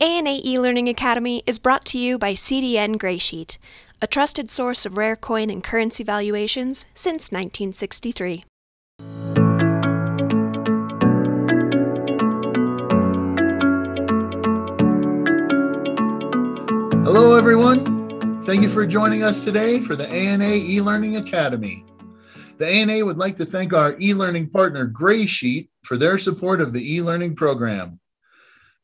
The ANA eLearning Academy is brought to you by CDN Greysheet, a trusted source of rare coin and currency valuations since 1963. Hello, everyone. Thank you for joining us today for the ANA eLearning Academy. The ANA would like to thank our e-learning partner, Greysheet, for their support of the e-learning program.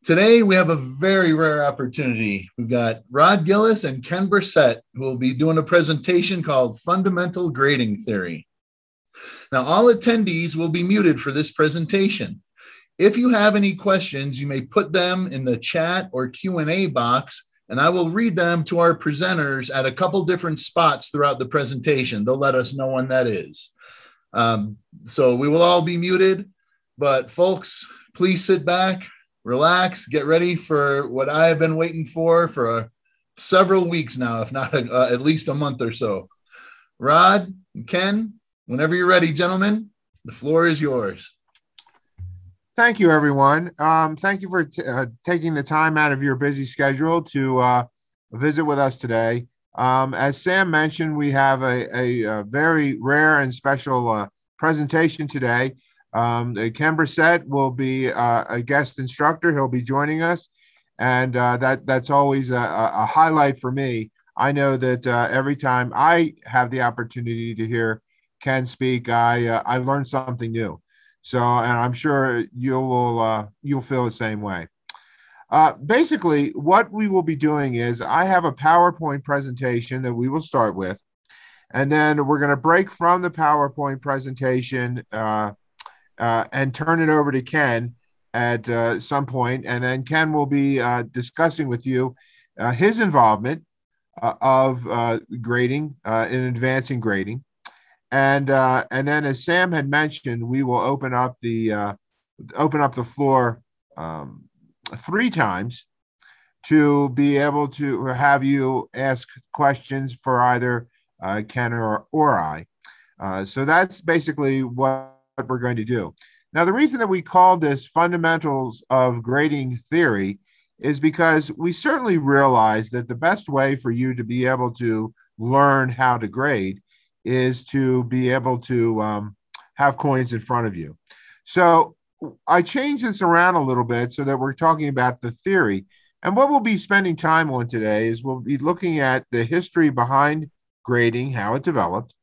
Today, we have a very rare opportunity. We've got Rod Gillis and Ken Bressett, who will be doing a presentation called Fundamental Grading Theory. Now, all attendees will be muted for this presentation. If you have any questions, you may put them in the chat or Q&A box, and I will read them to our presenters at a couple different spots throughout the presentation. They'll let us know when that is. Um, so we will all be muted, but folks, please sit back, relax, get ready for what I have been waiting for for uh, several weeks now, if not uh, at least a month or so. Rod, and Ken, whenever you're ready, gentlemen, the floor is yours. Thank you, everyone. Um, thank you for t- uh, taking the time out of your busy schedule to uh, visit with us today. Um, as Sam mentioned, we have a, a, a very rare and special uh, presentation today. Um, uh, Ken will be uh, a guest instructor. He'll be joining us, and uh, that that's always a, a, highlight for me. I know that uh, every time I have the opportunity to hear Ken speak, I uh, I learn something new. So, and I'm sure you will uh, you'll feel the same way. basically, what we will be doing is I have a PowerPoint presentation that we will start with, and then we're going to break from the PowerPoint presentation uh, and turn it over to Ken at uh, some point, and then Ken will be uh, discussing with you uh, his involvement uh, of uh, grading in advancing grading, and and then as Sam had mentioned, we will open up the open up the floor um, three times to be able to have you ask questions for either Ken or or I. so that's basically what what we're going to do. Now, the reason that we call this fundamentals of grading theory is because we certainly realize that the best way for you to be able to learn how to grade is to be able to um, have coins in front of you. So I changed this around a little bit so that we're talking about the theory. And what we'll be spending time on today is we'll be looking at the history behind grading, how it developed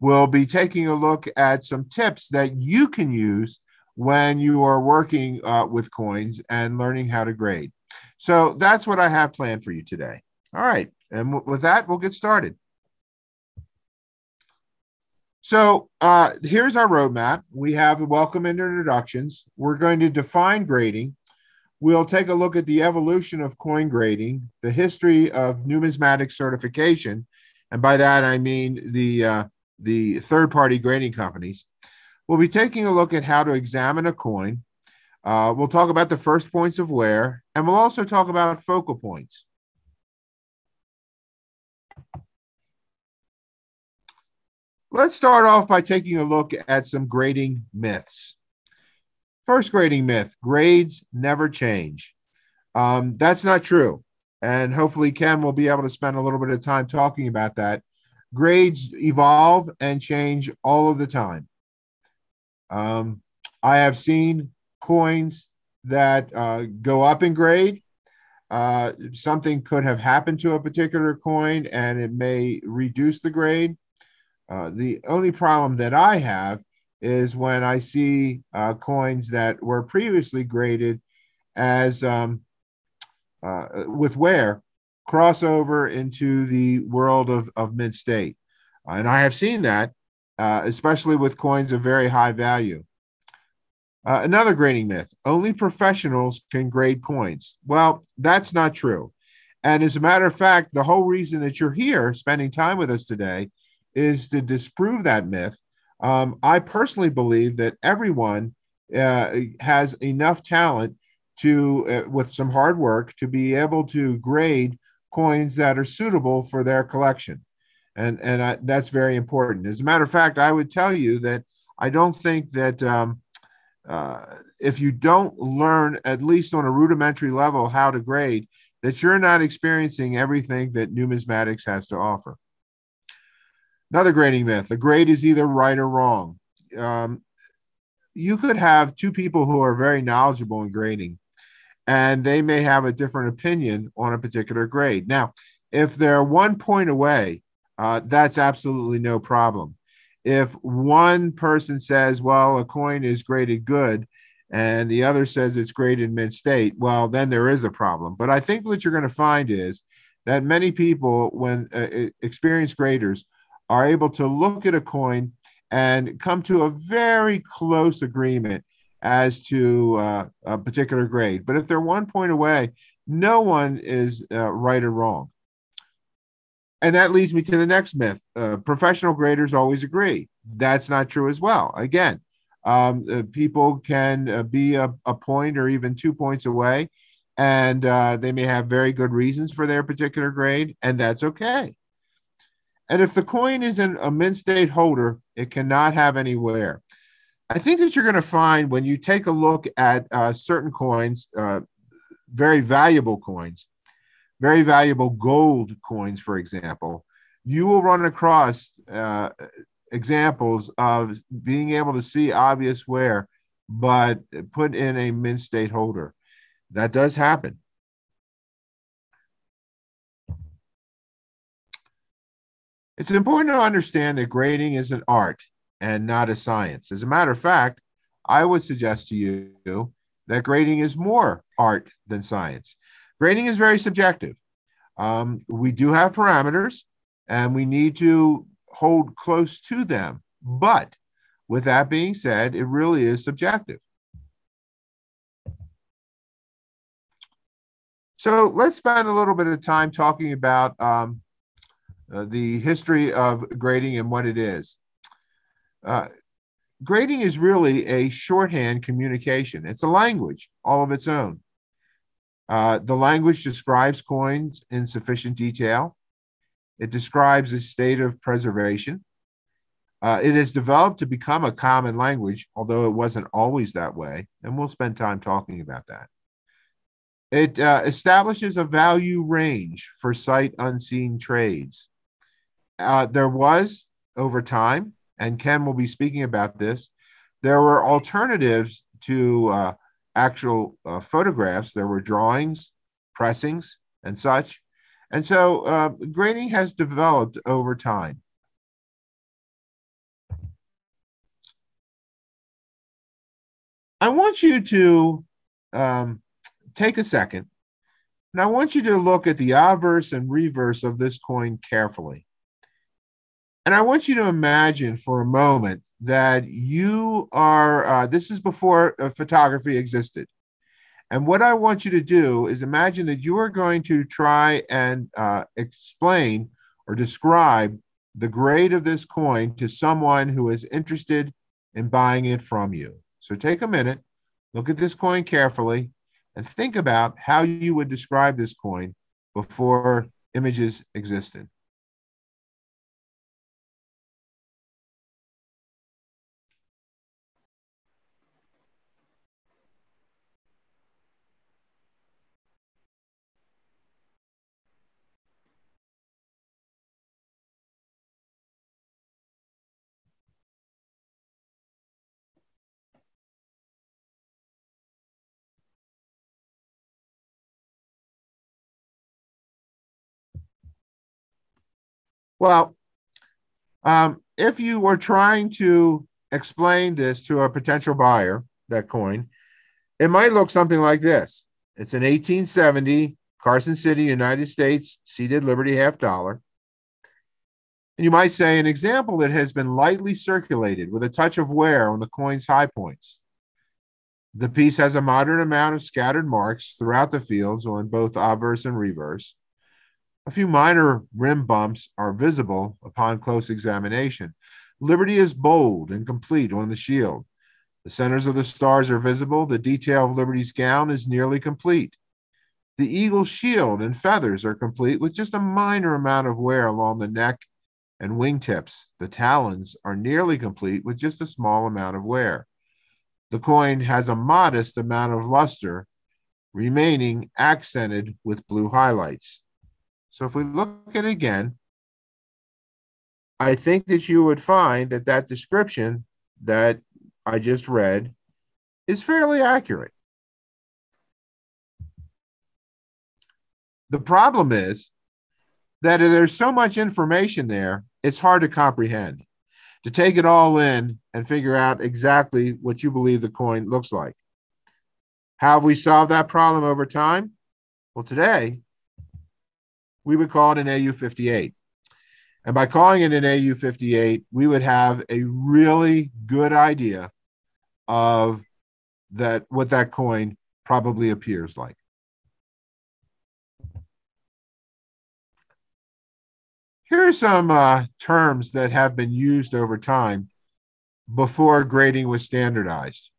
we'll be taking a look at some tips that you can use when you are working uh, with coins and learning how to grade. So that's what I have planned for you today. All right. And with that, we'll get started. So uh, here's our roadmap. We have welcome introductions. We're going to define grading. We'll take a look at the evolution of coin grading, the history of numismatic certification. And by that, I mean the uh, the third party grading companies. We'll be taking a look at how to examine a coin. Uh, we'll talk about the first points of wear, and we'll also talk about focal points. Let's start off by taking a look at some grading myths. First grading myth grades never change. Um, that's not true. And hopefully, Ken will be able to spend a little bit of time talking about that grades evolve and change all of the time. Um, I have seen coins that uh, go up in grade. Uh, something could have happened to a particular coin and it may reduce the grade. Uh, the only problem that I have is when I see uh, coins that were previously graded as um, uh, with wear crossover into the world of, of mint state. And I have seen that, uh, especially with coins of very high value. Uh, another grading myth only professionals can grade coins. Well, that's not true. And as a matter of fact, the whole reason that you're here spending time with us today is to disprove that myth. Um, I personally believe that everyone uh, has enough talent to, uh, with some hard work, to be able to grade coins that are suitable for their collection. And, and I, that's very important. As a matter of fact, I would tell you that I don't think that um, uh, if you don't learn, at least on a rudimentary level, how to grade, that you're not experiencing everything that numismatics has to offer. Another grading myth a grade is either right or wrong. Um, you could have two people who are very knowledgeable in grading, and they may have a different opinion on a particular grade. Now, if they're one point away, uh, that's absolutely no problem. If one person says, well, a coin is graded good, and the other says it's graded mint state, well, then there is a problem. But I think what you're going to find is that many people, when uh, experienced graders, are able to look at a coin and come to a very close agreement as to uh, a particular grade. But if they're one point away, no one is uh, right or wrong. And that leads me to the next myth. Uh, professional graders always agree. That's not true as well. Again, um, uh, people can uh, be a, a, point or even two points away, and uh, they may have very good reasons for their particular grade, and that's okay. And if the coin is in a mint state holder, it cannot have any wear. I think that you're going to find when you take a look at uh, certain coins, uh, very valuable coins, very valuable gold coins, for example, you will run across uh, examples of being able to see obvious wear, but put in a mint state holder. That does happen. It's important to understand that grading is an art and not a science. As a matter of fact, I would suggest to you that grading is more art than science. Grading is very subjective. Um, we do have parameters and we need to hold close to them. But with that being said, it really is subjective. So let's spend a little bit of time talking about um, uh, the history of grading and what it is. Uh, grading is really a shorthand communication. It's a language all of its own. Uh, the language describes coins in sufficient detail. It describes a state of preservation. Uh, it has developed to become a common language, although it wasn't always that way. And we'll spend time talking about that. It uh, establishes a value range for sight unseen trades. Uh, there was over time, and Ken will be speaking about this, there were alternatives to uh, actual uh, photographs. There were drawings, pressings, and such. And so uh, grading has developed over time. I want you to um, take a second and I want you to look at the obverse and reverse of this coin carefully. And I want you to imagine for a moment that you are, uh, this is before uh, photography existed. And what I want you to do is imagine that you are going to try and uh, explain or describe the grade of this coin to someone who is interested in buying it from you. So take a minute, look at this coin carefully, and think about how you would describe this coin before images existed. Well, um, if you were trying to explain this to a potential buyer, that coin, it might look something like this. It's an 1870 Carson City, United States seated Liberty half dollar. And you might say an example that has been lightly circulated with a touch of wear on the coin's high points. The piece has a moderate amount of scattered marks throughout the fields on both obverse and reverse. A few minor rim bumps are visible upon close examination. Liberty is bold and complete on the shield. The centers of the stars are visible. The detail of Liberty's gown is nearly complete. The eagle's shield and feathers are complete with just a minor amount of wear along the neck and wingtips. The talons are nearly complete with just a small amount of wear. the coin has a modest amount of luster remaining accented with blue highlights. So if we look at it again, I think that you would find that that description that I just read is fairly accurate. The problem is that there's so much information there, it's hard to comprehend, to take it all in and figure out exactly what you believe the coin looks like. How have we solved that problem over time? Well, today we would call it an AU58. And by calling it an AU58, we would have a really good idea of that what that coin probably appears like. Here are some uh, terms that have been used over time before grading was standardized.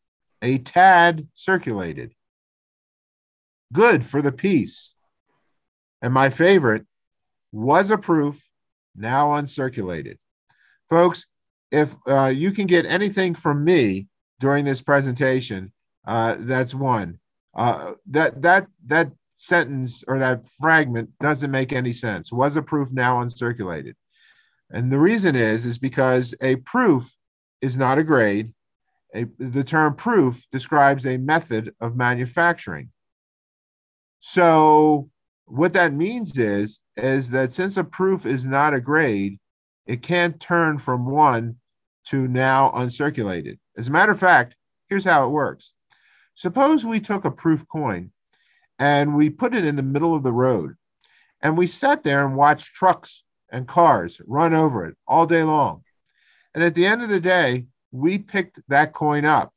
A tad circulated. Good for the piece. And my favorite was a proof, now uncirculated. Folks, if uh, you can get anything from me during this presentation, uh, that's one. Uh, that that that sentence or that fragment doesn't make any sense. Was a proof now uncirculated? And the reason is is because a proof is not a grade. A, the term proof describes a method of manufacturing. So what that means is is that since a proof is not a grade, it can't turn from one to now uncirculated. As a matter of fact, here's how it works. Suppose we took a proof coin and we put it in the middle of the road and we sat there and watched trucks and cars run over it all day long. And at the end of the day, we picked that coin up.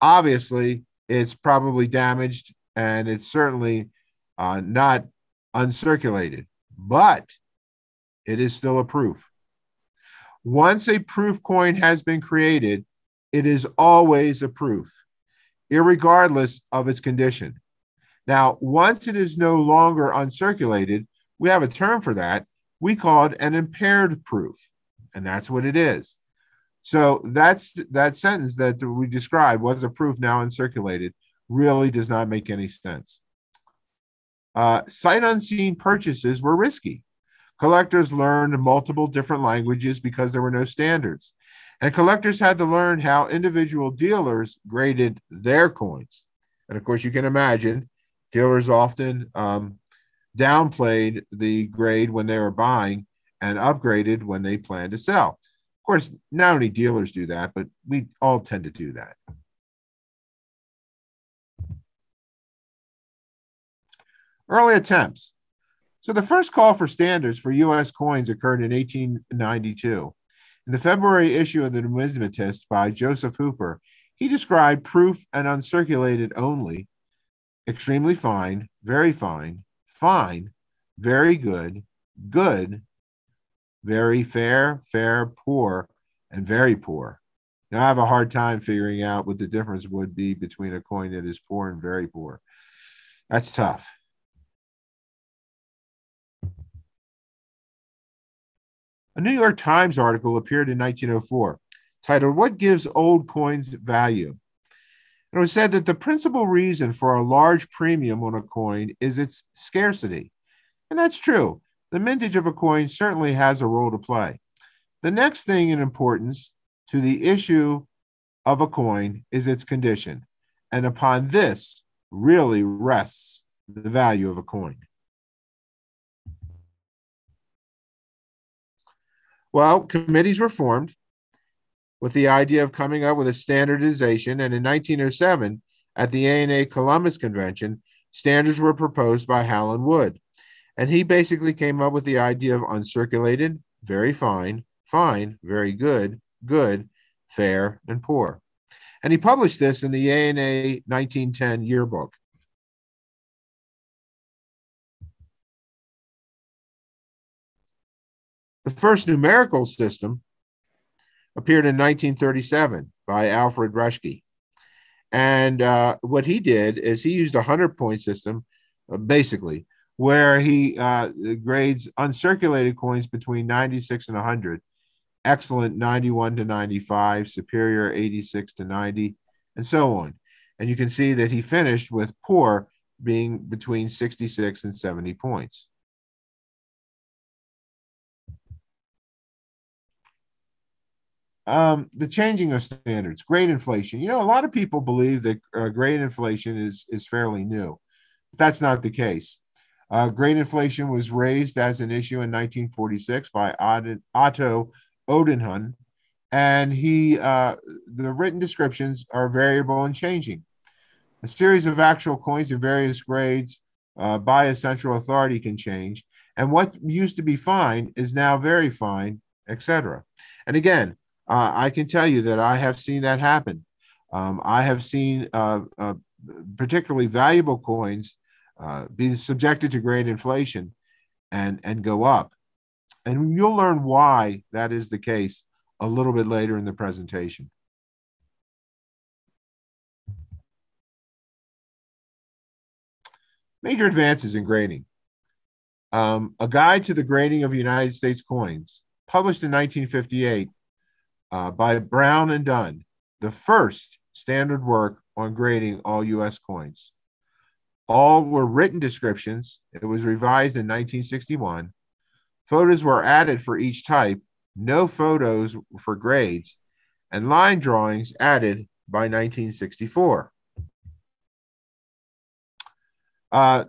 Obviously, it's probably damaged and it's certainly uh, not uncirculated, but it is still a proof. Once a proof coin has been created, it is always a proof, regardless of its condition. Now, once it is no longer uncirculated, we have a term for that. We call it an impaired proof, and that's what it is. So that's that sentence that we described was a proof now uncirculated really does not make any sense. Uh, sight unseen purchases were risky. Collectors learned multiple different languages because there were no standards. And collectors had to learn how individual dealers graded their coins. And of course, you can imagine dealers often um, downplayed the grade when they were buying and upgraded when they planned to sell. Of course, not only dealers do that, but we all tend to do that. Early attempts. So the first call for standards for U.S. coins occurred in 1892. In the February issue of the Numismatist by Joseph Hooper, he described proof and uncirculated only extremely fine, very fine, fine, very good, good, very fair, fair, poor, and very poor. Now, I have a hard time figuring out what the difference would be between a coin that is poor and very poor. That's tough. A New York Times article appeared in 1904 titled, What Gives Old Coins Value? it was said that the principal reason for a large premium on a coin is its scarcity. And that's true. The mintage of a coin certainly has a role to play. The next thing in importance to the issue of a coin is its condition. And upon this really rests the value of a coin. Well, committees were formed with the idea of coming up with a standardization. And in 1907, at the ANA Columbus Convention, standards were proposed by Howland Wood. And he basically came up with the idea of uncirculated, very fine, fine, very good, good, fair, and poor. And he published this in the ANA 1910 yearbook. The first numerical system appeared in 1937 by Alfred Reschke. And uh, what he did is he used a 100 point system, uh, basically, where he uh, grades uncirculated coins between 96 and 100, excellent 91 to 95, superior 86 to 90, and so on. And you can see that he finished with poor being between 66 and 70 points. Um, the changing of standards, grade inflation. You know, a lot of people believe that uh, inflation is is fairly new. But that's not the case. Uh, inflation was raised as an issue in 1946 by Otto Odenhun, and he uh, the written descriptions are variable and changing. A series of actual coins of various grades uh, by a central authority can change, and what used to be fine is now very fine, etc. And again, uh, I can tell you that I have seen that happen. Um, I have seen uh, uh, particularly valuable coins uh, be subjected to grade inflation and, and go up. And you'll learn why that is the case a little bit later in the presentation. Major advances in grading. Um, a guide to the grading of United States coins, published in 1958, uh, by Brown and Dunn, the first standard work on grading all U.S. coins. All were written descriptions. It was revised in 1961. Photos were added for each type, no photos for grades, and line drawings added by 1964. Uh,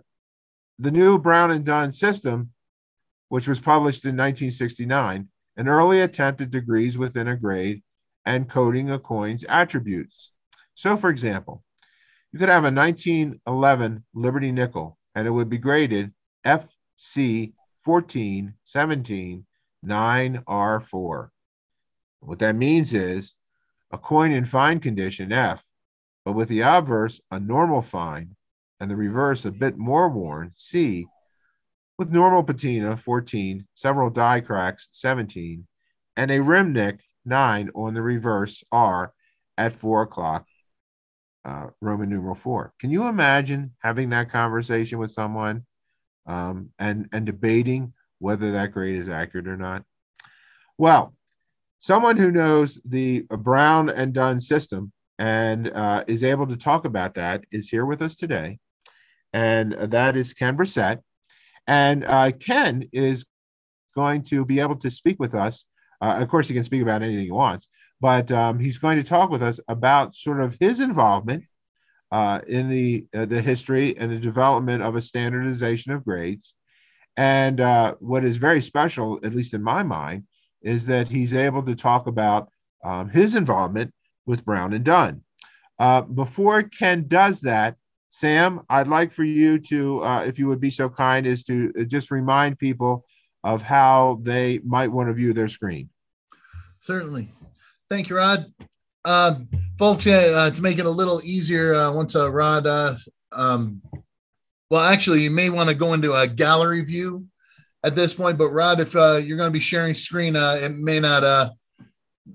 the new Brown and Dunn system, which was published in 1969, an early attempt at degrees within a grade and coding a coin's attributes. So, for example, you could have a 1911 Liberty nickel and it would be graded FC 1417 9R4. What that means is a coin in fine condition, F, but with the obverse, a normal fine, and the reverse, a bit more worn, C, with normal patina 14, several die cracks 17, and a rim nick 9 on the reverse R at 4 o'clock, uh, Roman numeral 4. Can you imagine having that conversation with someone um, and, and debating whether that grade is accurate or not? Well, someone who knows the Brown and Dunn system and uh, is able to talk about that is here with us today. And that is Ken Bressett. And uh, Ken is going to be able to speak with us. Uh, of course, he can speak about anything he wants, but um, he's going to talk with us about sort of his involvement uh, in the uh, the history and the development of a standardization of grades. And uh, what is very special, at least in my mind, is that he's able to talk about um, his involvement with Brown and Dunn. Uh, before Ken does that, Sam, I'd like for you to, uh, if you would be so kind, is to uh, just remind people of how they might want to view their screen. Certainly. Thank you, Rod. Uh, folks, uh, to make it a little easier, uh, once uh, Rod, um, well, actually, you may want to go into a gallery view at this point. But Rod, if you're going to be sharing screen, it may not.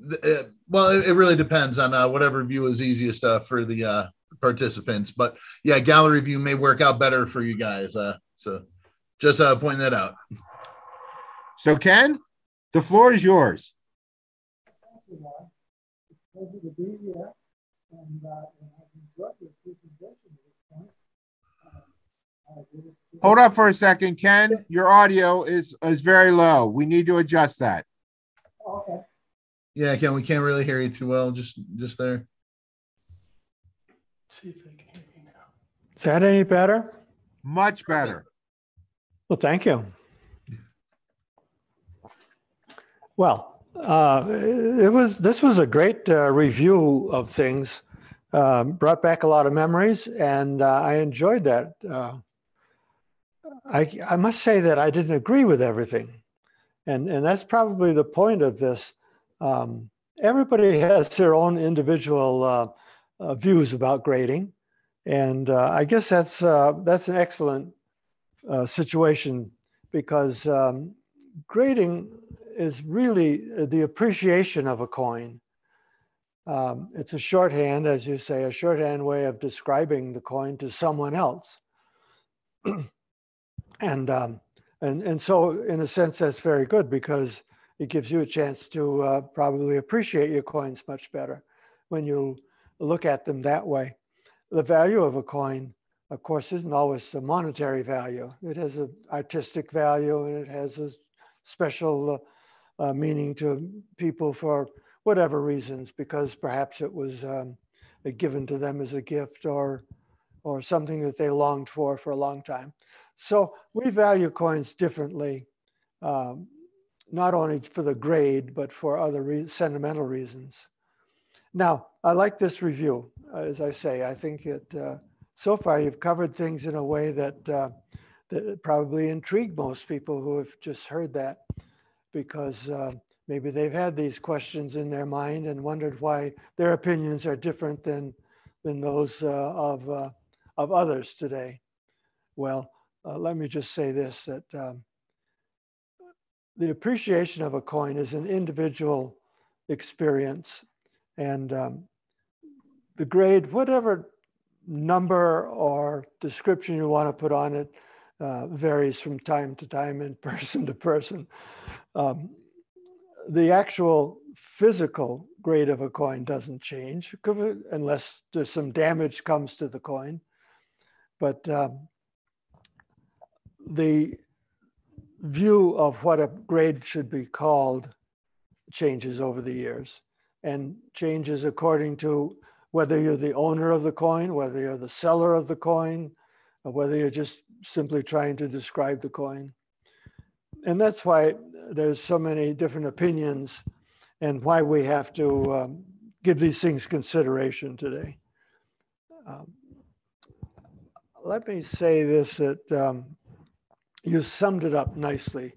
Th- uh, well, it, it, really depends on whatever view is easiest for the participants. But yeah, gallery view may work out better for you guys. Uh, so just uh, pointing that out. So Ken, the floor is yours. Hold up for a second, Ken. Your audio is is very low. We need to adjust that. Okay. Yeah, Ken, we can't really hear you too well. Just just there. See if they can hear me now. Is that any better? Much better. Well, thank you. Well, uh, it was this was a great uh, review of things. Uh, brought back a lot of memories, and uh, I enjoyed that. Uh, I, I must say that I didn't agree with everything, and and that's probably the point of this. Um, everybody has their own individual uh, views about grading. And uh, I guess that's, uh, that's an excellent uh, situation because um, grading is really the appreciation of a coin. Um, it's a shorthand, as you say, a shorthand way of describing the coin to someone else. and, um, and, and so, in a sense, that's very good because it gives you a chance to uh, probably appreciate your coins much better when you look at them that way. The value of a coin, of course, isn't always a monetary value. It has an artistic value and it has a special uh, uh, meaning to people for whatever reasons, because perhaps it was um, given to them as a gift or, or something that they longed for for a long time. So we value coins differently, um, not only for the grade, but for other re sentimental reasons. Now, I like this review. As I say, I think that uh, so far you've covered things in a way that, uh, that probably intrigue most people who have just heard that because uh, maybe they've had these questions in their mind and wondered why their opinions are different than, than those uh, of, uh, of others today. Well, uh, let me just say this, that um, the appreciation of a coin is an individual experience and um, the grade, whatever number or description you want to put on it, uh, varies from time to time and person to person. Um, the actual physical grade of a coin doesn't change unless there's some damage comes to the coin. But um, the view of what a grade should be called changes over the years and changes according to whether you're the owner of the coin, whether you're the seller of the coin, or whether you're just simply trying to describe the coin. And that's why there's so many different opinions and why we have to um, give these things consideration today. Um, let me say this that um, you summed it up nicely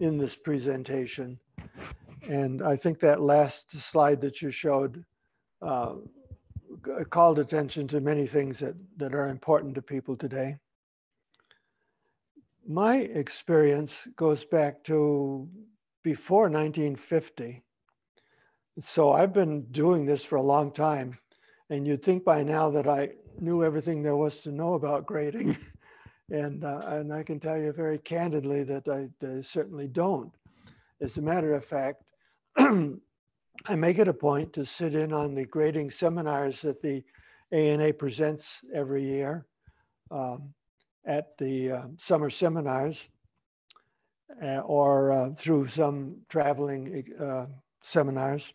in this presentation. And I think that last slide that you showed uh, called attention to many things that, that are important to people today. My experience goes back to before 1950. So I've been doing this for a long time. And you'd think by now that I knew everything there was to know about grading. And, uh, and I can tell you very candidly that I, I certainly don't. As a matter of fact, I make it a point to sit in on the grading seminars that the ANA presents every year um, at the uh, summer seminars uh, or uh, through some traveling uh, seminars.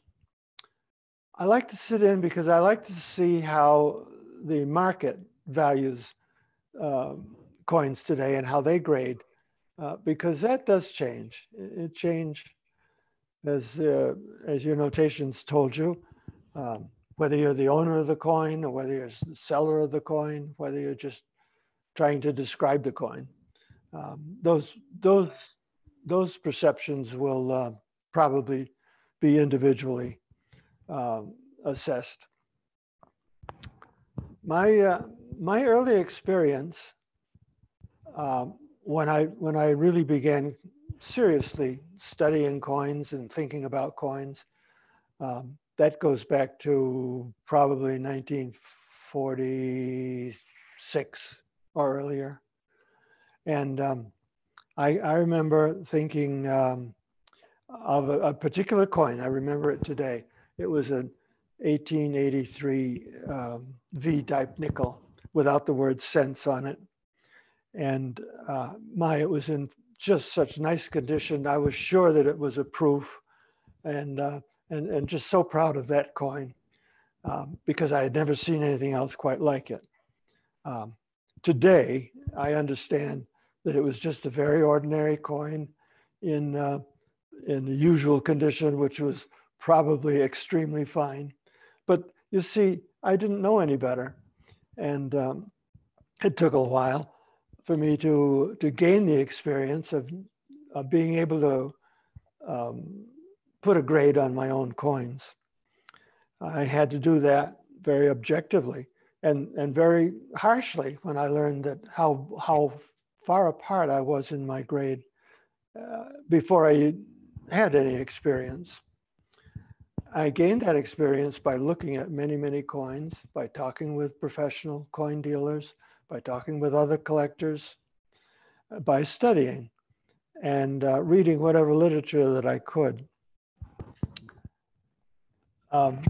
I like to sit in because I like to see how the market values um, coins today and how they grade, uh, because that does change. It, it as, uh, as your notations told you, um, whether you're the owner of the coin or whether you're the seller of the coin, whether you're just trying to describe the coin. Um, those, those, those perceptions will uh, probably be individually um, assessed. My, uh, my early experience um, when I when I really began seriously studying coins and thinking about coins, um, that goes back to probably 1946 or earlier. And um, I, I, remember thinking um, of a, a, particular coin. I remember it today. It was an 1883 um, V-type nickel without the word cents on it. And uh, my, it was in just such nice condition. I was sure that it was a proof and, uh, and, and just so proud of that coin um, because I had never seen anything else quite like it. Um, today, I understand that it was just a very ordinary coin in, uh, in the usual condition, which was probably extremely fine. But you see, I didn't know any better. And um, it took a while for me to to gain the experience of, of being able to um, put a grade on my own coins. I had to do that very objectively and, and very harshly when I learned that how, how far apart I was in my grade uh, before I had any experience. I gained that experience by looking at many, many coins, by talking with professional coin dealers, by talking with other collectors, uh, by studying and uh, reading whatever literature that I could. Um,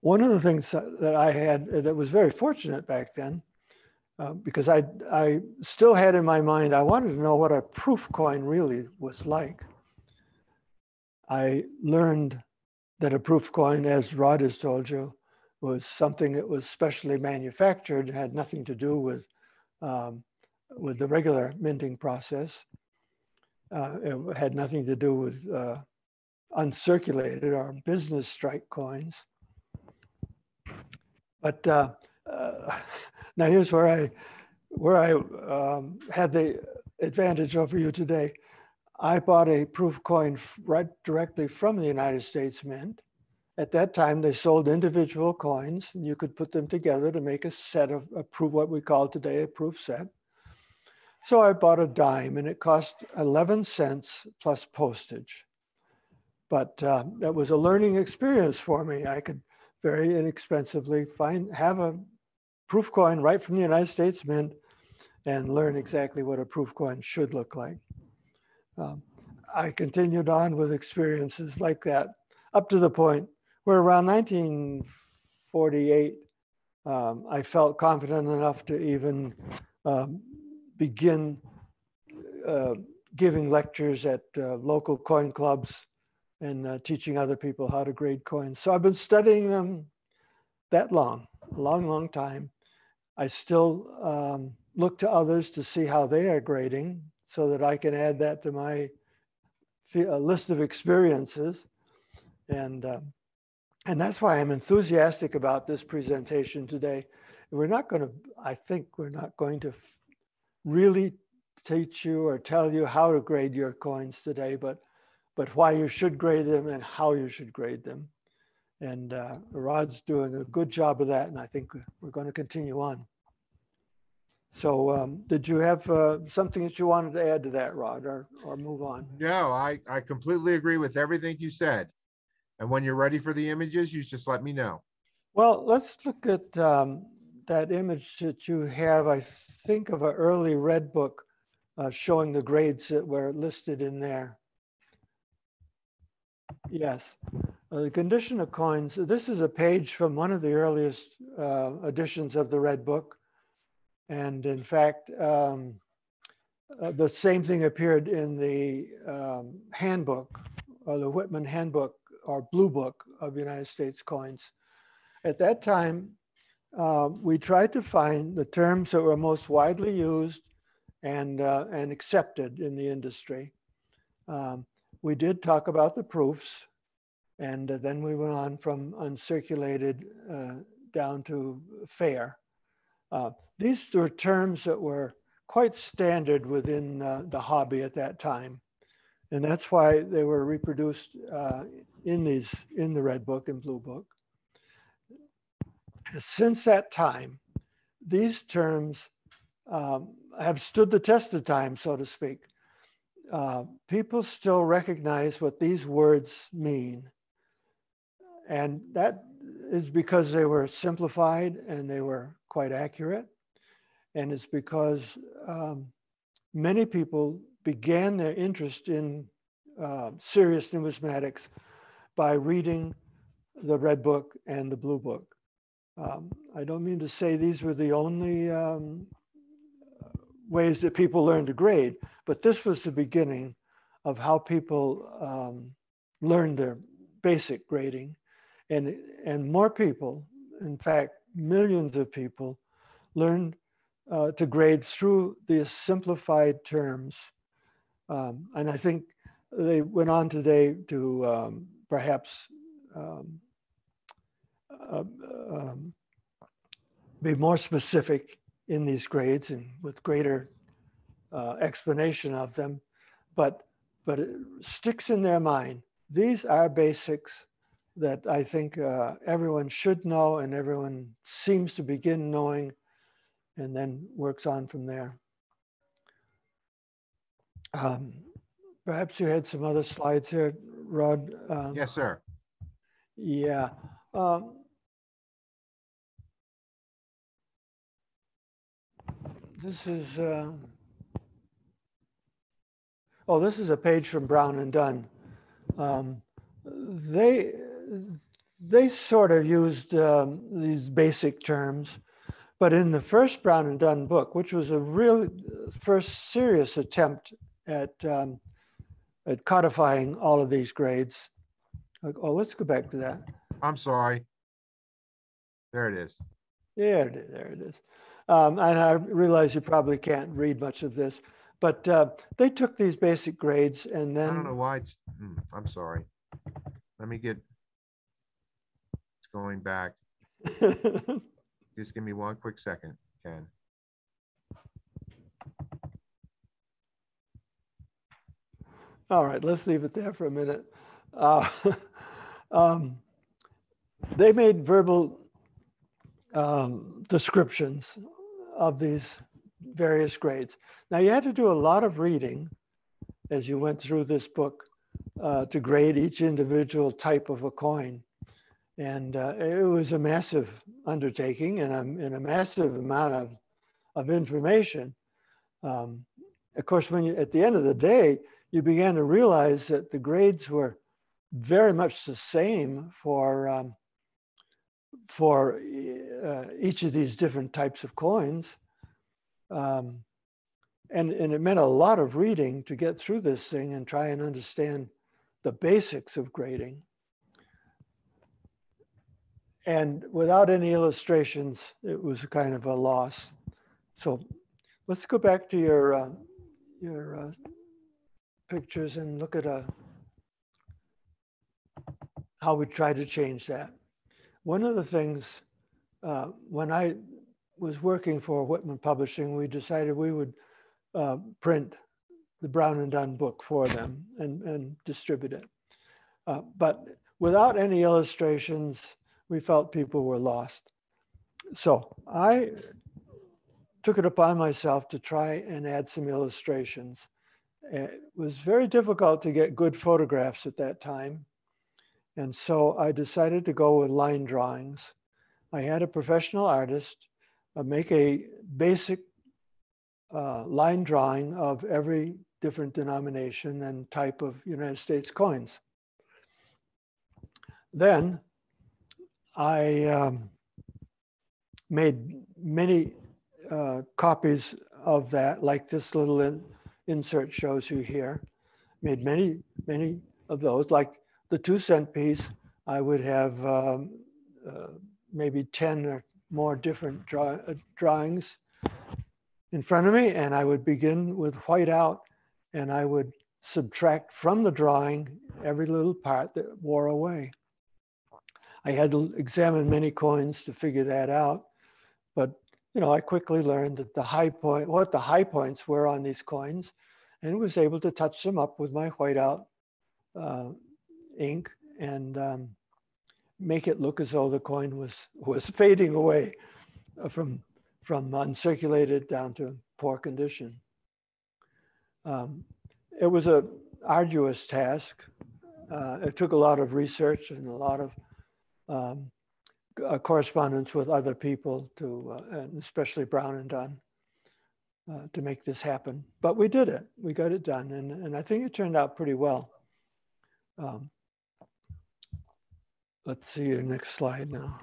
one of the things that I had that was very fortunate back then, uh, because I, I still had in my mind, I wanted to know what a proof coin really was like. I learned that a proof coin, as Rod has told you, was something that was specially manufactured, had nothing to do with, um, with the regular minting process. Uh, it had nothing to do with uh, uncirculated or business strike coins. But uh, uh, now here's where I, where I um, had the advantage over you today. I bought a proof coin right directly from the United States Mint. At that time, they sold individual coins, and you could put them together to make a set of a proof, what we call today a proof set. So I bought a dime, and it cost 11 cents plus postage. But uh, that was a learning experience for me. I could very inexpensively find have a proof coin right from the United States Mint and learn exactly what a proof coin should look like. Um, I continued on with experiences like that up to the point where around 1948, um, I felt confident enough to even um, begin uh, giving lectures at uh, local coin clubs and uh, teaching other people how to grade coins. So I've been studying them that long, a long, long time. I still um, look to others to see how they are grading so that I can add that to my list of experiences. And, uh, and that's why I'm enthusiastic about this presentation today. We're not going to, I think we're not going to really teach you or tell you how to grade your coins today, but but why you should grade them and how you should grade them. And uh, Rod's doing a good job of that, and I think we're going to continue on. So um, did you have uh, something that you wanted to add to that, Rod, or, or move on? No, I, I completely agree with everything you said. And when you're ready for the images, you just let me know. Well, let's look at um, that image that you have, I think of an early red book uh, showing the grades that were listed in there. Yes. Uh, the condition of coins, this is a page from one of the earliest uh, editions of the Red Book. And in fact, um, uh, the same thing appeared in the um, handbook or the Whitman Handbook or Blue Book of United States coins. At that time, uh, we tried to find the terms that were most widely used and, uh, and accepted in the industry. Um, we did talk about the proofs, and uh, then we went on from uncirculated uh, down to fair. Uh, these were terms that were quite standard within uh, the hobby at that time. And that's why they were reproduced in these, in the Red Book and Blue Book. Since that time, these terms um, have stood the test of time, so to speak uh, people still recognize what these words mean. And that is because they were simplified and they were quite accurate. And it's because um, many people began their interest in uh, serious numismatics by reading the Red Book and the Blue Book. Um, I don't mean to say these were the only um, ways that people learned to grade, but this was the beginning of how people um, learned their basic grading. And, and more people, in fact, millions of people, learned uh, to grade through these simplified terms. Um, and I think they went on today to um, perhaps um, uh, um, be more specific in these grades and with greater uh, explanation of them, but, but it sticks in their mind. These are basics that I think uh, everyone should know and everyone seems to begin knowing and then works on from there. Um, perhaps you had some other slides here, Rod. Um, yes, sir. Yeah. Um, this is, uh, oh, this is a page from Brown and Dunn. Um, they, they sort of used um, these basic terms, but in the first Brown and Dunn book, which was a real first serious attempt at um, at codifying all of these grades. Oh, let's go back to that. I'm sorry. There it is. Yeah, there it is. Um, and I realize you probably can't read much of this, but uh, they took these basic grades and then. I don't know why it's, hmm, I'm sorry. Let me get, it's going back. Just give me one quick second, Ken. All right, let's leave it there for a minute. Uh, um, they made verbal um, descriptions of these various grades. Now you had to do a lot of reading as you went through this book uh, to grade each individual type of a coin. And uh, it was a massive undertaking and a, and a massive amount of, of information. Um, of course, when you, at the end of the day, you began to realize that the grades were very much the same for um, for uh, each of these different types of coins. Um, and, and it meant a lot of reading to get through this thing and try and understand the basics of grading. And without any illustrations, it was kind of a loss. So let's go back to your, uh, your uh, pictures and look at a, uh, how we try to change that. One of the things, uh, when I was working for Whitman Publishing, we decided we would uh, print the Brown and Dunn book for them and, and distribute it. Uh, but without any illustrations, we felt people were lost. So I took it upon myself to try and add some illustrations. It was very difficult to get good photographs at that time. And so I decided to go with line drawings. I had a professional artist uh, make a basic uh, line drawing of every different denomination and type of United States coins. Then I um, made many uh, copies of that, like this little insert shows you here. Made many, many of those, like the two cent piece, I would have um, uh, maybe 10 or more different draw, uh, drawings in front of me and I would begin with white out and I would subtract from the drawing every little part that wore away. I had to examine many coins to figure that out, but you know, I quickly learned that the high point, what the high points were on these coins, and was able to touch them up with my whiteout uh, ink and um, make it look as though the coin was was fading away uh, from from uncirculated down to poor condition. Um, it was a arduous task. Uh, it took a lot of research and a lot of um, uh, correspondence with other people to, uh, and especially Brown and Dunn, uh, to make this happen. But we did it. We got it done, and, and I think it turned out pretty well. Um, let's see your next slide now.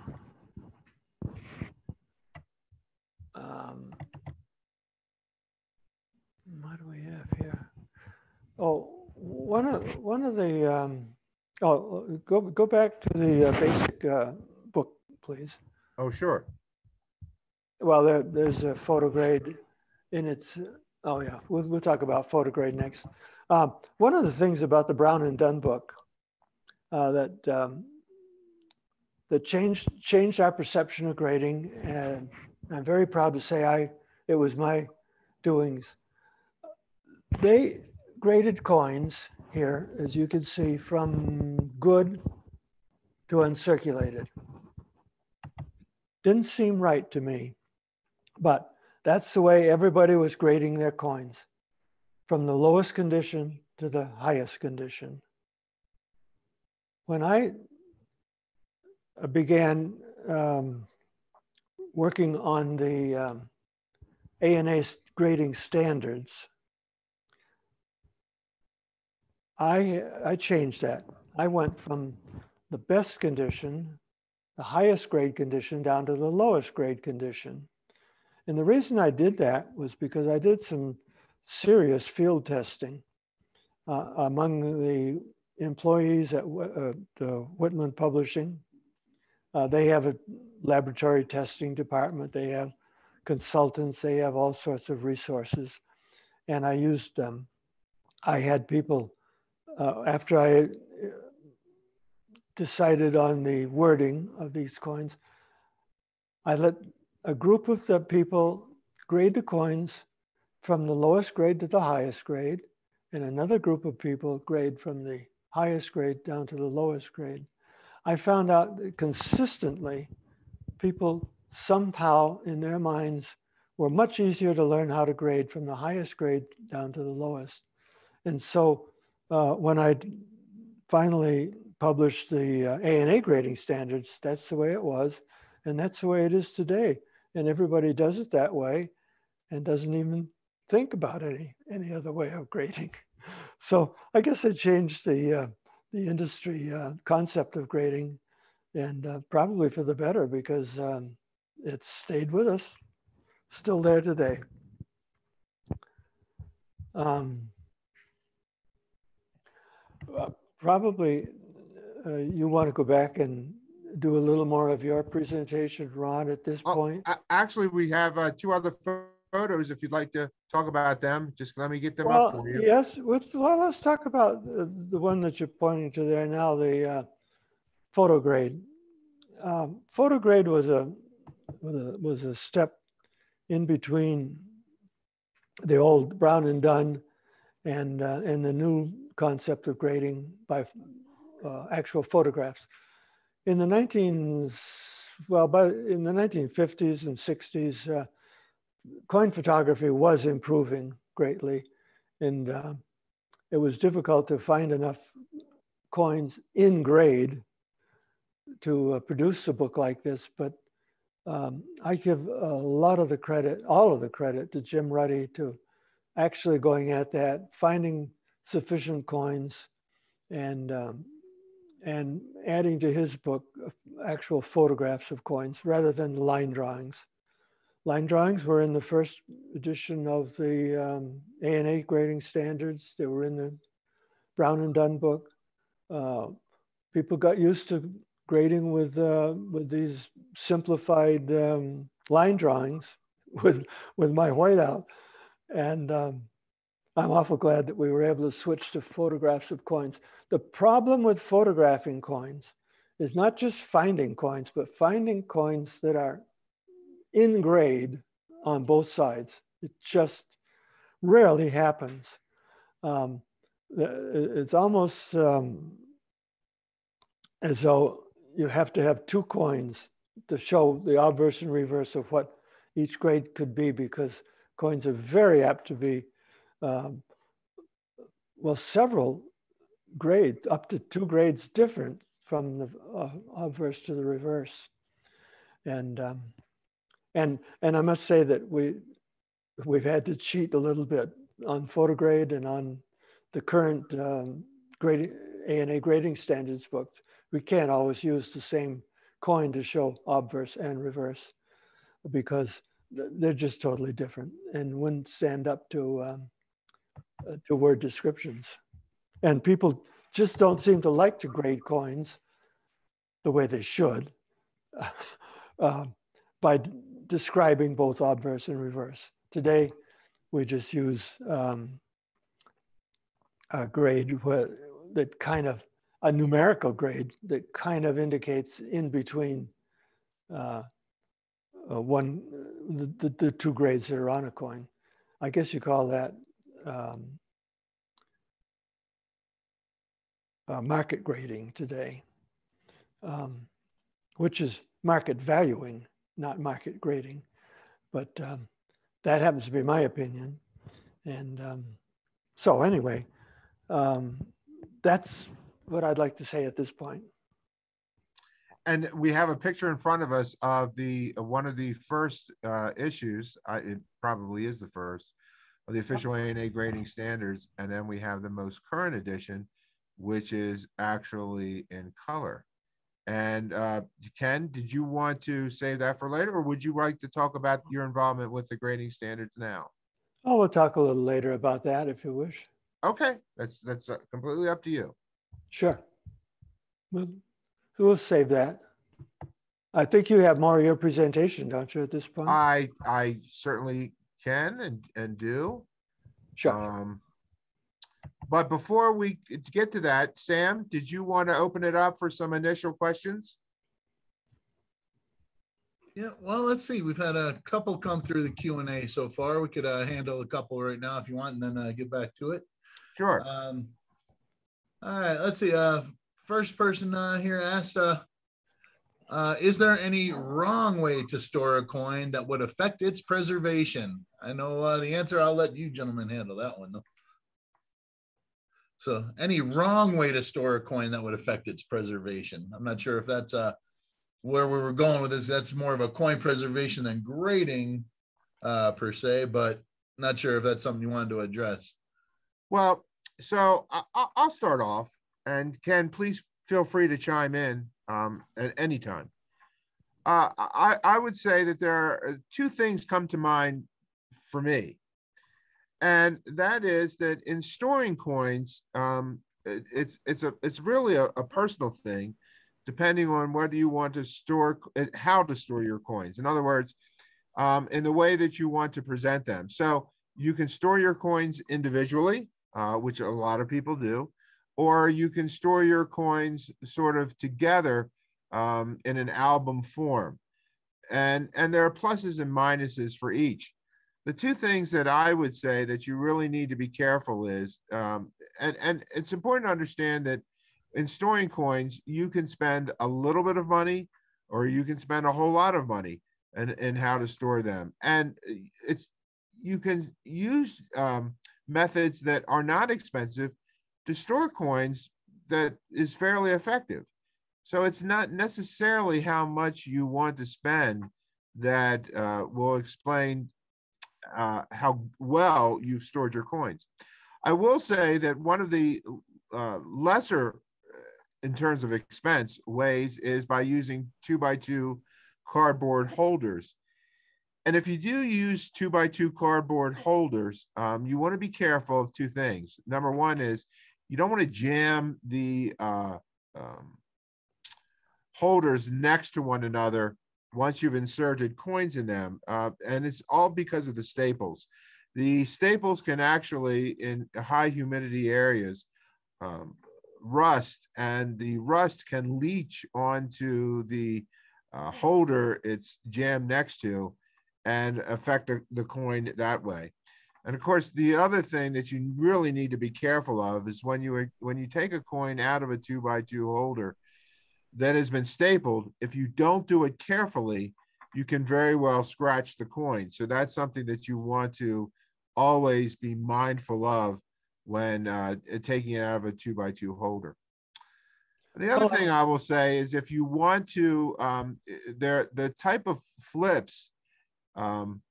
Um, what do we have here? Oh, one of one of the um, oh, go go back to the uh, basic uh, please. Oh, sure. Well, there, there's a photograde in its. Oh yeah, we'll we'll talk about photograde next. Um, one of the things about the Brown and Dunn book uh, that um, that changed changed our perception of grading, and I'm very proud to say I it was my doings. They graded coins here, as you can see, from good to uncirculated. Didn't seem right to me, but that's the way everybody was grading their coins from the lowest condition to the highest condition. When I began um, working on the um, ANA grading standards, I, I changed that. I went from the best condition, the highest grade condition down to the lowest grade condition. And the reason I did that was because I did some serious field testing uh, among the employees at uh, the Whitman Publishing. Uh, they have a laboratory testing department. They have consultants. They have all sorts of resources. And I used them. I had people, uh, after I decided on the wording of these coins, I let a group of the people grade the coins from the lowest grade to the highest grade, and another group of people grade from the highest grade down to the lowest grade. I found out that consistently people somehow in their minds were much easier to learn how to grade from the highest grade down to the lowest. And so uh, when I finally published the uh, ANA grading standards, that's the way it was. And that's the way it is today. And everybody does it that way and doesn't even think about any, any other way of grading. So I guess it changed the, uh, the industry uh, concept of grading and uh, probably for the better because um, it's stayed with us, still there today. Um, uh, probably uh, you want to go back and do a little more of your presentation, Rod, at this Oh, point? Actually, we have uh, two other photos. If you'd like to talk about them, just let me get them up for you. yes, let's, well, let's talk about the, the one that you're pointing to there now, the uh, photograde. Um, photograde was a, was a, was a step in between the old Brown and Dunn and, uh, and the new concept of grading by uh, actual photographs. In the 19, well, by, in the 1950s and 60s, uh, coin photography was improving greatly, and uh, it was difficult to find enough coins in grade to uh, produce a book like this. But um, I give a lot of the credit, all of the credit to Jim Ruddy to actually going at that, finding sufficient coins, and um, and adding to his book uh, actual photographs of coins rather than line drawings. Line drawings were in the first edition of the um, ANA grading standards. They were in the Brown and Dunn book. Uh, people got used to grading with uh, with these simplified um, line drawings with with my whiteout, and um, I'm awful glad that we were able to switch to photographs of coins. The problem with photographing coins is not just finding coins, but finding coins that are in grade on both sides. It just rarely happens. Um, it's almost um, as though you have to have two coins to show the obverse and reverse of what each grade could be because coins are very apt to be, um, well, several grades, up to two grades different from the uh, obverse to the reverse. And um, and and I must say that we we've had to cheat a little bit on photograde and on the current um, grading ANA grading standards book. We can't always use the same coin to show obverse and reverse because they're just totally different and wouldn't stand up to um, uh, to word descriptions. And people just don't seem to like to grade coins the way they should. Uh, by describing both obverse and reverse. Today, we just use um, a grade that kind of, a numerical grade that kind of indicates in between uh, uh, one, the, the, the, two grades that are on a coin. I guess you call that um, uh, market grading today, um, which is market valuing not market grading. But um, that happens to be my opinion. And um, so, anyway, um, that's what I'd like to say at this point. And we have a picture in front of us of the uh, one of the first uh, issues. Uh, it probably is the first of the official ANA grading standards, and then we have the most current edition, which is actually in color. And uh, Ken, did you want to save that for later, or would you like to talk about your involvement with the grading standards now? Oh, we'll talk a little later about that if you wish. Okay, that's that's uh, completely up to you. Sure. We'll, we'll save that. I think you have more of your presentation, don't you, at this point? I I certainly can and and do. Sure. Um, but before we get to that, Sam, did you want to open it up for some initial questions? Yeah, well, let's see. We've had a couple come through the Q and A so far. We could uh, handle a couple right now if you want, and then uh, get back to it. Sure. Um, all right, let's see. Uh, first person uh, here asked, uh, uh, "Is there any wrong way to store a coin that would affect its preservation?" I know uh, the answer. I'll let you gentlemen handle that one though. So, any wrong way to store a coin that would affect its preservation? I'm not sure if that's uh, where we were going with this. That's more of a coin preservation than grading uh, per se, but not sure if that's something you wanted to address. Well, so I, will start off, and Ken, please feel free to chime in um, at any time. Uh, I, I would say that there are uh, two things come to mind for me and that is that in storing coins, um, it, it's it's a it's really a, a, personal thing, depending on whether you want to store uh, how to store your coins. In other words, um, in the way that you want to present them. So you can store your coins individually, uh, which a lot of people do, or you can store your coins sort of together um, in an album form. And, and there are pluses and minuses for each the two things that I would say that you really need to be careful is, um, and, and it's important to understand that in storing coins, you can spend a little bit of money or you can spend a whole lot of money and, and how to store them. And it's, you can use um, methods that are not expensive to store coins that is fairly effective. So it's not necessarily how much you want to spend that uh, will explain uh, how well you've stored your coins. I will say that one of the uh, lesser, uh, in terms of expense, ways is by using two by two cardboard holders. And if you do use two by two cardboard holders, um, you want to be careful of two things. Number one is you don't want to jam the uh, um, holders next to one another once you've inserted coins in them. Uh, and it's all because of the staples. The staples can actually, in high humidity areas, um, rust, and the rust can leach onto the uh, holder it's jammed next to and affect the, coin that way. And of course, the other thing that you really need to be careful of is when you when you take a coin out of a two by two holder, that has been stapled, if you don't do it carefully, you can very well scratch the coin. So that's something that you want to always be mindful of when uh, taking it out of a two by two holder. The other thing I will say is if you want to, um, there the type of flips, um,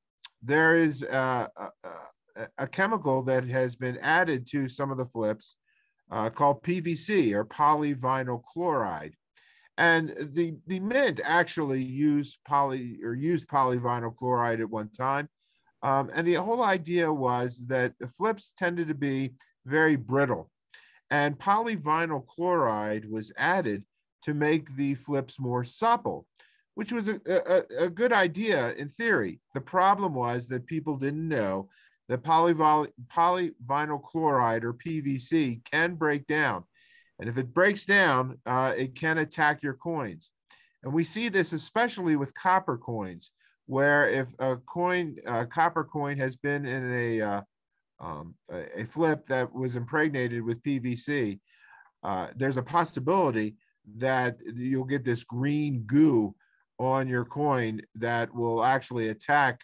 there is a, a, a, chemical that has been added to some of the flips uh, called PVC or polyvinyl chloride and the the mint actually used poly or used polyvinyl chloride at one time. Um, and the whole idea was that the flips tended to be very brittle. And polyvinyl chloride was added to make the flips more supple which was a, a, a good idea in theory. The problem was that people didn't know that polyvinyl, polyvinyl chloride or pvc can break down and if it breaks down, uh, it can attack your coins. And we see this especially with copper coins, where if a coin, a copper coin has been in a, uh, um, a flip that was impregnated with PVC, uh, there's a possibility that you'll get this green goo on your coin that will actually attack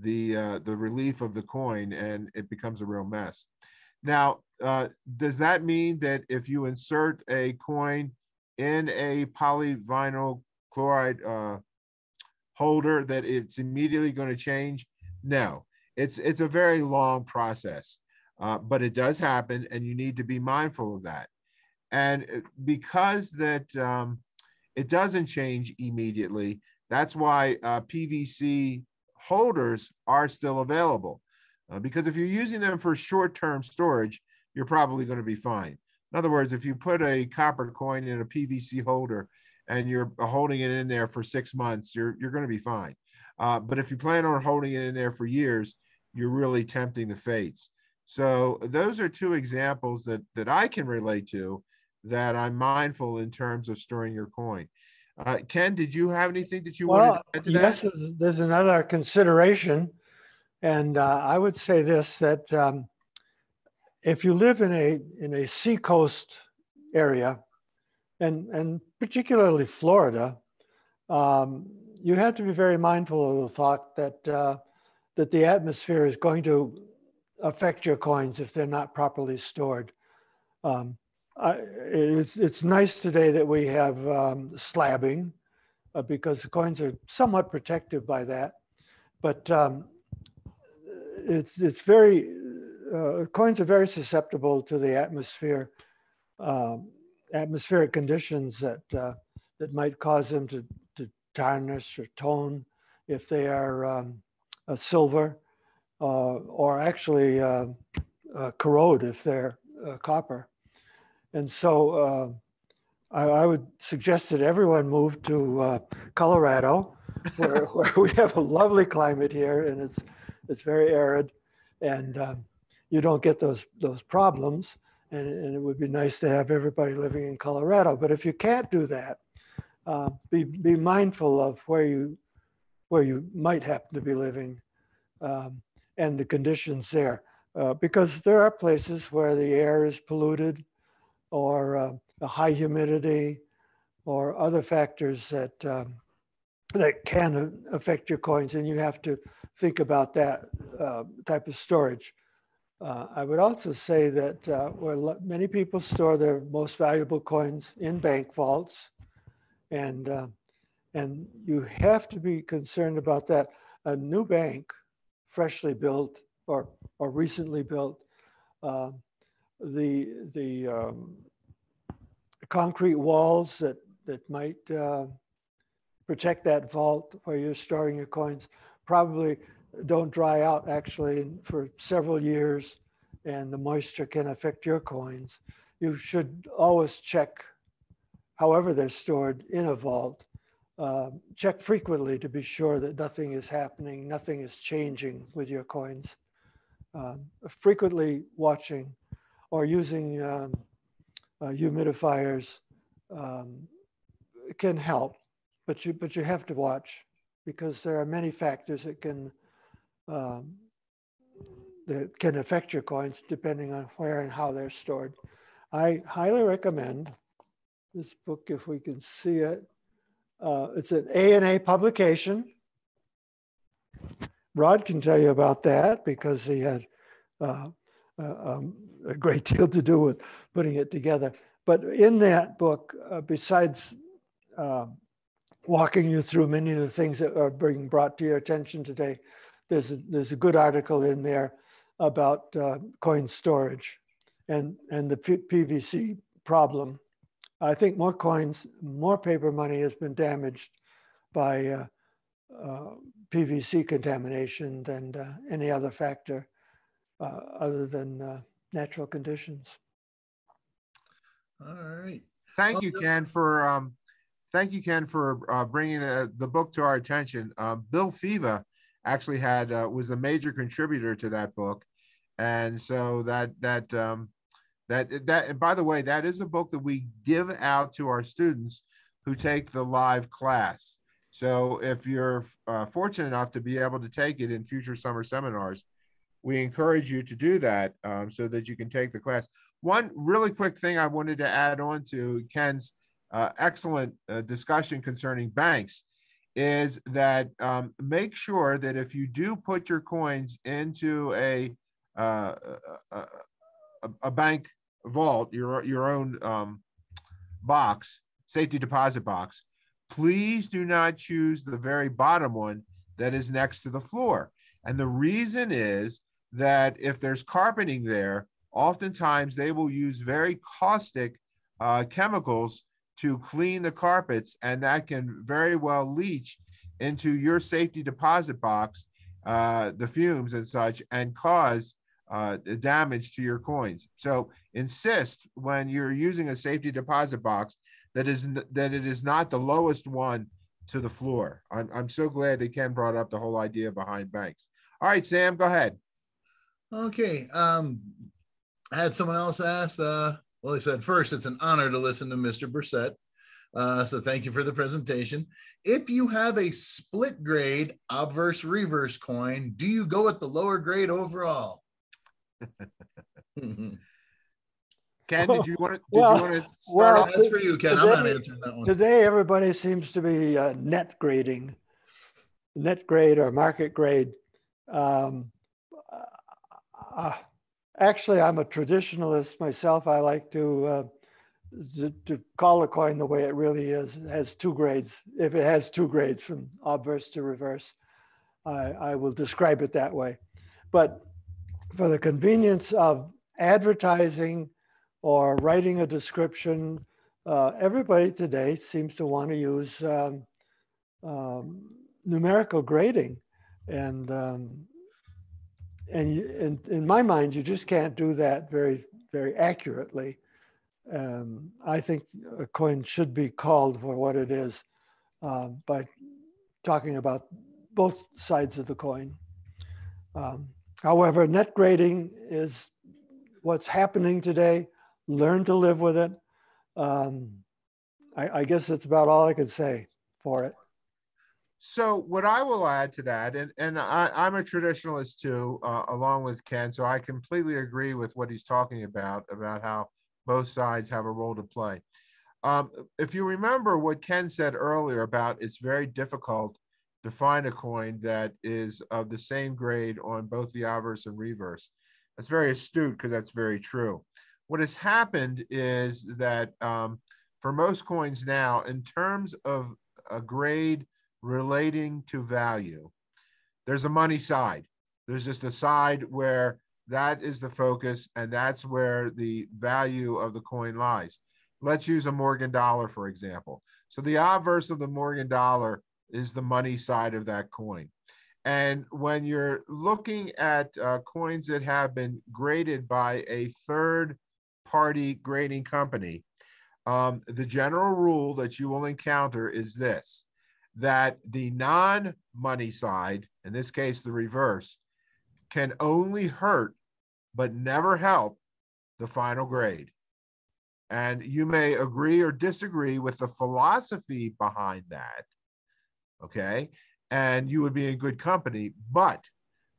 the uh, the relief of the coin and it becomes a real mess. Now, uh, does that mean that if you insert a coin in a polyvinyl chloride uh, holder that it's immediately going to change? No, it's it's a very long process, uh, but it does happen, and you need to be mindful of that. And uh, because that um, it doesn't change immediately. That's why uh, PVC holders are still available. Uh, because if you're using them for short-term storage, you're probably going to be fine. In other words, if you put a copper coin in a PVC holder and you're holding it in there for six months, you're you're going to be fine. Uh, but if you plan on holding it in there for years, you're really tempting the fates. So those are two examples that that I can relate to that I'm mindful in terms of storing your coin. Uh, Ken, did you have anything that you well, wanted to add to yes, that? there's, there's another consideration, and uh, I would say this: that um, if you live in a in a seacoast area, and and particularly Florida, um, you have to be very mindful of the thought that uh, that the atmosphere is going to affect your coins if they're not properly stored. Um, I, it's, it's nice today that we have um, slabbing uh, because the coins are somewhat protected by that. But um, it's, it's very, uh, coins are very susceptible to the atmosphere, um, atmospheric conditions that, uh, that might cause them to, to tarnish or tone if they are um, a silver uh, or actually uh, uh, corrode if they're copper. And so uh, I, I, would suggest that everyone move to uh, Colorado, where, where, we have a lovely climate here, and it's it's very arid, and um, you don't get those those problems. And, and, it would be nice to have everybody living in Colorado. But if you can't do that, uh, be be mindful of where you where you might happen to be living, um, and the conditions there, uh, because there are places where the air is polluted or uh, the high humidity or other factors that um, that can affect your coins and you have to think about that uh, type of storage. Uh, I would also say that uh, where many people store their most valuable coins in bank vaults and uh, and you have to be concerned about that. A new bank, freshly built or, or recently built, um, the the um, concrete walls that that might uh, protect that vault where you're storing your coins probably don't dry out actually for several years and the moisture can affect your coins. You should always check, however they're stored in a vault, uh, check frequently to be sure that nothing is happening, nothing is changing with your coins. Um, frequently watching or using um, uh, humidifiers um, can help, but you but you have to watch because there are many factors that can um, that can affect your coins depending on where and how they're stored. I highly recommend this book if we can see it. Uh, it's an ANA publication. Rod can tell you about that because he had uh, uh, um, a great deal to do with putting it together. But in that book, uh, besides uh, walking you through many of the things that are being brought to your attention today, there's a, there's a good article in there about uh, coin storage and, and the P PVC problem. I think more coins, more paper money has been damaged by uh, uh, PVC contamination than uh, any other factor uh, other than uh, natural conditions. All right. Thank you, Ken, for um, thank you, Ken, for uh, bringing uh, the book to our attention. Uh, Bill Fivaz actually had uh, was a major contributor to that book, and so that that um, that that and by the way, that is a book that we give out to our students who take the live class. So if you're uh, fortunate enough to be able to take it in future summer seminars, we encourage you to do that um, so that you can take the class. One really quick thing I wanted to add on to Ken's uh, excellent uh, discussion concerning banks is that um, make sure that if you do put your coins into a uh, a, a, bank vault, your your own um, box, safety deposit box, please do not choose the very bottom one that is next to the floor. And the reason is that if there's carpeting there, oftentimes they will use very caustic uh, chemicals to clean the carpets, and that can very well leach into your safety deposit box, uh, the fumes and such, and cause uh, damage to your coins. So insist when you're using a safety deposit box that is that it is not the lowest one to the floor. I'm, I'm so glad that Ken brought up the whole idea behind banks. All right, Sam, go ahead. Okay. Um, I had someone else ask. Uh, well, he said, first, it's an honor to listen to Mr. Bressett. Uh, so thank you for the presentation. If you have a split grade obverse reverse coin, do you go with the lower grade overall? Ken, did you want to? Did Well, you want to start well, off? That's for you, Ken. I'm not Today- answering that one. Today, everybody seems to be uh, net grading, net grade or market grade. Um, uh, actually, I'm a traditionalist myself. I like to, uh, to to call a coin the way it really is. It has two grades. If it has two grades from obverse to reverse, I, I will describe it that way. But for the convenience of advertising or writing a description uh, everybody today seems to want to use um, um, numerical grading, and um, and you, in, in my mind, you just can't do that very very accurately. Um, I think a coin should be called for what it is um, by talking about both sides of the coin. Um, however, net grading is what's happening today. Learn to live with it um, I, I guess that's about all I could say for it. So what I will add to that, and and I, I'm a traditionalist too, uh, along with Ken. So I completely agree with what he's talking about about how both sides have a role to play. Um, if you remember what Ken said earlier about it's very difficult to find a coin that is of the same grade on both the obverse and reverse. That's very astute because that's very true. What has happened is that um, for most coins now, in terms of a grade relating to value. There's a money side. There's just a side where that is the focus and that's where the value of the coin lies. Let's use a Morgan dollar, for example. So the obverse of the Morgan dollar is the money side of that coin. And when you're looking at uh, coins that have been graded by a third party grading company, um, the general rule that you will encounter is this that the non money side, in this case, the reverse, can only hurt but never help the final grade. And you may agree or disagree with the philosophy behind that. Okay. And you would be in good company, but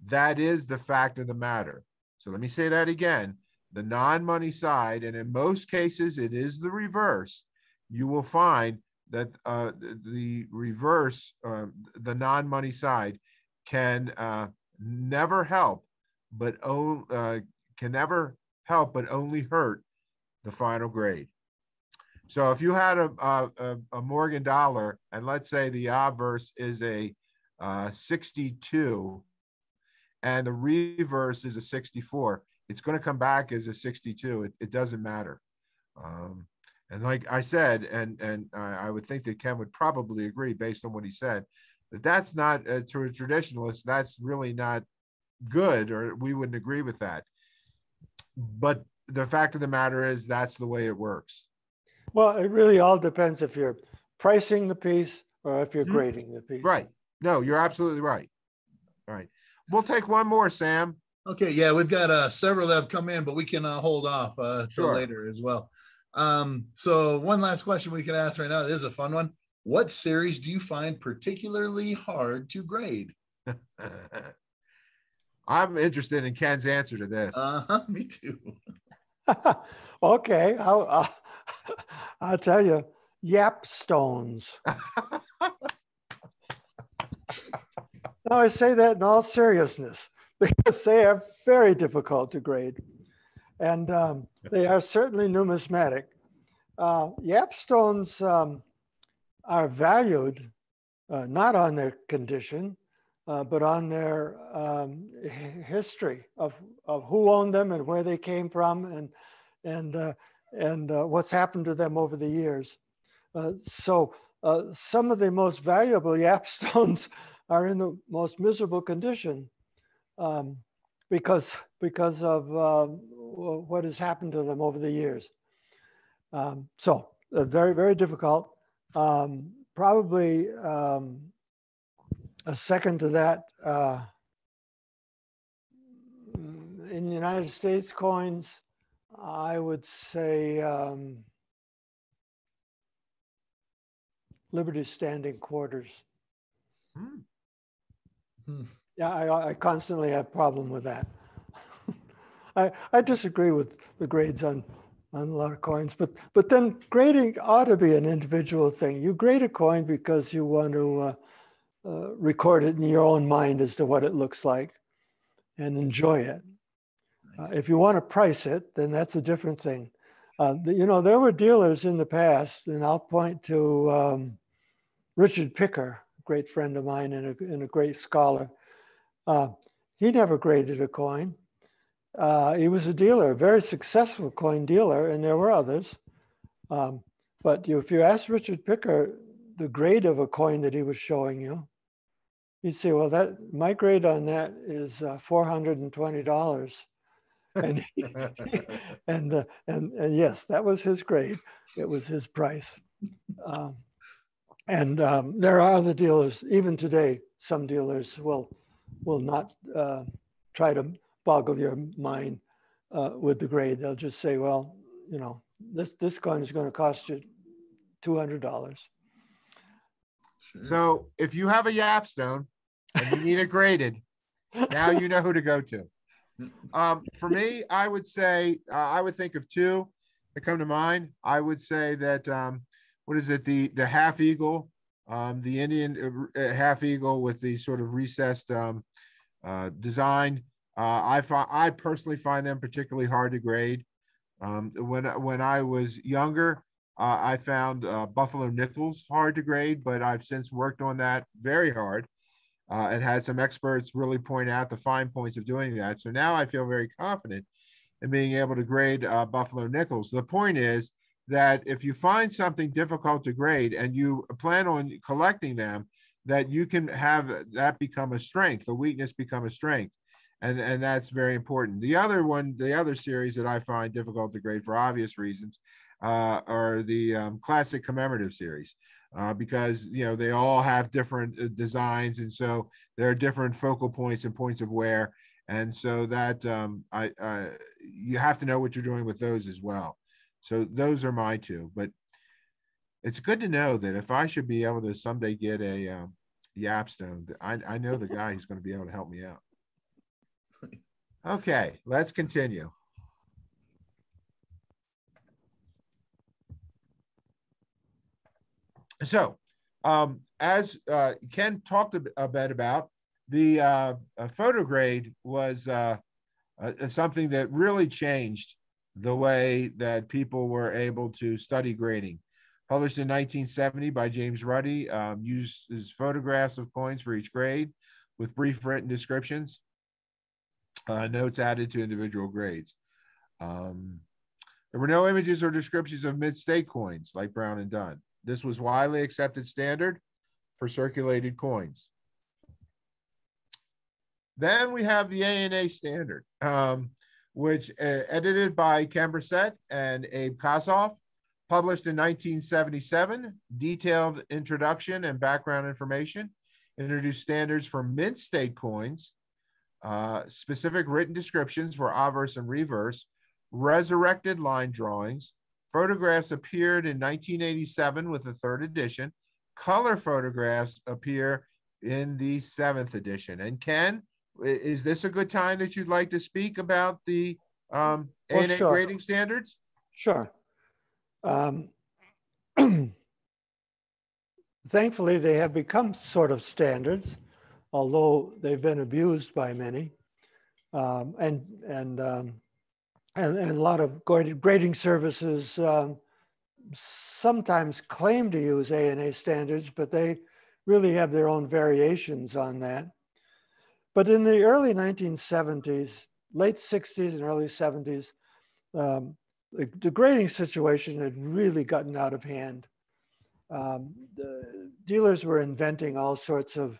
that is the fact of the matter. So let me say that again the non money side, and in most cases, it is the reverse, you will find that uh, the reverse, uh, the non money side, can uh, never help, but uh, can never help but only hurt the final grade. So if you had a, a, a Morgan dollar, and let's say the obverse is a uh, 62 and the reverse is a 64, it's going to come back as a 62. It, it doesn't matter. Um, and like I said, and and I would think that Ken would probably agree based on what he said, that that's not uh, to a traditionalist. That's really not good, or we wouldn't agree with that. But the fact of the matter is, that's the way it works. Well, it really all depends if you're pricing the piece or if you're Mhm. grading the piece. Right? No, you're absolutely right. All right, we'll take one more, Sam. Okay, yeah, we've got uh, several that have come in, but we can uh, hold off uh, till Sure. later as well. Um, so one last question we can ask right now. This is a fun one. What series do you find particularly hard to grade? I'm interested in Ken's answer to this. Uh huh. Me too. okay, I'll, I'll, I'll tell you, yap stones. now I say that in all seriousness because they are very difficult to grade, and um, they are certainly numismatic. Uh, yap stones um, are valued uh, not on their condition, uh, but on their um, history of, of who owned them and where they came from and and uh, and uh, what's happened to them over the years. Uh, so uh, some of the most valuable yap stones are in the most miserable condition um, because, because of uh, what has happened to them over the years. Um, so uh, very, very difficult. Um, probably um, a second to that uh, in the United States coins, I would say um, Liberty Standing Quarters. Hmm. Hmm. Yeah, I, I constantly have problem with that. I, I disagree with the grades on, on a lot of coins, but, but then grading ought to be an individual thing. You grade a coin because you want to uh, uh, record it in your own mind as to what it looks like and enjoy it. Uh, if you want to price it, then that's a different thing. Uh, you know, there were dealers in the past, and I'll point to um, Richard Picker, a great friend of mine and a, and a great scholar. Uh, he never graded a coin. Uh, he was a dealer, a very successful coin dealer, and there were others. Um, but if you ask Richard Picker the grade of a coin that he was showing you, you'd say, well, that my grade on that is uh, $420 and and, uh, and and yes, that was his grade. It was his price. Um, and um, there are other dealers, even today, some dealers will will not uh, try to boggle your mind uh, with the grade. They'll just say, well, you know, this this coin is going to cost you two hundred dollars. So if you have a yapstone and you need it graded, now you know who to go to. Um, for me, I would say uh, I would think of two that come to mind. I would say that um, what is it? The the half eagle, um, the Indian uh, uh half eagle with the sort of recessed um, uh, design. Uh, I find I personally find them particularly hard to grade. Um, when when I was younger, uh, I found uh, buffalo nickels hard to grade, but I've since worked on that very hard uh, and had some experts really point out the fine points of doing that. So now I feel very confident in being able to grade uh, Buffalo nickels. The point is that if you find something difficult to grade and you plan on collecting them, that you can have that become a strength, the weakness become a strength. And, and that's very important. The other one, the other series that I find difficult to grade for obvious reasons uh, are the um, classic commemorative series uh, because you know they all have different uh, designs, and so there are different focal points and points of wear, and so that um, I uh, you have to know what you're doing with those as well. So those are my two, but it's good to know that if I should be able to someday get a um, Yapstone, I, I know the guy who's going to be able to help me out. Okay, let's continue. So, um, as uh, Ken talked a, bit about, the uh, photograde was uh, uh, something that really changed the way that people were able to study grading. Published in 1970 by James Ruddy, um, uses photographs of coins for each grade with brief written descriptions, uh, notes added to individual grades. Um, there were no images or descriptions of mint state coins like Brown and Dunn. This was widely accepted standard for circulated coins. Then we have the ANA standard, um, which uh, edited by Ken Bressett and Abe Kosoff, published in 1977, detailed introduction and background information, introduced standards for mint state coins, uh, specific written descriptions for obverse and reverse, resurrected line drawings, Photographs appeared in 1987 with the third edition. Color photographs appear in the seventh edition. And Ken, is this a good time that you'd like to speak about the um, well, ANA sure. grading standards? Sure. Um, thankfully, they have become sort of standards, although they've been abused by many. Um, and and um, and, and a lot of grading services um, sometimes claim to use ANA standards, but they really have their own variations on that. But in the early 1970s, late 60s and early 70s, um, the, the, grading situation had really gotten out of hand. um, dealers were inventing all sorts of,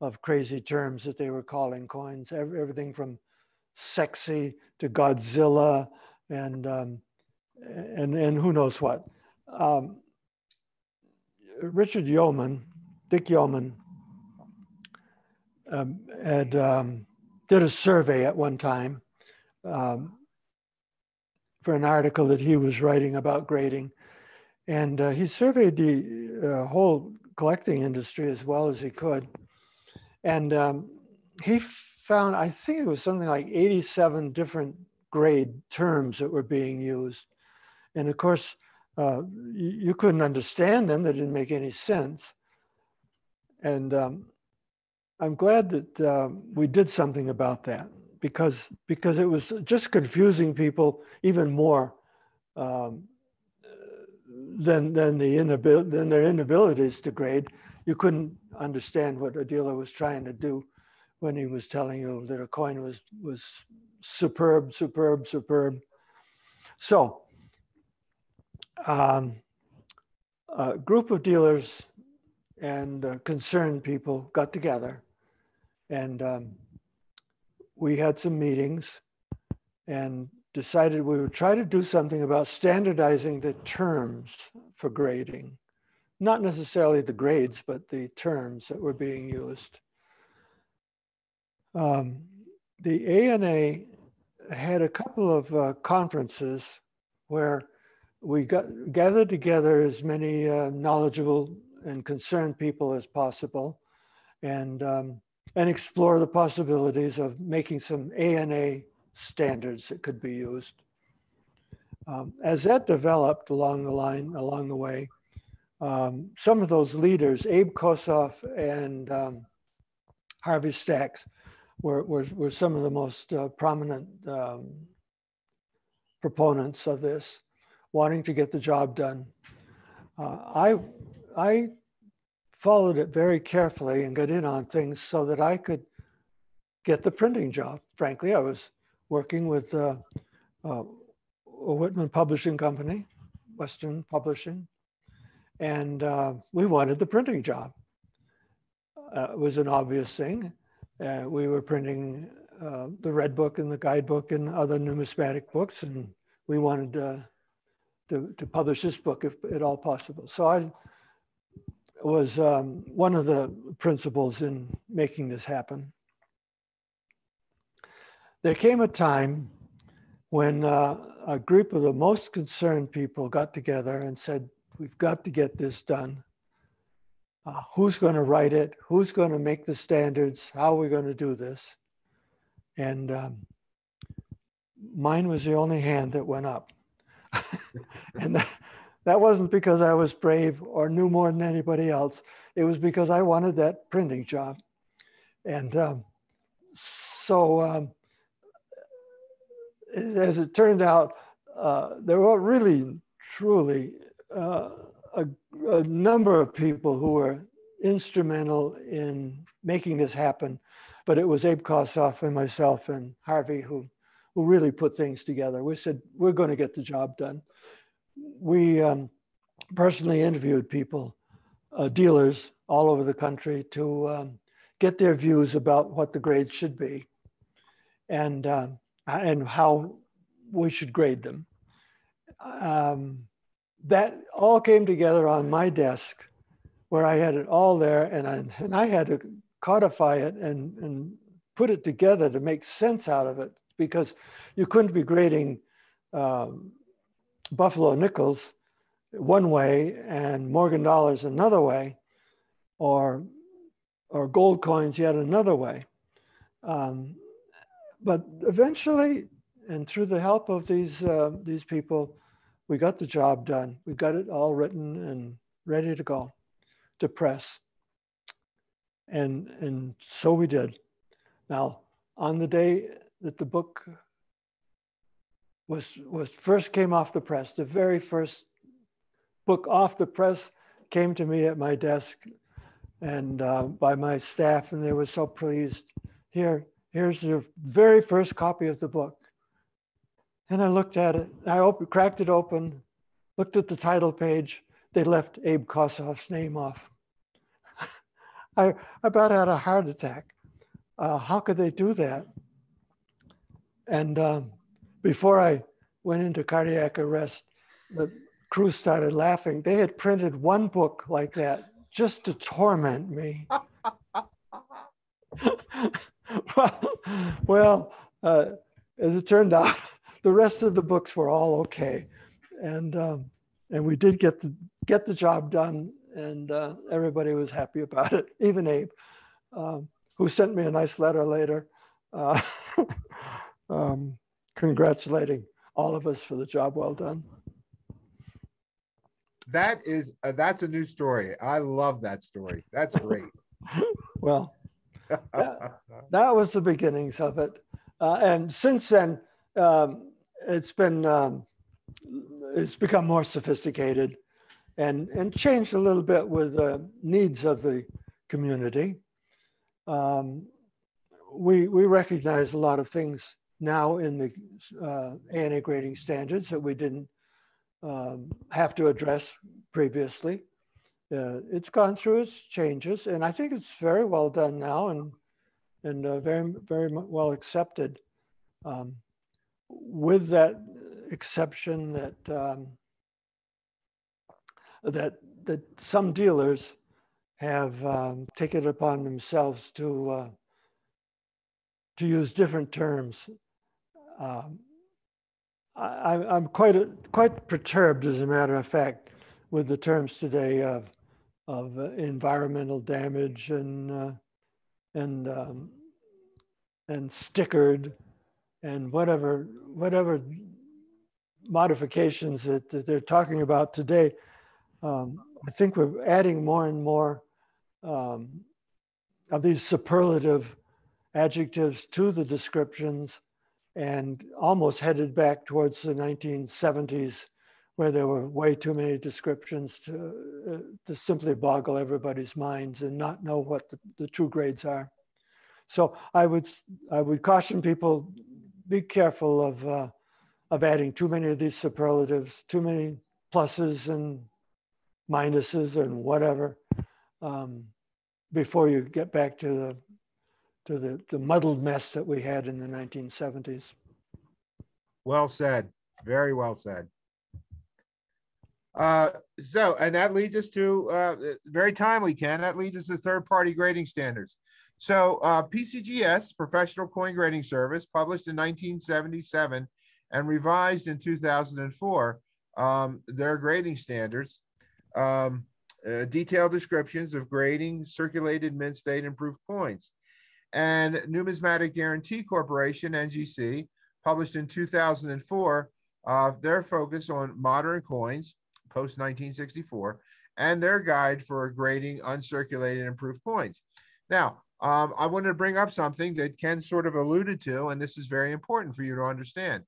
of crazy terms that they were calling coins, everything from sexy to Godzilla and, um, and, and who knows what. Um, Richard Yeoman, Dick Yeoman, um, had um, did a survey at one time um, for an article that he was writing about grading. And uh, he surveyed the uh, whole collecting industry as well as he could. And um, he found, I think it was something like 87 different grade terms that were being used. And of course, uh, you, couldn't understand them, they didn't make any sense. And um, I'm glad that uh, we did something about that because because it was just confusing people even more um, than than the inability than their inabilities to grade. You couldn't understand what a dealer was trying to do when he was telling you that a coin was was superb, superb, superb. So um, a group of dealers and uh, concerned people got together and um, we had some meetings and decided we would try to do something about standardizing the terms for grading. Not necessarily the grades, but the terms that were being used. Um, the ANA had a couple of uh, conferences where we got gathered together as many uh, knowledgeable and concerned people as possible and um, and explore the possibilities of making some ANA standards that could be used. Um, as that developed along the line, along the way, um, some of those leaders, Abe Kosoff and um, Harvey Stacks, were, were, were, some of the most uh, prominent um, proponents of this, wanting to get the job done. Uh, I, I followed it very carefully and got in on things so that I could get the printing job. Frankly, I was working with uh, uh, a Whitman Publishing Company, Western Publishing, and uh, we wanted the printing job. Uh, it was an obvious thing. Uh, we were printing uh, the Red Book and the Guidebook and other numismatic books, and we wanted to, to publish this book if at all possible. So I was um, one of the principles in making this happen. There came a time when uh, a group of the most concerned people got together and said, we've got to get this done. Uh, who's going to write it? Who's going to make the standards? How are we going to do this? And um, mine was the only hand that went up. and that, that wasn't because I was brave or knew more than anybody else. It was because I wanted that printing job. And um, so, um, as it turned out, uh, there were really, truly uh, a, a, number of people who were instrumental in making this happen. But it was Abe Kosoff and myself and Harvey who, who really put things together. We said, we're going to get the job done we um, personally interviewed people, uh, dealers all over the country to um, get their views about what the grades should be and, uh, and how we should grade them. Um, that all came together on my desk where I had it all there and I, and I had to codify it and, and put it together to make sense out of it because you couldn't be grading um, Buffalo nickels one way and Morgan dollars another way, or or gold coins yet another way. Um, but eventually, and through the help of these uh, these people, we got the job done. We got it all written and ready to go to press. And and so we did. Now, on the day that the book was, was first came off the press. The very first book off the press came to me at my desk and uh, by my staff, and they were so pleased. Here, here's your very first copy of the book. And I looked at it. I cracked it open, looked at the title page, they left Abe Kosoff's name off. I about had a heart attack. Uh, how could they do that? And um, before I went into cardiac arrest, the crew started laughing. They had printed one book like that just to torment me. well, well uh, as it turned out, the rest of the books were all okay, and um, and we did get the get the job done, and uh, everybody was happy about it, even Abe, um, who sent me a nice letter later, uh, um, congratulating all of us for the job well done. That is uh, that's a new story. I love that story. That's great. well, that, that, was the beginnings of it, uh, and since then um, it's been um, it's become more sophisticated and and changed a little bit with the needs of the community. Um, we we recognize a lot of things now in the uh, ANA grading standards that we didn't um, have to address previously. Uh, it's gone through its changes, and I think it's very well done now and and uh, very very well accepted. Um, with that exception that um, that that some dealers have um, taken it upon themselves to uh, to use different terms. Um, I, am quite quite perturbed, as a matter of fact, with the terms today of of uh, environmental damage and uh, and um, and stickered and whatever whatever modifications that, that they're talking about today. Um, I think we're adding more and more um, of these superlative adjectives to the descriptions and almost headed back towards the 1970s where there were way too many descriptions to, uh, to simply boggle everybody's minds and not know what the, the true grades are. So I would, I would caution people, be careful of, uh, of adding too many of these superlatives, too many pluses and minuses and whatever um, before you get back to the to the, the muddled mess that we had in the 1970s. Well said. Very well said. Uh, so, and that leads us to uh, very timely, Ken. That leads us to third party grading standards. So, uh, PCGS, Professional Coin Grading Service, published in 1977 and revised in 2004 um, their grading standards. Um, uh, detailed descriptions of grading circulated mint state and proof coins and Numismatic Guarantee Corporation, NGC, published in 2004, uh, their focus on modern coins post 1964 and their guide for grading uncirculated and proof coins. Now, um, I wanted to bring up something that Ken sort of alluded to, and this is very important for you to understand.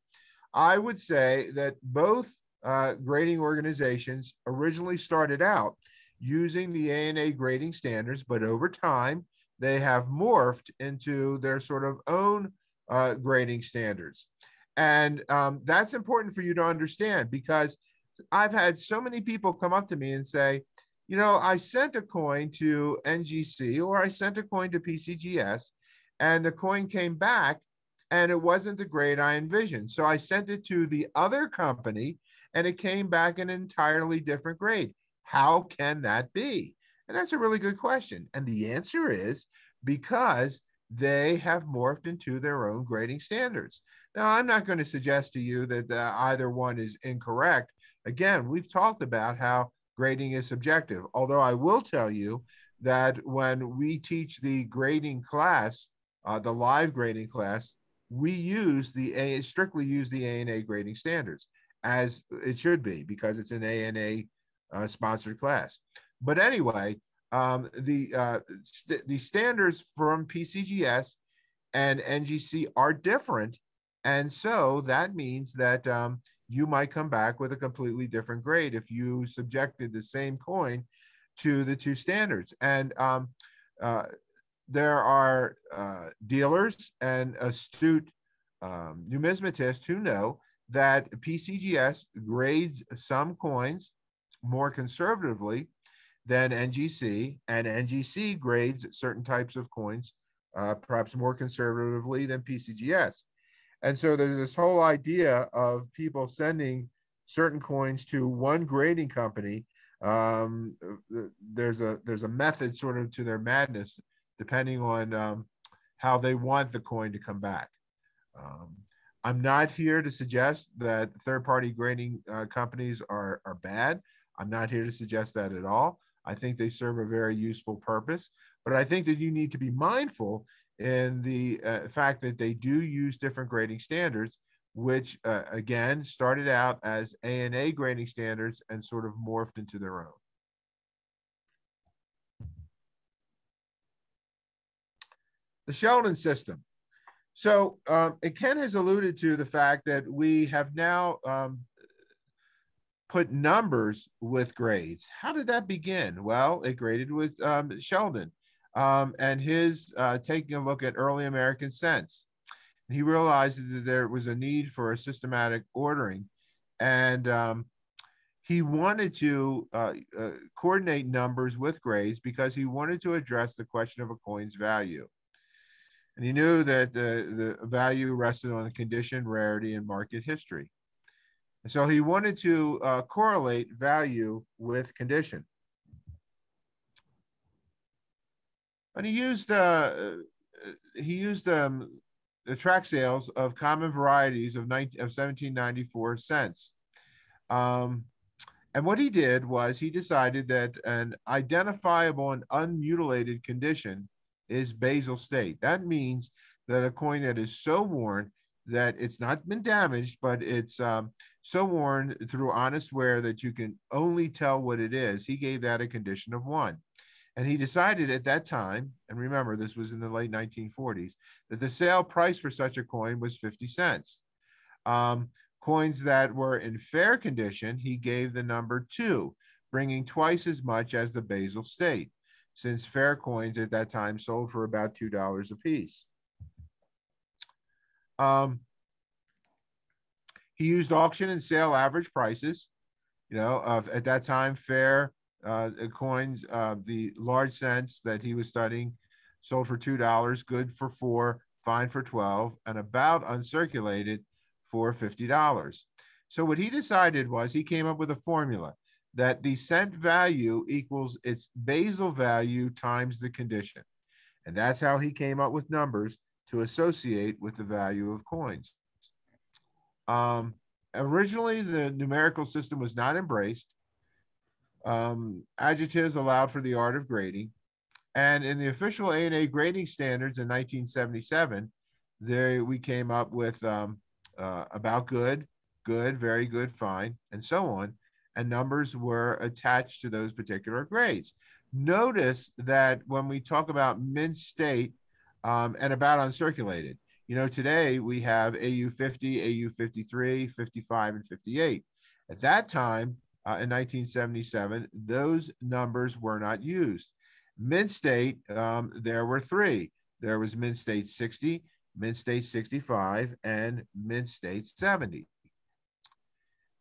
I would say that both uh, grading organizations originally started out using the ANA grading standards, but over time, they have morphed into their sort of own uh, grading standards. And um, that's important for you to understand because I've had so many people come up to me and say, you know, I sent a coin to NGC or I sent a coin to PCGS and the coin came back and it wasn't the grade I envisioned. So I sent it to the other company and it came back an entirely different grade. How can that be? And that's a really good question. And the answer is because they have morphed into their own grading standards. Now, I'm not going to suggest to you that uh, either one is incorrect. Again, we've talked about how grading is subjective, although I will tell you that when we teach the grading class, uh, the live grading class, we use the A, strictly use the ANA grading standards as it should be because it's an ANA uh, sponsored class. But anyway, um, the uh, st- the standards from PCGS and NGC are different, and so that means that um, you might come back with a completely different grade if you subjected the same coin to the two standards. And um, uh, there are uh, dealers and astute um, numismatists who know that PCGS grades some coins more conservatively than NGC, and NGC grades certain types of coins uh, perhaps more conservatively than PCGS. And so there's this whole idea of people sending certain coins to one grading company. Um, there's a there's a method sort of to their madness, depending on um, how they want the coin to come back. Um, I'm not here to suggest that third-party grading uh, companies are are bad. I'm not here to suggest that at all. I think they serve a very useful purpose, but I think that you need to be mindful in the uh, fact that they do use different grading standards, which uh, again started out as ANA grading standards and sort of morphed into their own. The Sheldon system. So um, Ken has alluded to the fact that we have now um, put numbers with grades. How did that begin? Well, it graded with um, Sheldon um, and his uh, taking a look at early American cents. He realized that there was a need for a systematic ordering, and um, he wanted to uh, uh, coordinate numbers with grades because he wanted to address the question of a coin's value. And he knew that the, the value rested on the condition, rarity, and market history. And so he wanted to uh, correlate value with condition. And he used uh, uh, he used um, the track sales of common varieties of, 19, of 1794 cents. Um, and what he did was he decided that an identifiable and unmutilated condition is basal state. That means that a coin that is so worn that it's not been damaged, but it's um, so worn through honest wear that you can only tell what it is. He gave that a condition of one. And he decided at that time, and remember, this was in the late 1940s, that the sale price for such a coin was 50 cents. Um, coins that were in fair condition, he gave the number two, bringing twice as much as the basal state, since fair coins at that time sold for about $2 a piece. Um, he used auction and sale average prices. You know, of at that time, fair uh, coins, uh, the large cents that he was studying sold for $2, good for four, fine for 12, and about uncirculated for $50. So what he decided was he came up with a formula that the cent value equals its basal value times the condition. And that's how he came up with numbers to associate with the value of coins. Um, originally, the numerical system was not embraced. Um, adjectives allowed for the art of grading. And in the official ANA grading standards in 1977, there we came up with um, uh, about good, good, very good, fine, and so on. And numbers were attached to those particular grades. Notice that when we talk about mint state um, and about uncirculated, you know, today we have AU 50, AU 53, 55, and 58. At that time, uh, in 1977, those numbers were not used. Mint State, um, there were three. There was Mint State 60, Mint State 65, and Mint State 70.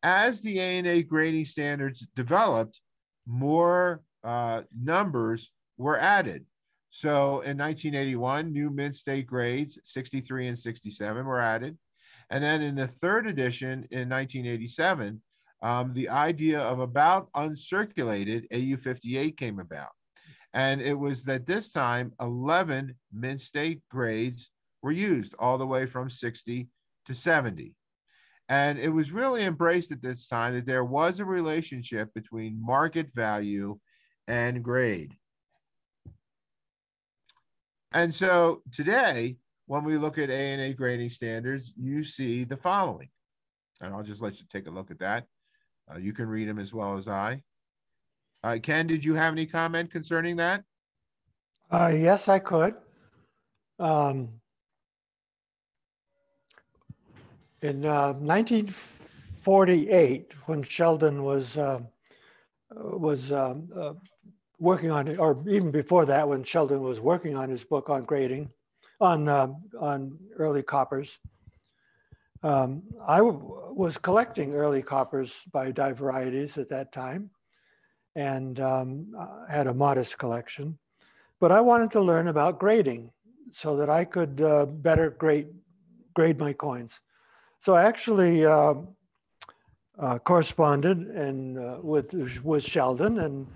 As the ANA grading standards developed, more uh, numbers were added. So in 1981, new Mint State grades 63 and 67 were added. And then in the third edition in 1987, um, the idea of about uncirculated AU58 came about. And it was that this time 11 mint state grades were used all the way from 60 to 70. And it was really embraced at this time that there was a relationship between market value and grade. And so today, when we look at ANA grading standards, you see the following. And I'll just let you take a look at that. Uh, you can read them as well as I. Uh, Ken, did you have any comment concerning that? Uh, yes, I could. Um, in 1948, uh, when Sheldon was uh, was um, working on it, or even before that, when Sheldon was working on his book on grading, on on early coppers, um, I was collecting early coppers by die varieties at that time, and um, had a modest collection. But I wanted to learn about grading so that I could uh, better grade, grade my coins. So I actually uh, uh, corresponded and uh, with, with Sheldon and,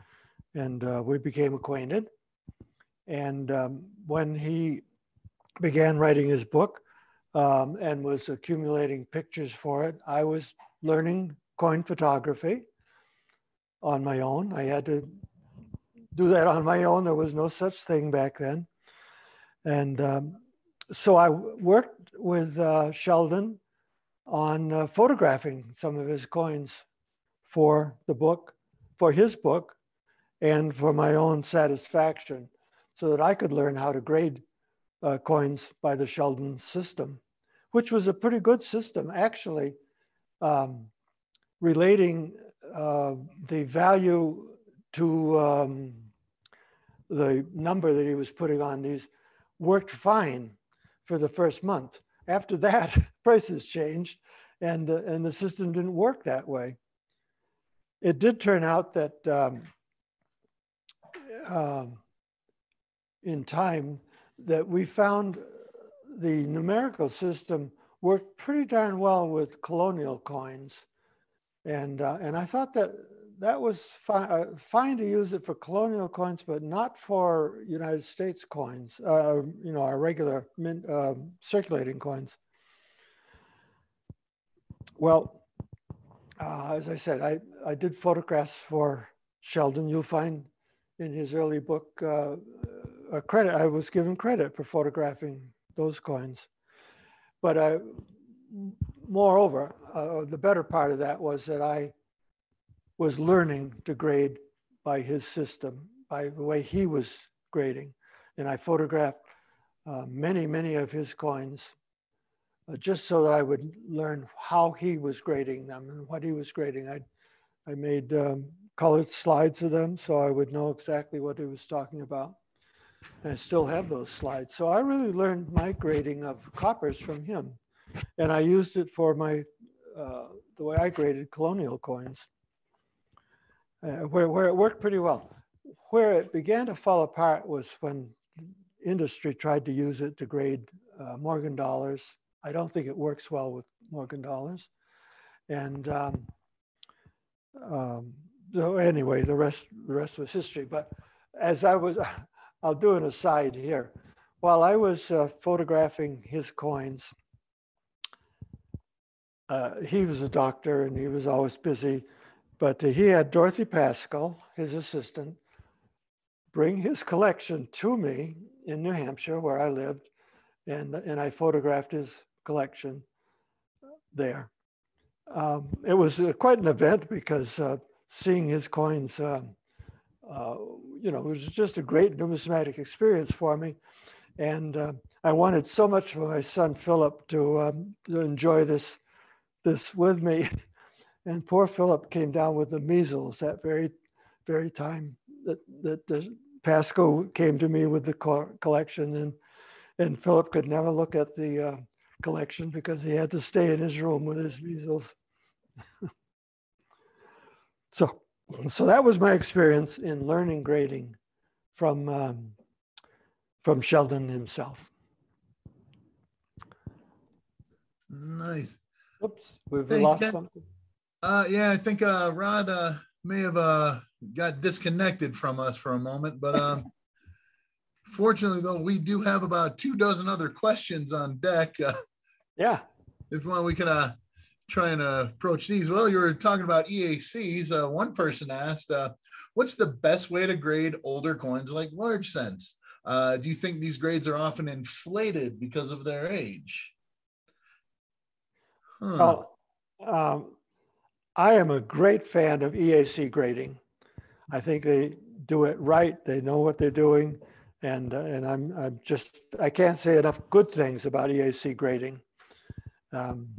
and uh, we became acquainted. And um, when he began writing his book um, and was accumulating pictures for it, I was learning coin photography on my own. I had to do that on my own. There was no such thing back then. And um, so I worked with uh, Sheldon on uh, photographing some of his coins for the book, for his book, and for my own satisfaction so that I could learn how to grade uh, coins by the Sheldon system, which was a pretty good system, actually, um, relating uh, the value to um, the number that he was putting on these worked fine for the first month. After that, prices changed and, uh, and the system didn't work that way. It did turn out that um, um, in time that we found the numerical system worked pretty darn well with colonial coins. And, uh, and I thought that that was fi uh, fine to use it for colonial coins, but not for United States coins, uh, you know, our regular mint, um, circulating coins. Well, uh, as I said, I, I did photographs for Sheldon. You'll find in his early book uh, a credit. I was given credit for photographing those coins. But I, moreover, uh, the better part of that was that I was learning to grade by his system, by the way he was grading. And I photographed uh, many, many of his coins uh, just so that I would learn how he was grading them and what he was grading. I, I made um, colored slides of them so I would know exactly what he was talking about. I still have those slides. So I really learned my grading of coppers from him. And I used it for my, uh, the way I graded colonial coins, uh, where, where it worked pretty well. Where it began to fall apart was when industry tried to use it to grade uh, Morgan dollars. I don't think it works well with Morgan dollars. And um, um, so anyway, the rest, the rest was history. But as I was, I'll do an aside here. While I was uh, photographing his coins, uh, he was a doctor and he was always busy, but he had Dorothy Paschal, his assistant, bring his collection to me in New Hampshire where I lived, and, and I photographed his collection there. Um, it was uh, quite an event because uh, seeing his coins um, uh, you know, it was just a great numismatic experience for me. And uh, I wanted so much for my son Philip to, um, to enjoy this, this with me. And poor Philip came down with the measles that very, very time that, that the Paschal came to me with the co collection. And, and Philip could never look at the uh, collection because he had to stay in his room with his measles. so so that was my experience in learning grading from um, from Sheldon himself. Nice. Oops, we've Thanks, lost Ken. something. Uh, yeah, I think uh, Rod uh, may have uh, got disconnected from us for a moment, but um, fortunately, though, we do have about two dozen other questions on deck. Uh, yeah. If one we can uh, trying to approach these. Well, you were talking about EACs. Uh, one person asked, uh, "What's the best way to grade older coins like large cents? Uh, do you think these grades are often inflated because of their age?" Huh. Well, um, I am a great fan of EAC grading. I think they do it right. They know what they're doing, and uh, and I'm I'm just I can't say enough good things about EAC grading. Um,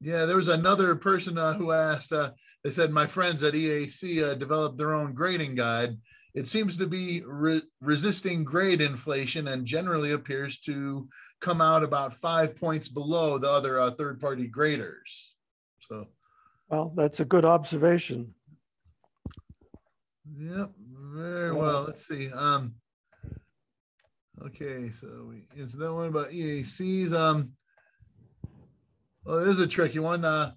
yeah, there was another person uh, who asked. Uh, they said my friends at EAC uh, developed their own grading guide. It seems to be re- resisting grade inflation and generally appears to come out about five points below the other uh, third-party graders. So, well, that's a good observation. Yep, very well. Let's see. Um, okay, so we answer that one about EACs. Um, well, this is a tricky one. Uh,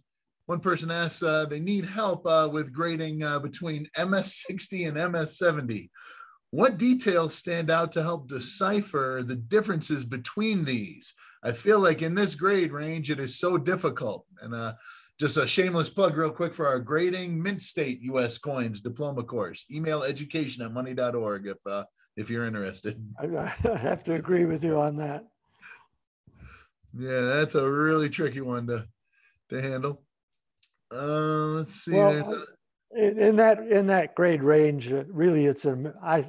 one person asks, uh, they need help uh, with grading uh, between MS60 and MS70. What details stand out to help decipher the differences between these? I feel like in this grade range, it is so difficult. And uh, just a shameless plug, real quick, for our grading Mint State U.S. coins diploma course. Email education at money.org if uh, if you're interested. I, I have to agree with you on that. Yeah, that's a really tricky one to to handle. Uh, let's see. Well, in, that in that grade range, really, it's a I.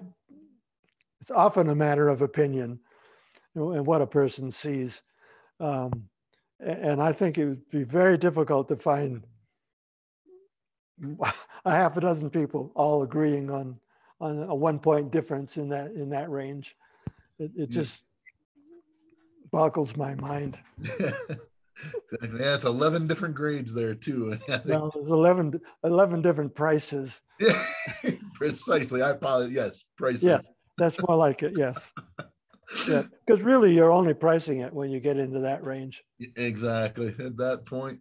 It's often a matter of opinion, and what a person sees, um, and I think it would be very difficult to find a half a dozen people all agreeing on on a one point difference in that in that range. It, it yeah. just boggles my mind. exactly. Yeah, it's 11 different grades there too. well, there's 11, 11 different prices. Yeah, precisely. I apologize. Yes, prices. Yes, that's more like it. Yes. Yeah, because really you're only pricing it when you get into that range. Exactly. At that point.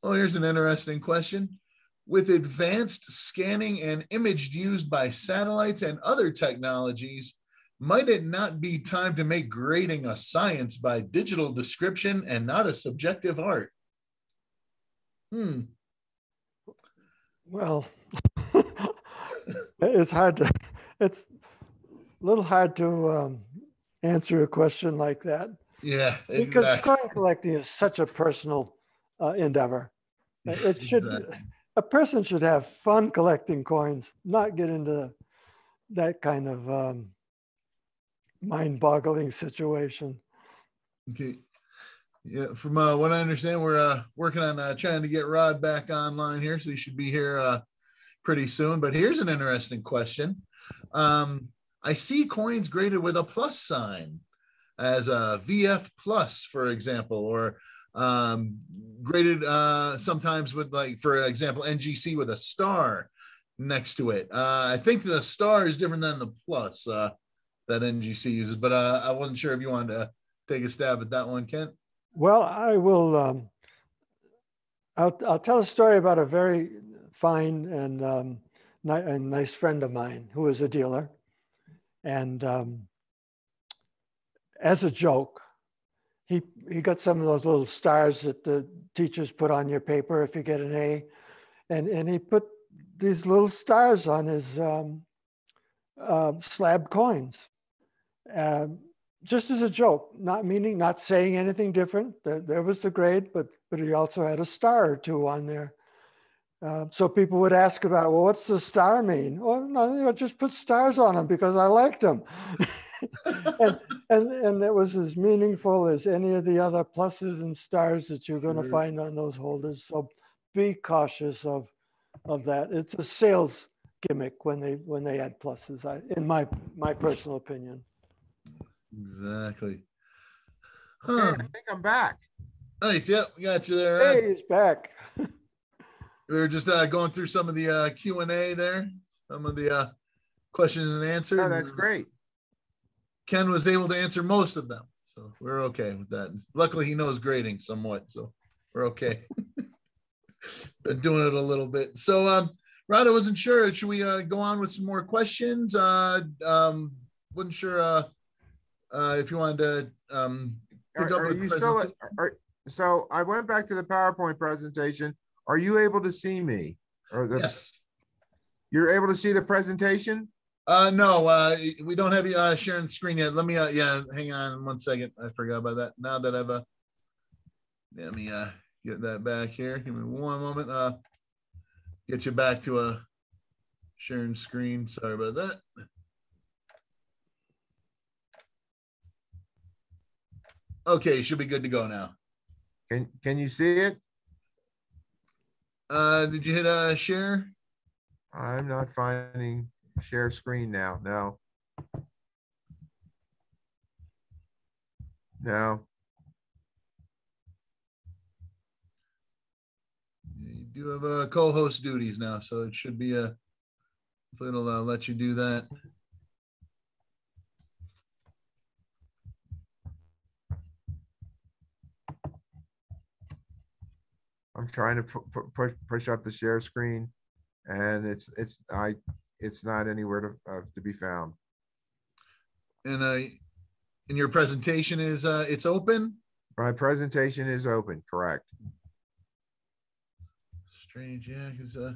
Well, here's an interesting question. With advanced scanning and image used by satellites and other technologies, might it not be time to make grading a science by digital description and not a subjective art? Hmm. Well, it's hard to, it's a little hard to um, answer a question like that. Yeah, exactly. because coin collecting is such a personal uh, endeavor. It should exactly. a person should have fun collecting coins, not get into that kind of um, mind-boggling situation. Okay. Yeah, from uh, what I understand, we're uh, working on uh, trying to get Rod back online here, so he should be here uh, pretty soon. But here's an interesting question. Um, I see coins graded with a plus sign as a VF plus, for example, or um, graded uh, sometimes with like, for example, NGC with a star next to it. Uh, I think the star is different than the plus. That NGC uses. But uh, I wasn't sure if you wanted to take a stab at that one, Ken. Well, I will. Um, I'll, I'll tell a story about a very fine and um, ni- a nice friend of mine who is a dealer. And um, as a joke, he, he got some of those little stars that the teachers put on your paper if you get an A. And, and he put these little stars on his um, uh, slab coins. Uh, just as a joke, not meaning, not saying anything different. That There was the grade, but but he also had a star or two on there. Uh, so people would ask about, well, what's the star mean? Oh, no, I just put stars on them because I liked them. and, and, and it was as meaningful as any of the other pluses and stars that you're going to find on those holders. So be cautious of, of that. It's a sales gimmick when they when they add pluses, I, in my my personal opinion. Exactly. Huh. Okay, I think I'm back. Nice. Yep, we got you there. Hey, he's back. we were just uh, going through some of the uh, Q and A there, some of the uh, questions and answers. Oh, that's great. Ken was able to answer most of them, so we're okay with that. Luckily, he knows grading somewhat, so we're okay. Been doing it a little bit. So, um, Rod, I wasn't sure. Should we uh, go on with some more questions? Uh, um, wasn't sure. Uh, uh, if you wanted to um, pick are, up are you still at, are, so I went back to the PowerPoint presentation. Are you able to see me? Or the, yes. You're able to see the presentation? Uh, no, uh, we don't have you uh, sharing the screen yet. Let me, uh, yeah, hang on one second. I forgot about that. Now that I've, uh, let me uh, get that back here. Give me one moment. Uh, get you back to a sharing screen. Sorry about that. Okay, should be good to go now. Can can you see it? Uh, did you hit uh share? I'm not finding share screen now. No. No. You do have uh, co-host duties now, so it should be a Hopefully it'll uh, let you do that. I'm trying to pu- pu- push, push up the share screen and it's, it's, I, it's not anywhere to, uh, to be found. And uh, and your presentation is uh, it's open. My presentation is open, correct? Strange, yeah, because uh,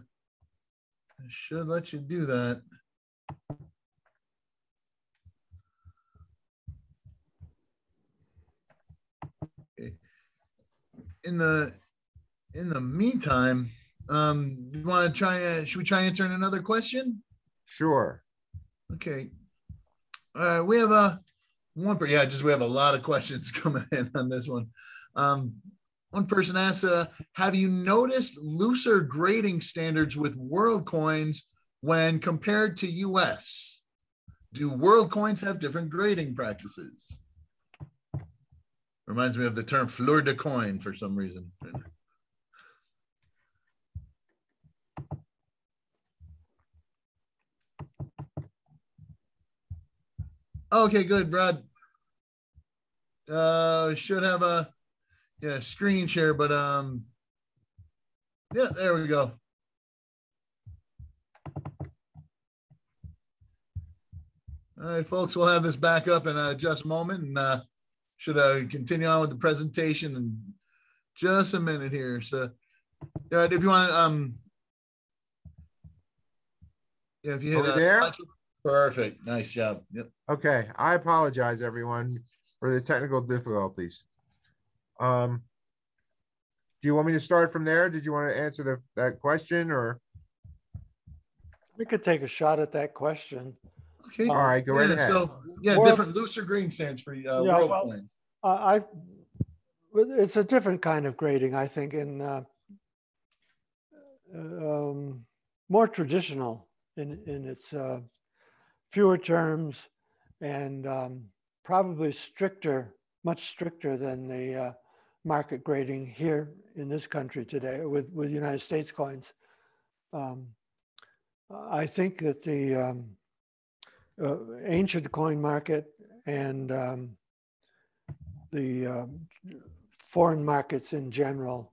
it should let you do that. Okay. In the in the meantime, um, you want to try? Uh, should we try answering another question? Sure. Okay. All right. we have a one. per- Yeah, just we have a lot of questions coming in on this one. Um, one person asks, uh, "Have you noticed looser grading standards with world coins when compared to U.S.? Do world coins have different grading practices?" Reminds me of the term "fleur de coin" for some reason. Okay, good, Brad. Uh, should have a yeah screen share, but um, yeah, there we go. All right, folks, we'll have this back up in uh, just a moment, and uh, should uh, continue on with the presentation in just a minute here. So, all right, if you want, um, yeah, if you hit uh, there? Perfect, nice job. Yep. Okay, I apologize, everyone, for the technical difficulties. Um, do you want me to start from there? Did you want to answer the, that question or? We could take a shot at that question. Okay. All right, go right ahead. So yeah, World- different looser green sands for uh, Yeah, world well- coins. Uh, I, it's a different kind of grading, I think, in uh, um, more traditional in in its uh, fewer terms and um, probably stricter, much stricter than the uh, market grading here in this country today with with United States coins. Um, I think that the um, uh, ancient coin market and um, the um, foreign markets in general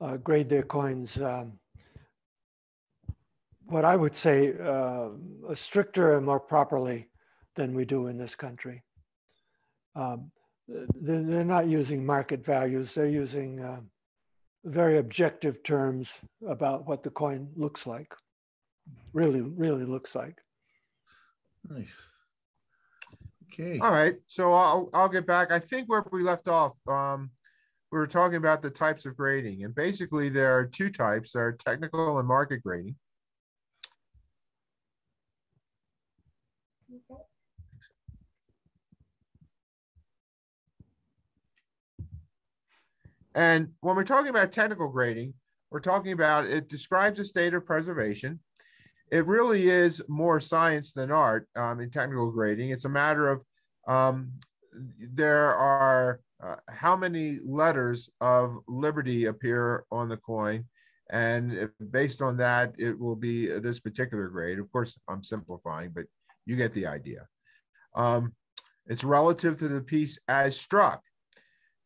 uh, grade their coins um, what I would say uh, stricter and more properly than we do in this country. Um, they're, they're not using market values. They're using uh, very objective terms about what the coin looks like. Really, really looks like. Nice. Okay. All right, so I'll, I'll get back. I think where we left off, um, we were talking about the types of grading and basically there are two types, there are technical and market grading. And when we're talking about technical grading, we're talking about it describes a state of preservation. It really is more science than art um, in technical grading. It's a matter of um, there are uh, how many letters of liberty appear on the coin. And based on that, it will be this particular grade. Of course, I'm simplifying, but you get the idea. Um, it's relative to the piece as struck.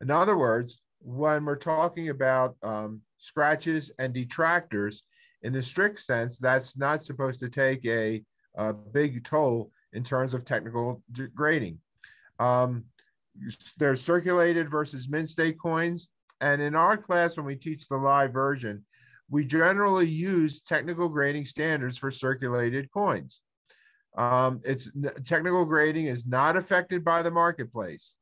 In other words, when we're talking about um, scratches and detractors, in the strict sense, that's not supposed to take a, a big toll in terms of technical grading. Um, there's circulated versus mint state coins. And in our class, when we teach the live version, we generally use technical grading standards for circulated coins. Um, it's technical grading is not affected by the marketplace.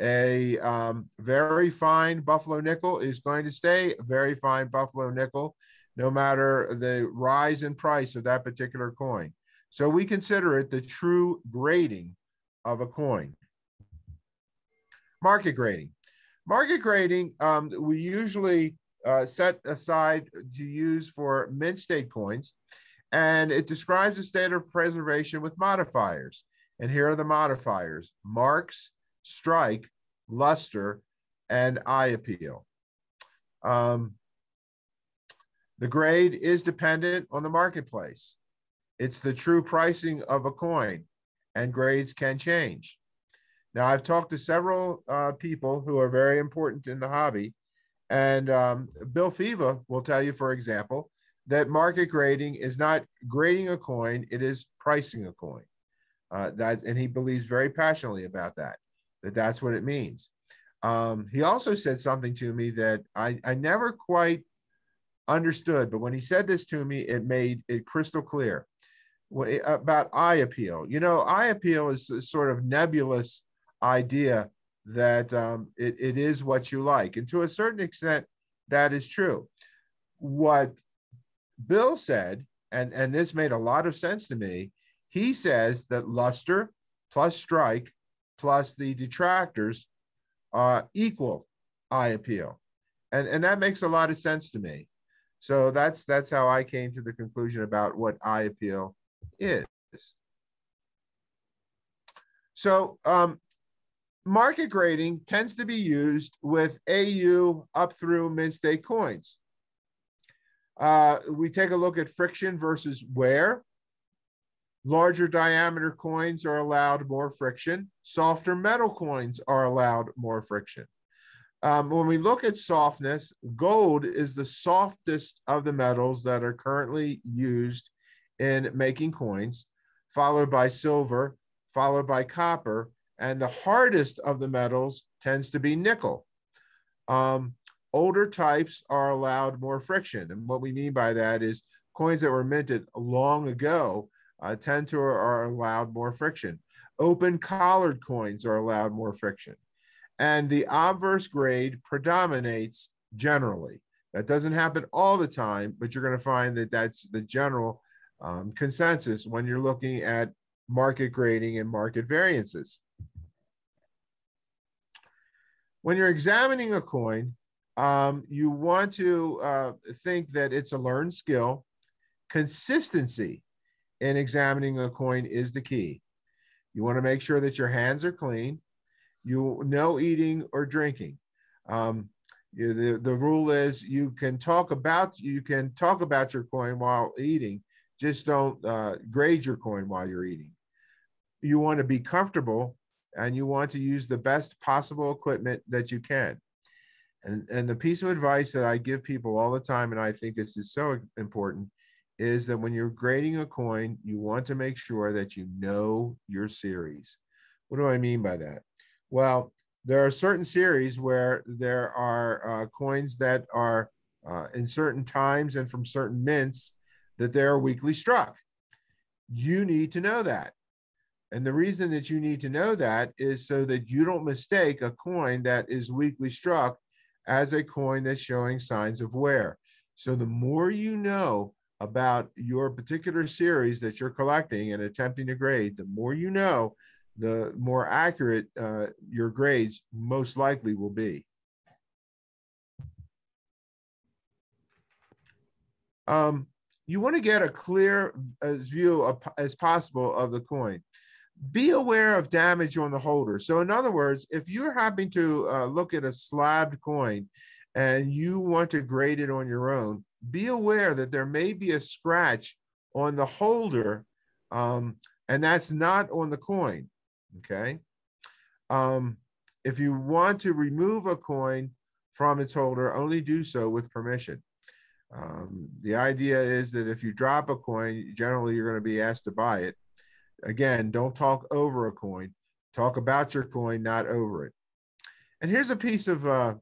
A um, very fine Buffalo nickel is going to stay a very fine Buffalo nickel, no matter the rise in price of that particular coin. So we consider it the true grading of a coin. Market grading. Market grading, um, we usually uh, set aside to use for mint state coins, and it describes a state of preservation with modifiers. And here are the modifiers marks, strike, luster, and eye appeal. Um, the grade is dependent on the marketplace. It's the true pricing of a coin, and grades can change. Now, I've talked to several uh, people who are very important in the hobby, and um, Bill Fivaz will tell you, for example, that market grading is not grading a coin; it is pricing a coin. Uh, that, and he believes very passionately about that. That that's what it means. Um, he also said something to me that I, I never quite understood, but when he said this to me, it made it crystal clear about eye appeal. You know, eye appeal is a sort of nebulous idea that um, it, it is what you like. And to a certain extent, that is true. What Bill said, and, and this made a lot of sense to me, he says that luster plus strike plus the detractors uh, equal eye appeal. And, and that makes a lot of sense to me. So that's that's how I came to the conclusion about what eye appeal is. So um, market grading tends to be used with AU up through mint state coins. Uh, we take a look at friction versus wear. Larger diameter coins are allowed more friction. Softer metal coins are allowed more friction. Um, when we look at softness, gold is the softest of the metals that are currently used in making coins, followed by silver, followed by copper, and the hardest of the metals tends to be nickel. Um, older types are allowed more friction. And what we mean by that is coins that were minted long ago uh, tend to are allowed more friction. Open collared coins are allowed more friction and the obverse grade predominates generally. That doesn't happen all the time, but you're going to find that that's the general um, consensus when you're looking at market grading and market variances. When you're examining a coin, um, you want to uh, think that it's a learned skill. Consistency in examining a coin is the key. You want to make sure that your hands are clean you no eating or drinking. Um, you, the, the rule is you can talk about you can talk about your coin while eating, just don't uh, grade your coin while you're eating. You want to be comfortable and you want to use the best possible equipment that you can. And, and the piece of advice that I give people all the time, and I think this is so important, is that when you're grading a coin, you want to make sure that you know your series. What do I mean by that? Well, there are certain series where there are uh, coins that are uh, in certain times and from certain mints that they're weakly struck. You need to know that. And the reason that you need to know that is so that you don't mistake a coin that is weakly struck as a coin that's showing signs of wear. So the more you know about your particular series that you're collecting and attempting to grade, the more you know, the more accurate uh, your grades most likely will be. Um, you want to get a clear view of, as possible of the coin. Be aware of damage on the holder. So in other words, if you're having to uh, look at a slabbed coin and you want to grade it on your own, be aware that there may be a scratch on the holder um, and that's not on the coin okay? Um, if you want to remove a coin from its holder, only do so with permission. Um, the idea is that if you drop a coin, generally you're going to be asked to buy it. Again, don't talk over a coin. Talk about your coin, not over it. And here's a piece of uh,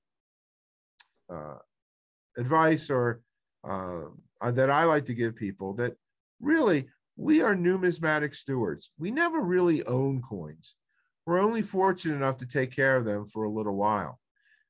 uh, advice or uh, that I like to give people that really we are numismatic stewards. We never really own coins. We're only fortunate enough to take care of them for a little while.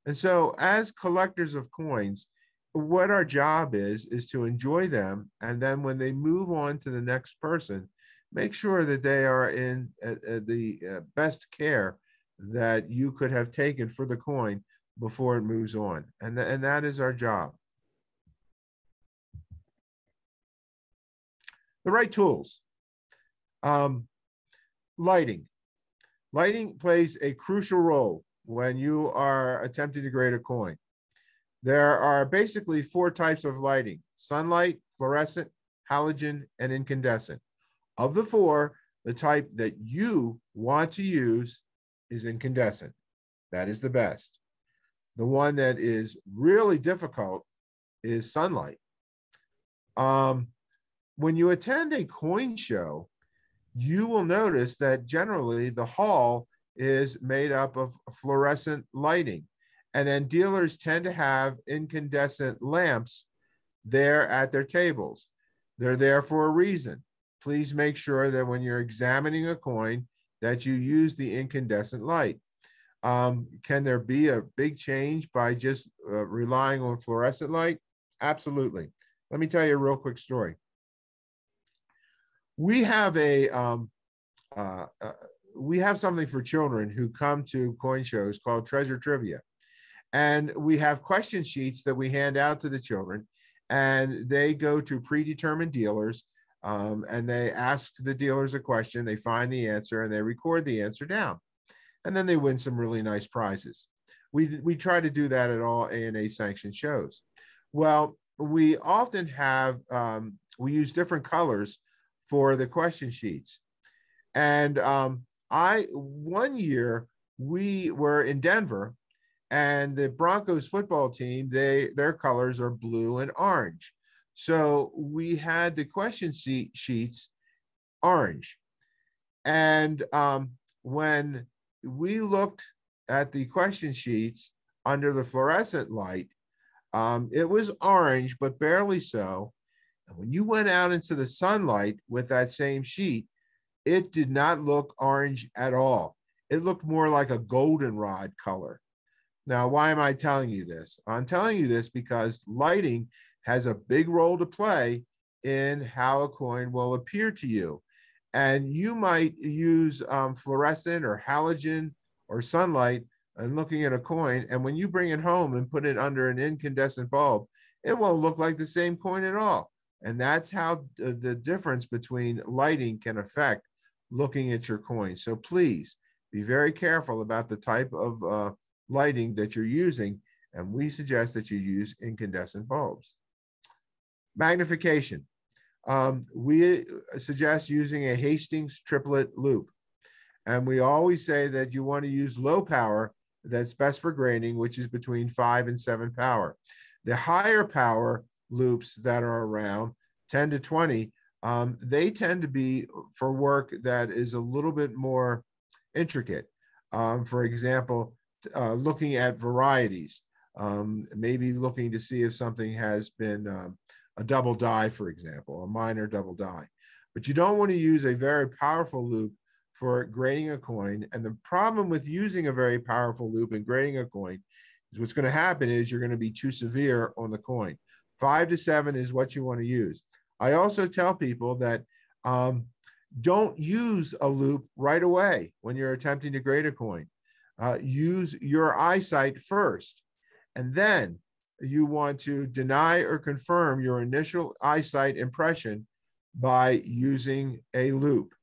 And so, as collectors of coins, what our job is, is to enjoy them. And then when they move on to the next person, make sure that they are in uh, uh, the uh, best care that you could have taken for the coin before it moves on. And, th- and that is our job. the right tools. Um, lighting. Lighting plays a crucial role when you are attempting to grade a coin. There are basically four types of lighting sunlight, fluorescent, halogen, and incandescent. Of the four, the type that you want to use is incandescent. That is the best. The one that is really difficult is sunlight. Um, when you attend a coin show, you will notice that generally the hall is made up of fluorescent lighting. And then dealers tend to have incandescent lamps there at their tables. They're there for a reason. Please make sure that when you're examining a coin that you use the incandescent light. Um, can there be a big change by just uh, relying on fluorescent light? Absolutely. Let me tell you a real quick story. We have a um, uh, uh, we have something for children who come to coin shows called Treasure Trivia, and we have question sheets that we hand out to the children, and they go to predetermined dealers, um, and they ask the dealers a question, they find the answer, and they record the answer down, and then they win some really nice prizes. We we try to do that at all ANA sanctioned shows. Well, we often have um, we use different colors for the question sheets and um, i one year we were in denver and the broncos football team they their colors are blue and orange so we had the question sheet sheets orange and um, when we looked at the question sheets under the fluorescent light um, it was orange, but barely so. And when you went out into the sunlight with that same sheet, it did not look orange at all. It looked more like a goldenrod color. Now, why am I telling you this? I'm telling you this because lighting has a big role to play in how a coin will appear to you. And you might use um, fluorescent or halogen or sunlight and looking at a coin. And when you bring it home and put it under an incandescent bulb, it won't look like the same coin at all. And that's how the difference between lighting can affect looking at your coin. So please be very careful about the type of uh, lighting that you're using. And we suggest that you use incandescent bulbs. Magnification. Um, we suggest using a Hastings triplet loupe. And we always say that you want to use low power that's best for graining, which is between five and seven power. The higher power loupes that are around, 10 to 20, um, they tend to be for work that is a little bit more intricate. Um, for example, uh, looking at varieties, um, maybe looking to see if something has been um, a double die, for example, a minor double die. But you don't want to use a very powerful loupe for grading a coin. And the problem with using a very powerful loupe and grading a coin is what's going to happen is you're going to be too severe on the coin. Five to seven is what you want to use. I also tell people that um, don't use a loupe right away when you're attempting to grade a coin. Uh, use your eyesight first, and then you want to deny or confirm your initial eyesight impression by using a loupe.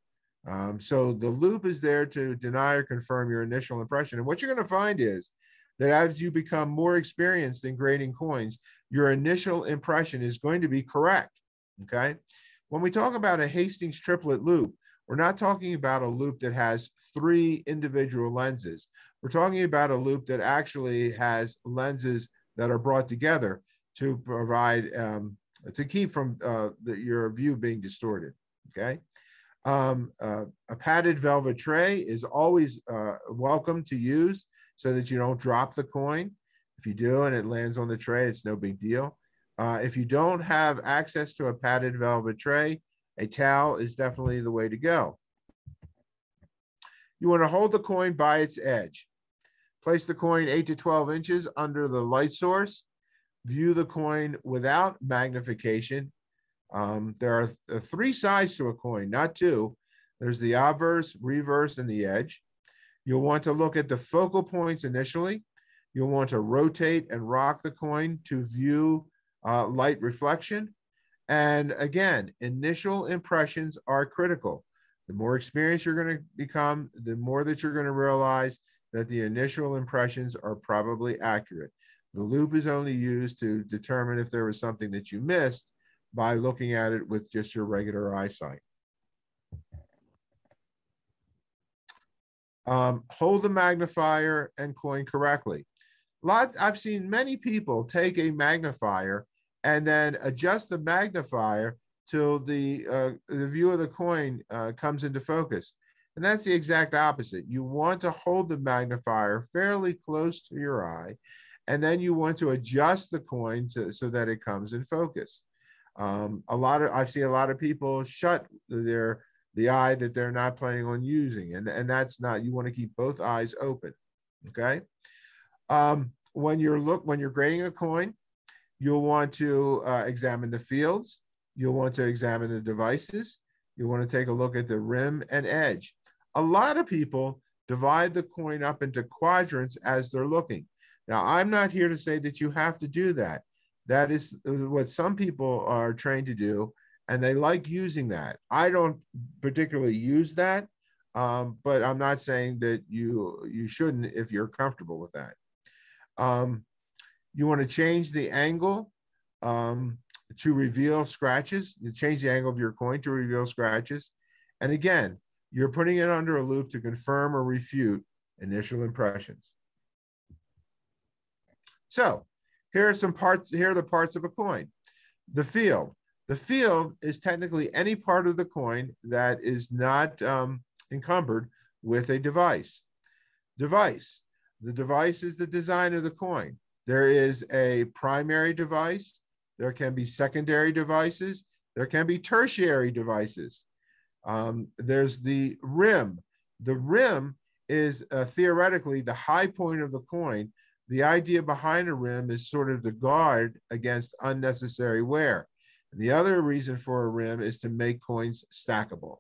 Um, so the loupe is there to deny or confirm your initial impression. And what you're going to find is that as you become more experienced in grading coins, your initial impression is going to be correct. Okay. When we talk about a Hastings triplet loupe, we're not talking about a loupe that has three individual lenses. We're talking about a loupe that actually has lenses that are brought together to provide, um, to keep from uh, the, your view being distorted. Okay. Um, uh, a padded velvet tray is always uh, welcome to use so that you don't drop the coin. If you do and it lands on the tray, it's no big deal. Uh, if you don't have access to a padded velvet tray, a towel is definitely the way to go. You want to hold the coin by its edge. Place the coin 8 to 12 inches under the light source. View the coin without magnification um, there are th- three sides to a coin, not two. There's the obverse, reverse, and the edge. You'll want to look at the focal points initially. You'll want to rotate and rock the coin to view uh, light reflection. And again, initial impressions are critical. The more experienced you're going to become, the more that you're going to realize that the initial impressions are probably accurate. The loupe is only used to determine if there was something that you missed by looking at it with just your regular eyesight. Um, hold the magnifier and coin correctly. Lots, I've seen many people take a magnifier and then adjust the magnifier till the, uh, the view of the coin uh, comes into focus. And that's the exact opposite. You want to hold the magnifier fairly close to your eye, and then you want to adjust the coin to, so that it comes in focus. Um, a lot of I see a lot of people shut their the eye that they're not planning on using, and, and that's not. You want to keep both eyes open. Okay. Um, when you're look when you're grading a coin, you'll want to uh, examine the fields. You'll want to examine the devices. You want to take a look at the rim and edge. A lot of people divide the coin up into quadrants as they're looking. Now, I'm not here to say that you have to do that. That is what some people are trained to do, and they like using that. I don't particularly use that, um, but I'm not saying that you you shouldn't if you're comfortable with that. Um, you want to change the angle um, to reveal scratches. You change the angle of your coin to reveal scratches. And again, you're putting it under a loupe to confirm or refute initial impressions. So here are some parts, here are the parts of a coin. The field. The field is technically any part of the coin that is not um, encumbered with a device. Device. The device is the design of the coin. There is a primary device. There can be secondary devices. There can be tertiary devices. Um, there's the rim. The rim is uh, theoretically the high point of the coin. The idea behind a rim is sort of the guard against unnecessary wear. The other reason for a rim is to make coins stackable.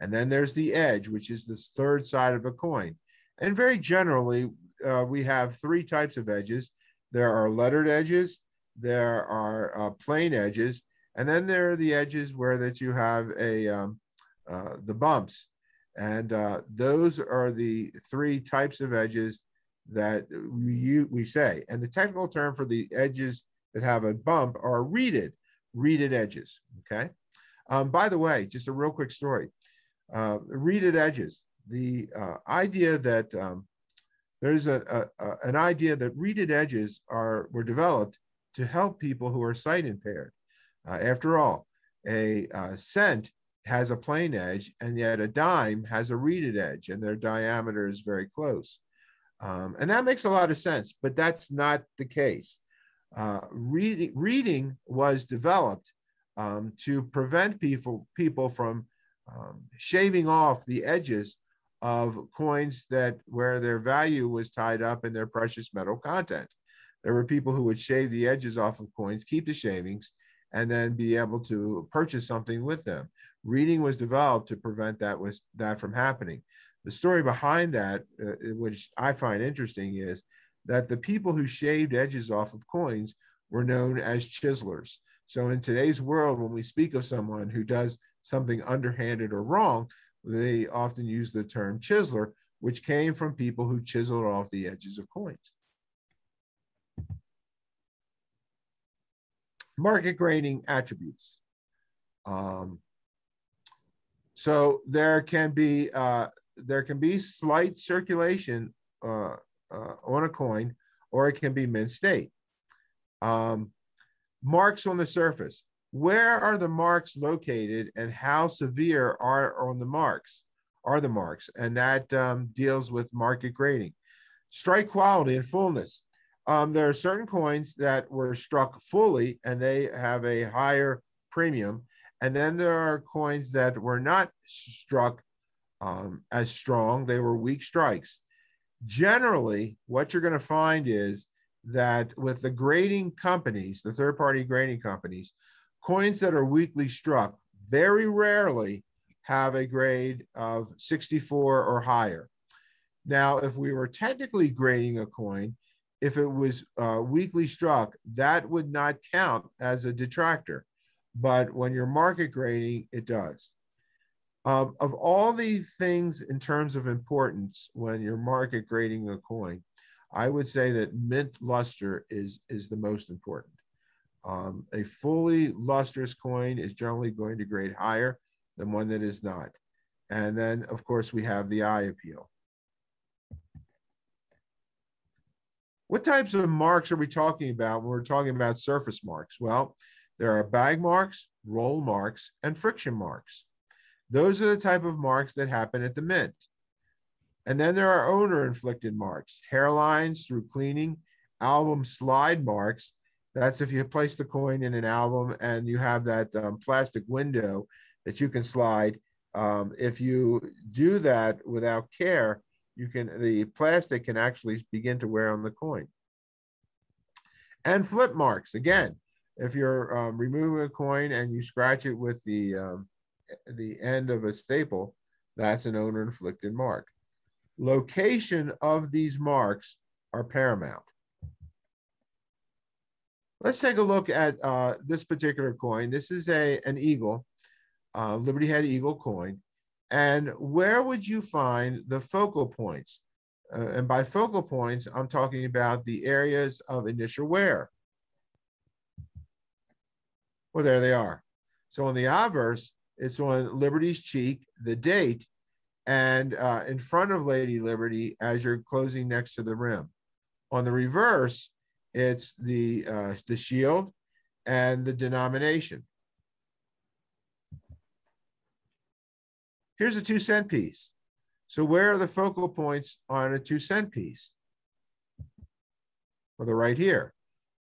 And then there's the edge, which is the third side of a coin. And very generally, uh, we have three types of edges. There are lettered edges, there are uh, plain edges, and then there are the edges where that you have a um, uh, the bumps, and uh, those are the three types of edges that we we say. And the technical term for the edges that have a bump are reeded, reeded edges. Okay. Um, by the way, just a real quick story. Uh, reeded edges. The uh, idea that um, there's a, a, a, an idea that reeded edges are were developed to help people who are sight impaired. Uh, after all, a uh, cent has a plain edge, and yet a dime has a reeded edge, and their diameter is very close. Um, and that makes a lot of sense, but that's not the case. Uh, reading, reeding was developed um, to prevent people, people from um, shaving off the edges of coins that where their value was tied up in their precious metal content. There were people who would shave the edges off of coins, keep the shavings, and then be able to purchase something with them. Reeding was developed to prevent that was that from happening. The story behind that, uh, which I find interesting, is that the people who shaved edges off of coins were known as chiselers. So in today's world, when we speak of someone who does something underhanded or wrong, they often use the term chiseler, which came from people who chiseled off the edges of coins. Market grading attributes. Um, so there can be uh, there can be slight circulation uh, uh, on a coin, or it can be mint state. Um, marks on the surface where are the marks located and how severe are on the marks are the marks and that um, deals with market grading strike quality and fullness um, there are certain coins that were struck fully and they have a higher premium. And then there are coins that were not struck um, as strong. They were weak strikes. Generally what you're going to find is that with the grading companies the third party grading companies coins that are weakly struck very rarely have a grade of 64 or higher. Now, if we were technically grading a coin, if it was uh, weakly struck, that would not count as a detractor. But when you're market grading, it does. Um, of all the things in terms of importance when you're market grading a coin, I would say that mint luster is, is the most important. Um, a fully lustrous coin is generally going to grade higher than one that is not. And then, of course, we have the eye appeal. What types of marks are we talking about when we're talking about surface marks? Well, there are bag marks, roll marks, and friction marks. Those are the type of marks that happen at the mint. And then there are owner inflicted marks, hairlines through cleaning, album slide marks. That's if you place the coin in an album and you have that um, plastic window that you can slide. Um, if you do that without care, you can the plastic can actually begin to wear on the coin. And flip marks again, if you're um, removing a coin and you scratch it with the um, the end of a staple, that's an owner inflicted mark. Location of these marks are paramount. Let's take a look at uh, this particular coin. This is a an eagle, uh, Liberty Head Eagle coin. And where would you find the focal points? Uh, and by focal points, I'm talking about the areas of initial wear. Well, there they are. So on the obverse, it's on Liberty's cheek, the date, and uh, in front of Lady Liberty as you're closing next to the rim. On the reverse, it's the uh, the shield and the denomination. Here's a two cent piece. So where are the focal points on a two cent piece? Well, they're right here.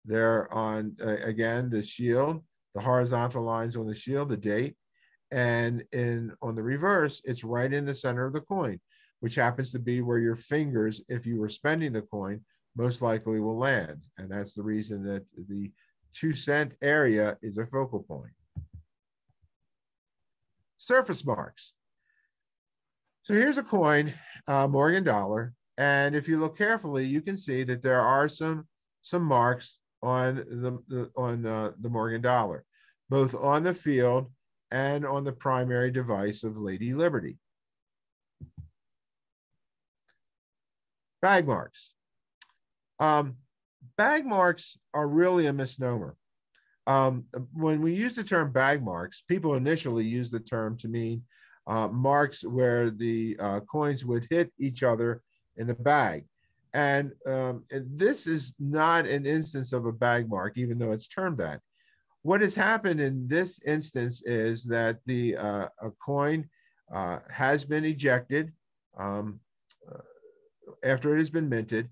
They're on, uh, again, the shield, the horizontal lines on the shield, the date, and in on the reverse, it's right in the center of the coin, which happens to be where your fingers, if you were spending the coin, most likely will land. And that's the reason that the two cent area is a focal point. Surface marks. So here's a coin, uh, Morgan dollar. And if you look carefully, you can see that there are some, some marks on the, the on uh, the Morgan dollar, both on the field and on the primary device of Lady Liberty. Bag marks. Um, bag marks are really a misnomer. Um, when we use the term bag marks, people initially use the term to mean uh, marks where the uh, coins would hit each other in the bag. And, um, and, this is not an instance of a bag mark, even though it's termed that. What has happened in this instance is that the uh, a coin uh, has been ejected um, uh, after it has been minted,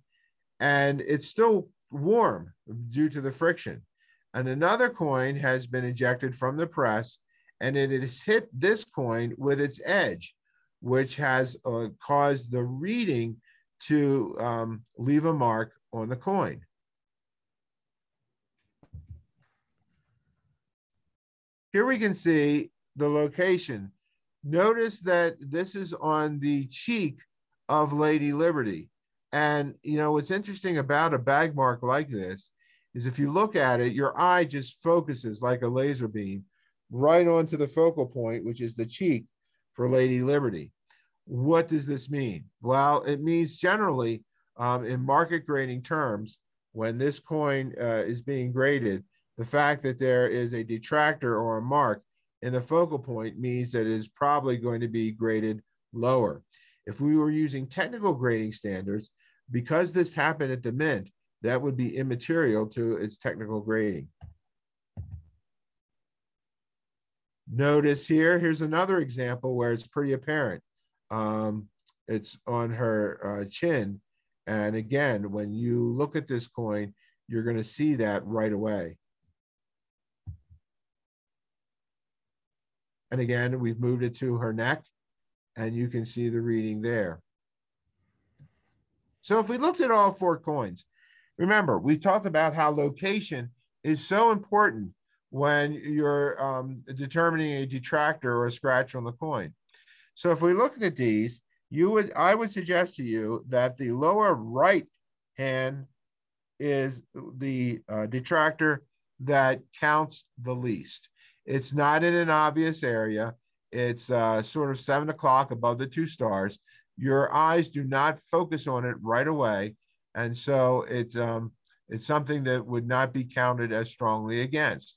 and it's still warm due to the friction. And another coin has been ejected from the press and it has hit this coin with its edge, which has uh, caused the reeding to um, leave a mark on the coin. Here we can see the location. Notice that this is on the cheek of Lady Liberty. And, you know, what's interesting about a bag mark like this is if you look at it, your eye just focuses like a laser beam right onto the focal point, which is the cheek for Lady Liberty. What does this mean? Well, it means generally um, in market grading terms, when this coin uh, is being graded, the fact that there is a detractor or a mark in the focal point means that it is probably going to be graded lower. If we were using technical grading standards, because this happened at the mint, that would be immaterial to its technical grading. Notice here, here's another example where it's pretty apparent. Um, it's on her uh, chin. And again, when you look at this coin, you're going to see that right away. And again, we've moved it to her neck and you can see the reeding there. So if we looked at all four coins, remember, we talked about how location is so important when you're um, determining a detractor or a scratch on the coin. So if we look at these, you would I would suggest to you that the lower right hand is the uh, detractor that counts the least. It's not in an obvious area. It's uh, sort of seven o'clock above the two stars. Your eyes do not focus on it right away, and so it's um, it's something that would not be counted as strongly against.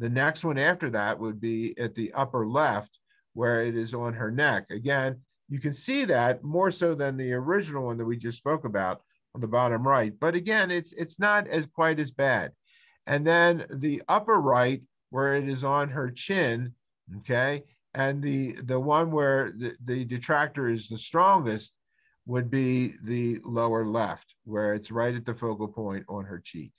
The next one after that would be at the upper left where it is on her neck. Again, you can see that more so than the original one that we just spoke about, on the bottom right. But again, it's it's not as quite as bad. And then the upper right, where it is on her chin, okay, and the the one where the, the detractor is the strongest would be the lower left, where it's right at the focal point on her cheek.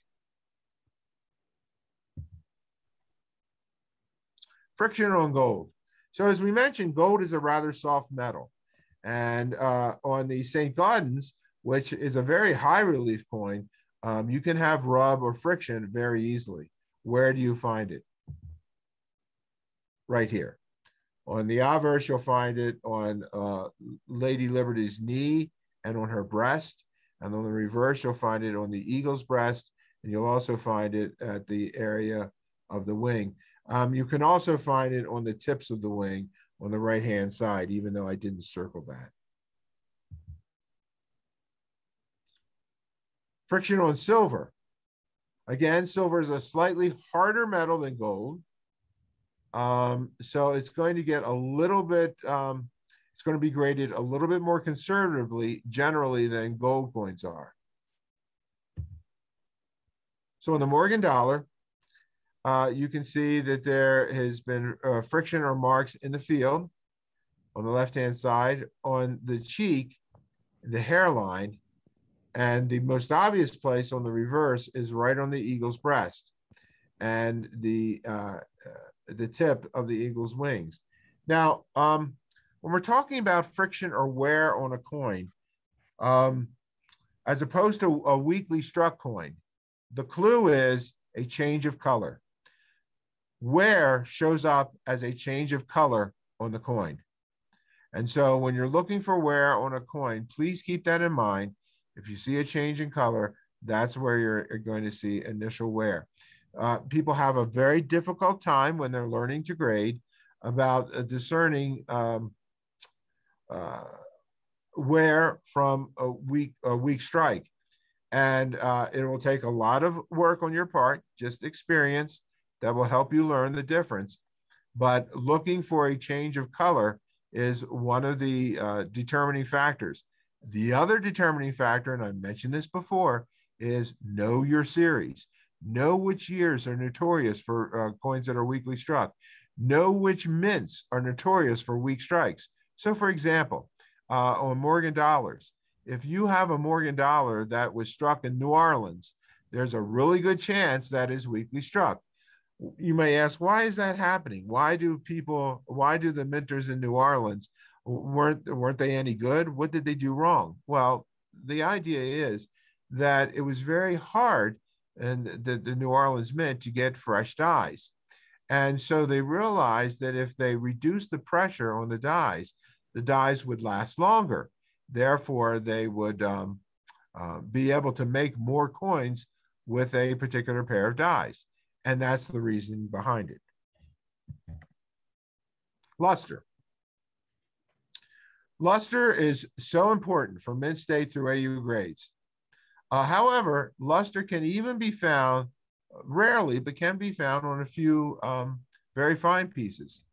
Friction on gold. So as we mentioned, gold is a rather soft metal. And uh, on the St. Gaudens, which is a very high relief coin, um, you can have rub or friction very easily. Where do you find it? Right here. On the obverse, you'll find it on uh, Lady Liberty's knee and on her breast. And on the reverse, you'll find it on the eagle's breast. And you'll also find it at the area of the wing. Um, you can also find it on the tips of the wing on the right-hand side, even though I didn't circle that. Friction on silver. Again, silver is a slightly harder metal than gold. Um, so it's going to get a little bit, um, it's going to be graded a little bit more conservatively generally than gold coins are. So in the Morgan dollar, uh, you can see that there has been uh, friction or marks in the field on the left-hand side, on the cheek, the hairline, and the most obvious place on the reverse is right on the eagle's breast and the, uh, uh the tip of the eagle's wings. Now, um, when we're talking about friction or wear on a coin, um, as opposed to a weakly struck coin, the clue is a change of color. Wear shows up as a change of color on the coin. And so when you're looking for wear on a coin, please keep that in mind. If you see a change in color, that's where you're, you're going to see initial wear. Uh, people have a very difficult time when they're learning to grade about uh, discerning um, uh, wear from a weak, a weak strike. And uh, it will take a lot of work on your part, just experience that will help you learn the difference. But looking for a change of color is one of the uh, determining factors. The other determining factor, and I mentioned this before, is know your series. Know which years are notorious for uh, coins that are weakly struck. Know which mints are notorious for weak strikes. So, for example, uh, on Morgan dollars, if you have a Morgan dollar that was struck in New Orleans, there's a really good chance that is weakly struck. You may ask, why is that happening? Why do people, why do the mentors in New Orleans weren't weren't they any good? What did they do wrong? Well, the idea is that it was very hard and the, the New Orleans Mint to get fresh dies. And so they realized that if they reduced the pressure on the dies, the dies would last longer. Therefore, they would um, uh, be able to make more coins with a particular pair of dies. And that's the reason behind it. Luster. Luster is so important for mint state through AU grades. Uh, however, luster can even be found, rarely, but can be found on a few um, very fine pieces.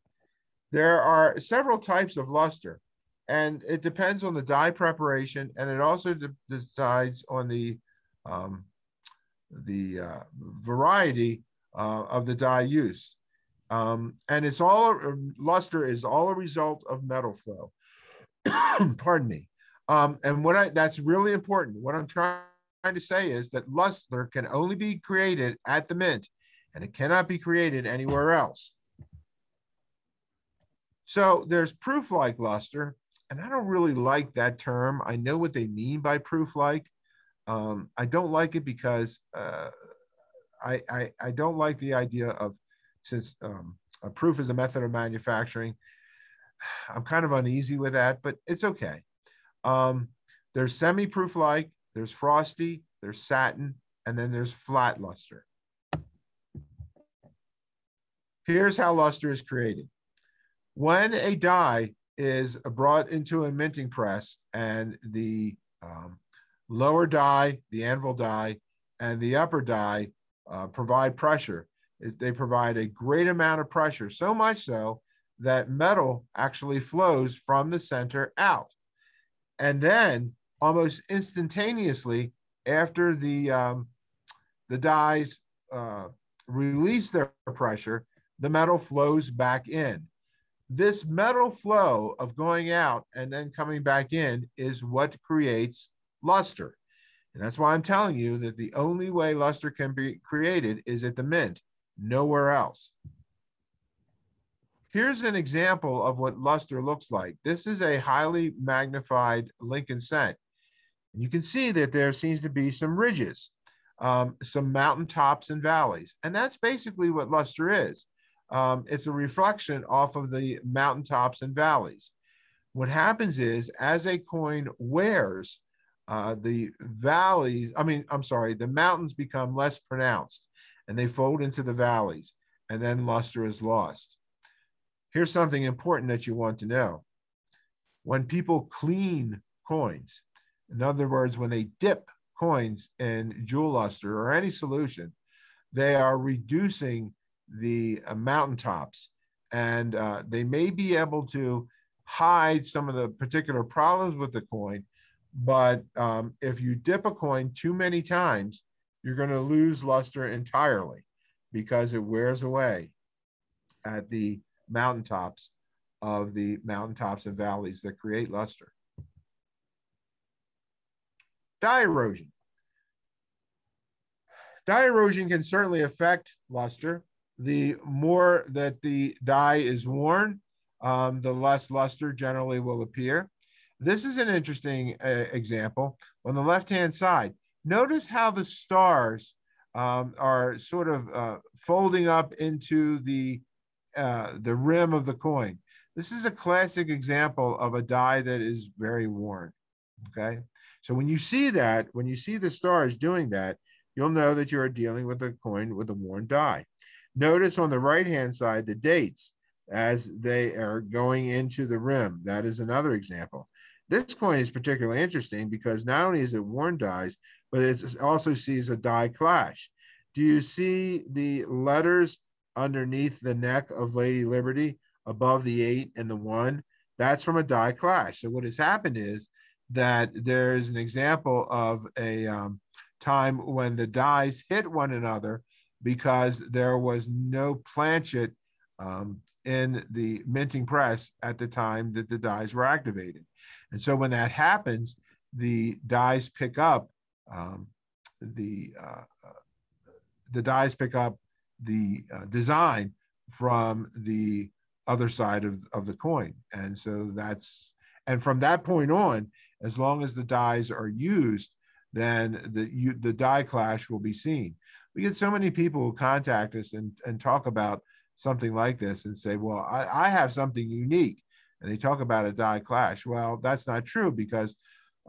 There are several types of luster, and it depends on the die preparation, and it also de decides on the um, the uh, variety uh, of the die use. Um, and it's all luster is all a result of metal flow. Pardon me. Um, and what I that's really important. What I'm trying trying to say is that luster can only be created at the mint and it cannot be created anywhere else. So there's proof-like luster, and I don't really like that term. I know what they mean by proof-like. Um, I don't like it because uh, I, I, I, don't like the idea of, since um, a proof is a method of manufacturing, I'm kind of uneasy with that, but it's okay. Um, there's semi-proof-like, there's frosty, there's satin, and then there's flat luster. Here's how luster is created. When a die is brought into a minting press and the um, lower die, the anvil die, and the upper die uh, provide pressure, they provide a great amount of pressure, so much so that metal actually flows from the center out. And then almost instantaneously after the um, the dies uh, release their pressure, the metal flows back in. This metal flow of going out and then coming back in is what creates luster. And that's why I'm telling you that the only way luster can be created is at the mint, nowhere else. Here's an example of what luster looks like. This is a highly magnified Lincoln cent. And you can see that there seems to be some ridges, um, some mountain tops and valleys. And that's basically what luster is. Um, it's a reflection off of the mountaintops and valleys. What happens is as a coin wears, uh, the valleys, I mean, I'm sorry, the mountains become less pronounced and they fold into the valleys and then luster is lost. Here's something important that you want to know. When people clean coins, in other words, when they dip coins in jewel luster or any solution, they are reducing the uh, mountaintops and uh, they may be able to hide some of the particular problems with the coin but um, if you dip a coin too many times, you're going to lose luster entirely because it wears away at the mountaintops of the mountaintops and valleys that create luster. Die erosion. Die erosion can certainly affect luster. The more that the die is worn, um, the less luster generally will appear. This is an interesting uh, example. On the left-hand side, notice how the stars um, are sort of uh, folding up into the, uh, the rim of the coin. This is a classic example of a die that is very worn, okay? So when you see that, when you see the stars doing that, you'll know that you are dealing with a coin with a worn die. Notice on the right-hand side, the dates as they are going into the rim. That is another example. This coin is particularly interesting because not only is it worn dies, but it also sees a die clash. Do you see the letters underneath the neck of Lady Liberty above the eight and the one? That's from a die clash. So what has happened is that there's an example of a um, time when the dies hit one another because there was no planchet um, in the minting press at the time that the dies were activated. And so when that happens, the dies pick up um, the uh, uh, the dies pick up the uh, design from the other side of, of the coin. And so that's and from that point on, as long as the dies are used, then the you, the die clash will be seen. We get so many people who contact us and, and talk about something like this and say, well, I, I have something unique and they talk about a die clash. Well, that's not true because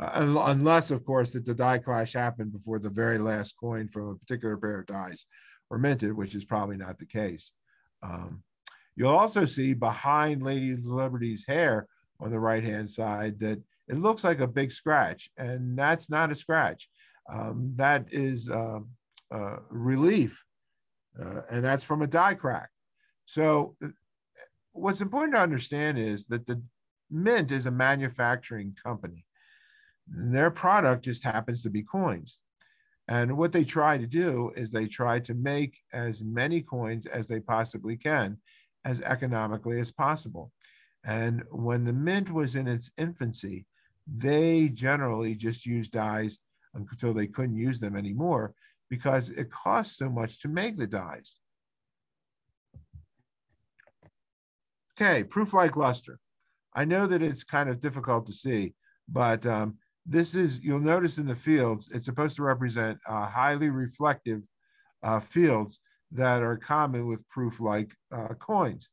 uh, unless, of course, that the die clash happened before the very last coin from a particular pair of dies were minted, which is probably not the case. Um, you'll also see behind Lady Liberty's hair on the right hand side that it looks like a big scratch, and that's not a scratch. Um, that is uh, uh, relief, uh, and that's from a die crack. So what's important to understand is that the Mint is a manufacturing company. Their product just happens to be coins. And what they try to do is they try to make as many coins as they possibly can, as economically as possible. And when the mint was in its infancy, they generally just used dies until they couldn't use them anymore because it costs so much to make the dies. Okay, proof like luster. I know that it's kind of difficult to see, but um, this is, you'll notice in the fields, it's supposed to represent uh, highly reflective uh, fields that are common with proof-like uh, coins.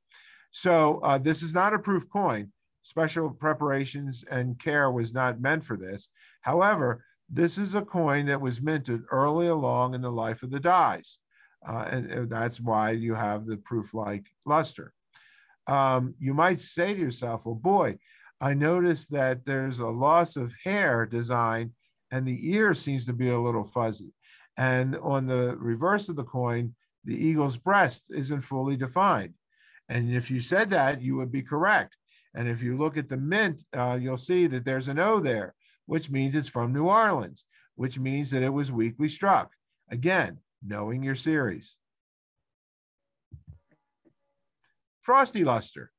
So uh, this is not a proof coin. Special preparations and care was not meant for this. However, this is a coin that was minted early along in the life of the dies. Uh, and that's why you have the proof-like luster um, you might say to yourself, well, boy, I noticed that there's a loss of hair design and the ear seems to be a little fuzzy. And on the reverse of the coin, the eagle's breast isn't fully defined. And if you said that, you would be correct. And if you look at the mint, uh, you'll see that there's an O there. which means it's from New Orleans, which means that it was weakly struck. Again, knowing your series. Frosty luster.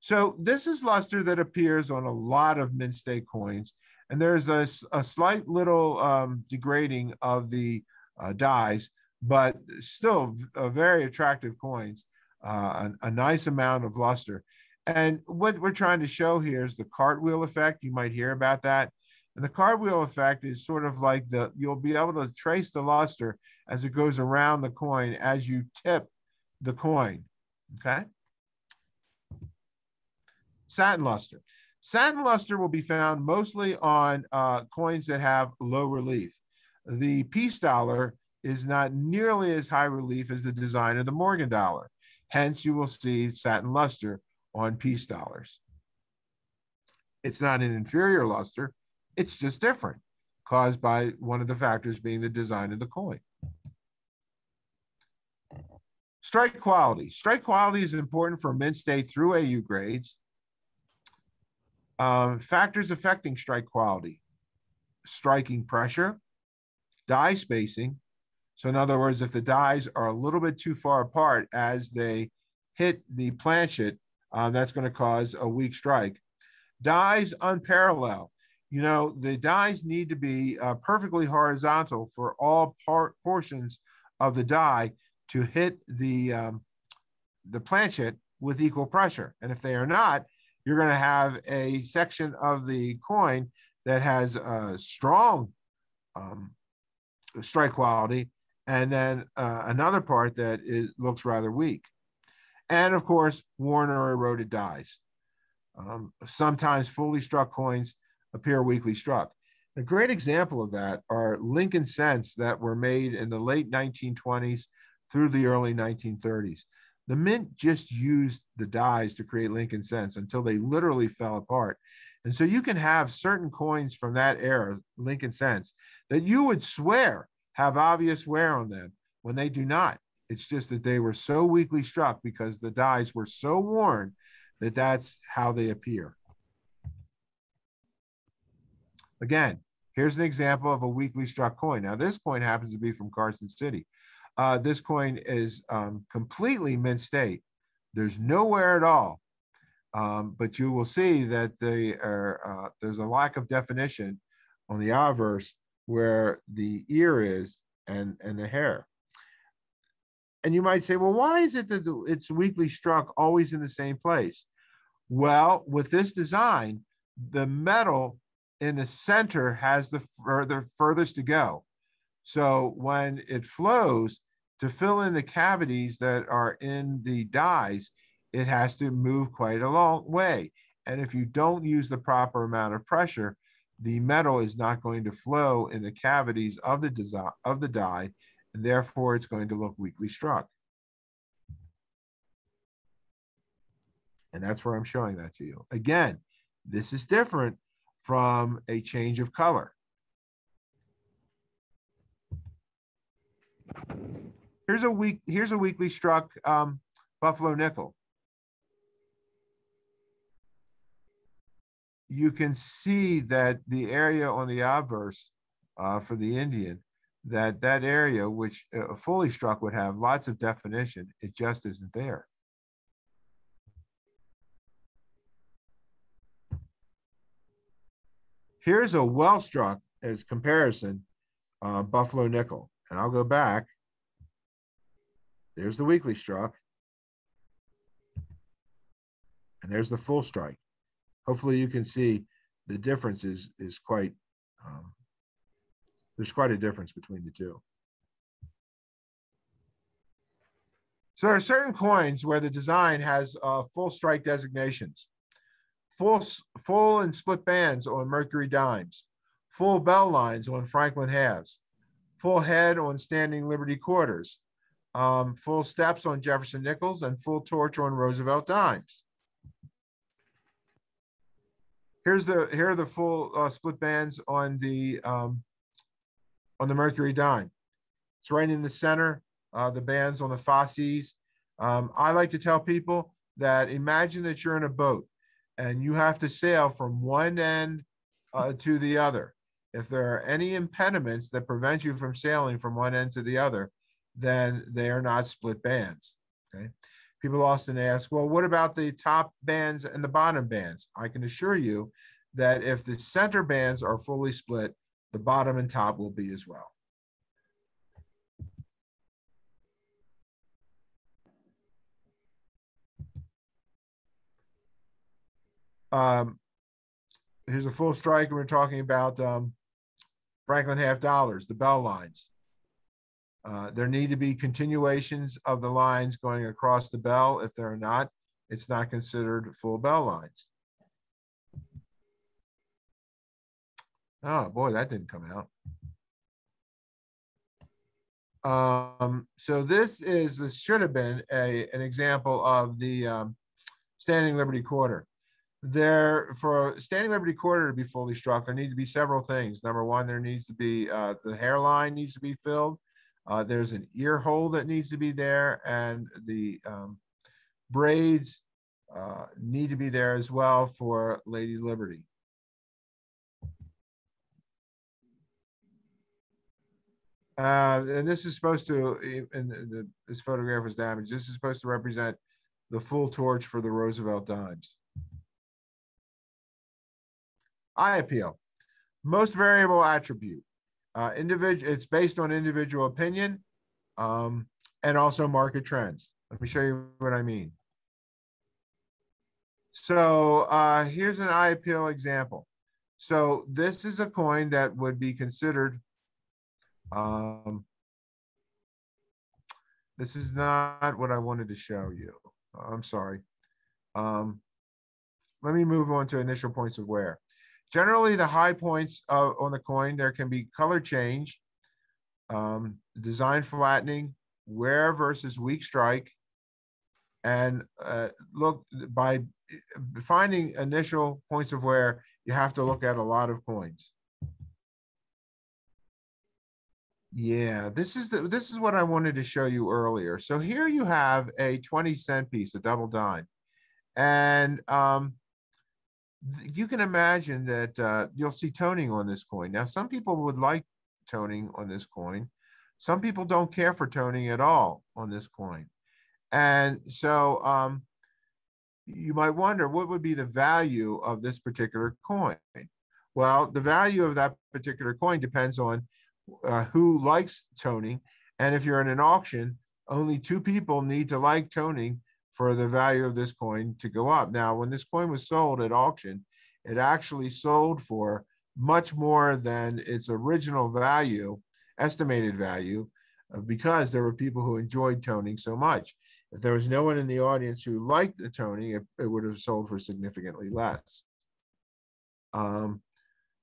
So this is luster that appears on a lot of mint state coins. And there's a, a slight little um, degrading of the uh, dies, but still very attractive coins, uh, a, a nice amount of luster. And what we're trying to show here is the cartwheel effect. You might hear about that. And the cartwheel effect is sort of like the, you'll be able to trace the luster as it goes around the coin as you tip the coin. Okay. Satin luster. Satin luster will be found mostly on uh, coins that have low relief. The peace dollar is not nearly as high relief as the design of the Morgan dollar. Hence, you will see satin luster on peace dollars. It's not an inferior luster, it's just different, caused by one of the factors being the design of the coin. Strike quality. Strike quality is important for mint state through AU grades. Um, factors affecting strike quality. Striking pressure, die spacing. So in other words, if the dies are a little bit too far apart as they hit the planchet, um, that's going to cause a weak strike. Dies unparalleled. You know, the dies need to be uh, perfectly horizontal for all part portions of the die to hit the um, the planchet with equal pressure. And if they are not, you're going to have a section of the coin that has a strong um, strike quality, and then uh, another part that is, looks rather weak. And of course, worn or eroded dies. Um, sometimes fully struck coins appear weakly struck. A great example of that are Lincoln cents that were made in the late 1920s through the early 1930s. The mint just used the dies to create Lincoln cents until they literally fell apart. And so you can have certain coins from that era, Lincoln cents, that you would swear have obvious wear on them when they do not. It's just that they were so weakly struck because the dies were so worn that that's how they appear. Again, here's an example of a weakly struck coin. Now, this coin happens to be from Carson City. Uh, this coin is um, completely mint state. There's nowhere at all. Um, but you will see that are, uh, there's a lack of definition on the obverse where the ear is and, and the hair. And you might say, well, why is it that it's weakly struck always in the same place? Well, with this design, the metal in the center has the further furthest to go. So when it flows, to fill in the cavities that are in the dies, it has to move quite a long way. And if you don't use the proper amount of pressure, the metal is not going to flow in the cavities of the design of the die, and therefore it's going to look weakly struck. And that's where I'm showing that to you. Again, this is different from a change of color. Here's a week. Here's a weakly struck um, buffalo nickel. You can see that the area on the obverse uh, for the Indian, that that area, which uh, fully struck would have lots of definition, it just isn't there. Here's a well struck as comparison uh, buffalo nickel, and I'll go back there's the weakly strike. And there's the full strike. Hopefully you can see the difference is, is quite, um, there's quite a difference between the two. So there are certain coins where the design has uh, full strike designations, full, full and split bands on Mercury dimes, full bell lines on Franklin halves, full head on standing Liberty quarters, um, full steps on Jefferson nickels, and full torch on Roosevelt dimes. Here's the here are the full uh, split bands on the um, on the Mercury dime. It's right in the center. Uh, the bands on the fasces. Um, I like to tell people that imagine that you're in a boat and you have to sail from one end uh, to the other. if there are any impediments that prevent you from sailing from one end to the other, then they are not split bands. Okay. People often ask, well, what about the top bands and the bottom bands? I can assure you that if the center bands are fully split, the bottom and top will be as well. Um, here's a full strike, and we're talking about um, Franklin half dollars, the bell lines. Uh, there need to be continuations of the lines going across the bell. If there are not, it's not considered full bell lines. Oh boy, that didn't come out. Um, so this is, this should have been a, an example of the um, standing liberty quarter there for standing liberty quarter to be fully struck there need to be several things number one there needs to be uh, the hairline needs to be filled uh, there's an ear hole that needs to be there and the um, braids uh, need to be there as well for lady liberty uh, and this is supposed to and the, this photograph was damaged this is supposed to represent the full torch for the roosevelt dimes eye appeal. Most variable attribute. Uh, individual, it's based on individual opinion um, and also market trends. Let me show you what I mean. So uh, here's an appeal example. So this is a coin that would be considered, um, this is not what I wanted to show you. I'm sorry. Um, let me move on to initial points of wear. Generally, the high points uh, on the coin, there can be color change, um, design flattening, wear versus weak strike, and uh, look by finding initial points of wear, you have to look at a lot of coins. Yeah, this is the this is what I wanted to show you earlier. So here you have a 20 cent piece, a double dime. And um, you can imagine that uh, you'll see toning on this coin. Now, some people would like toning on this coin. Some people don't care for toning at all on this coin. And so um, you might wonder what would be the value of this particular coin? Well, the value of that particular coin depends on uh, who likes toning. And if you're in an auction, only two people need to like toning for the value of this coin to go up. Now, when this coin was sold at auction, it actually sold for much more than its original value, estimated value, uh, because there were people who enjoyed toning so much. If there was no one in the audience who liked the toning, it, it would have sold for significantly less. Um,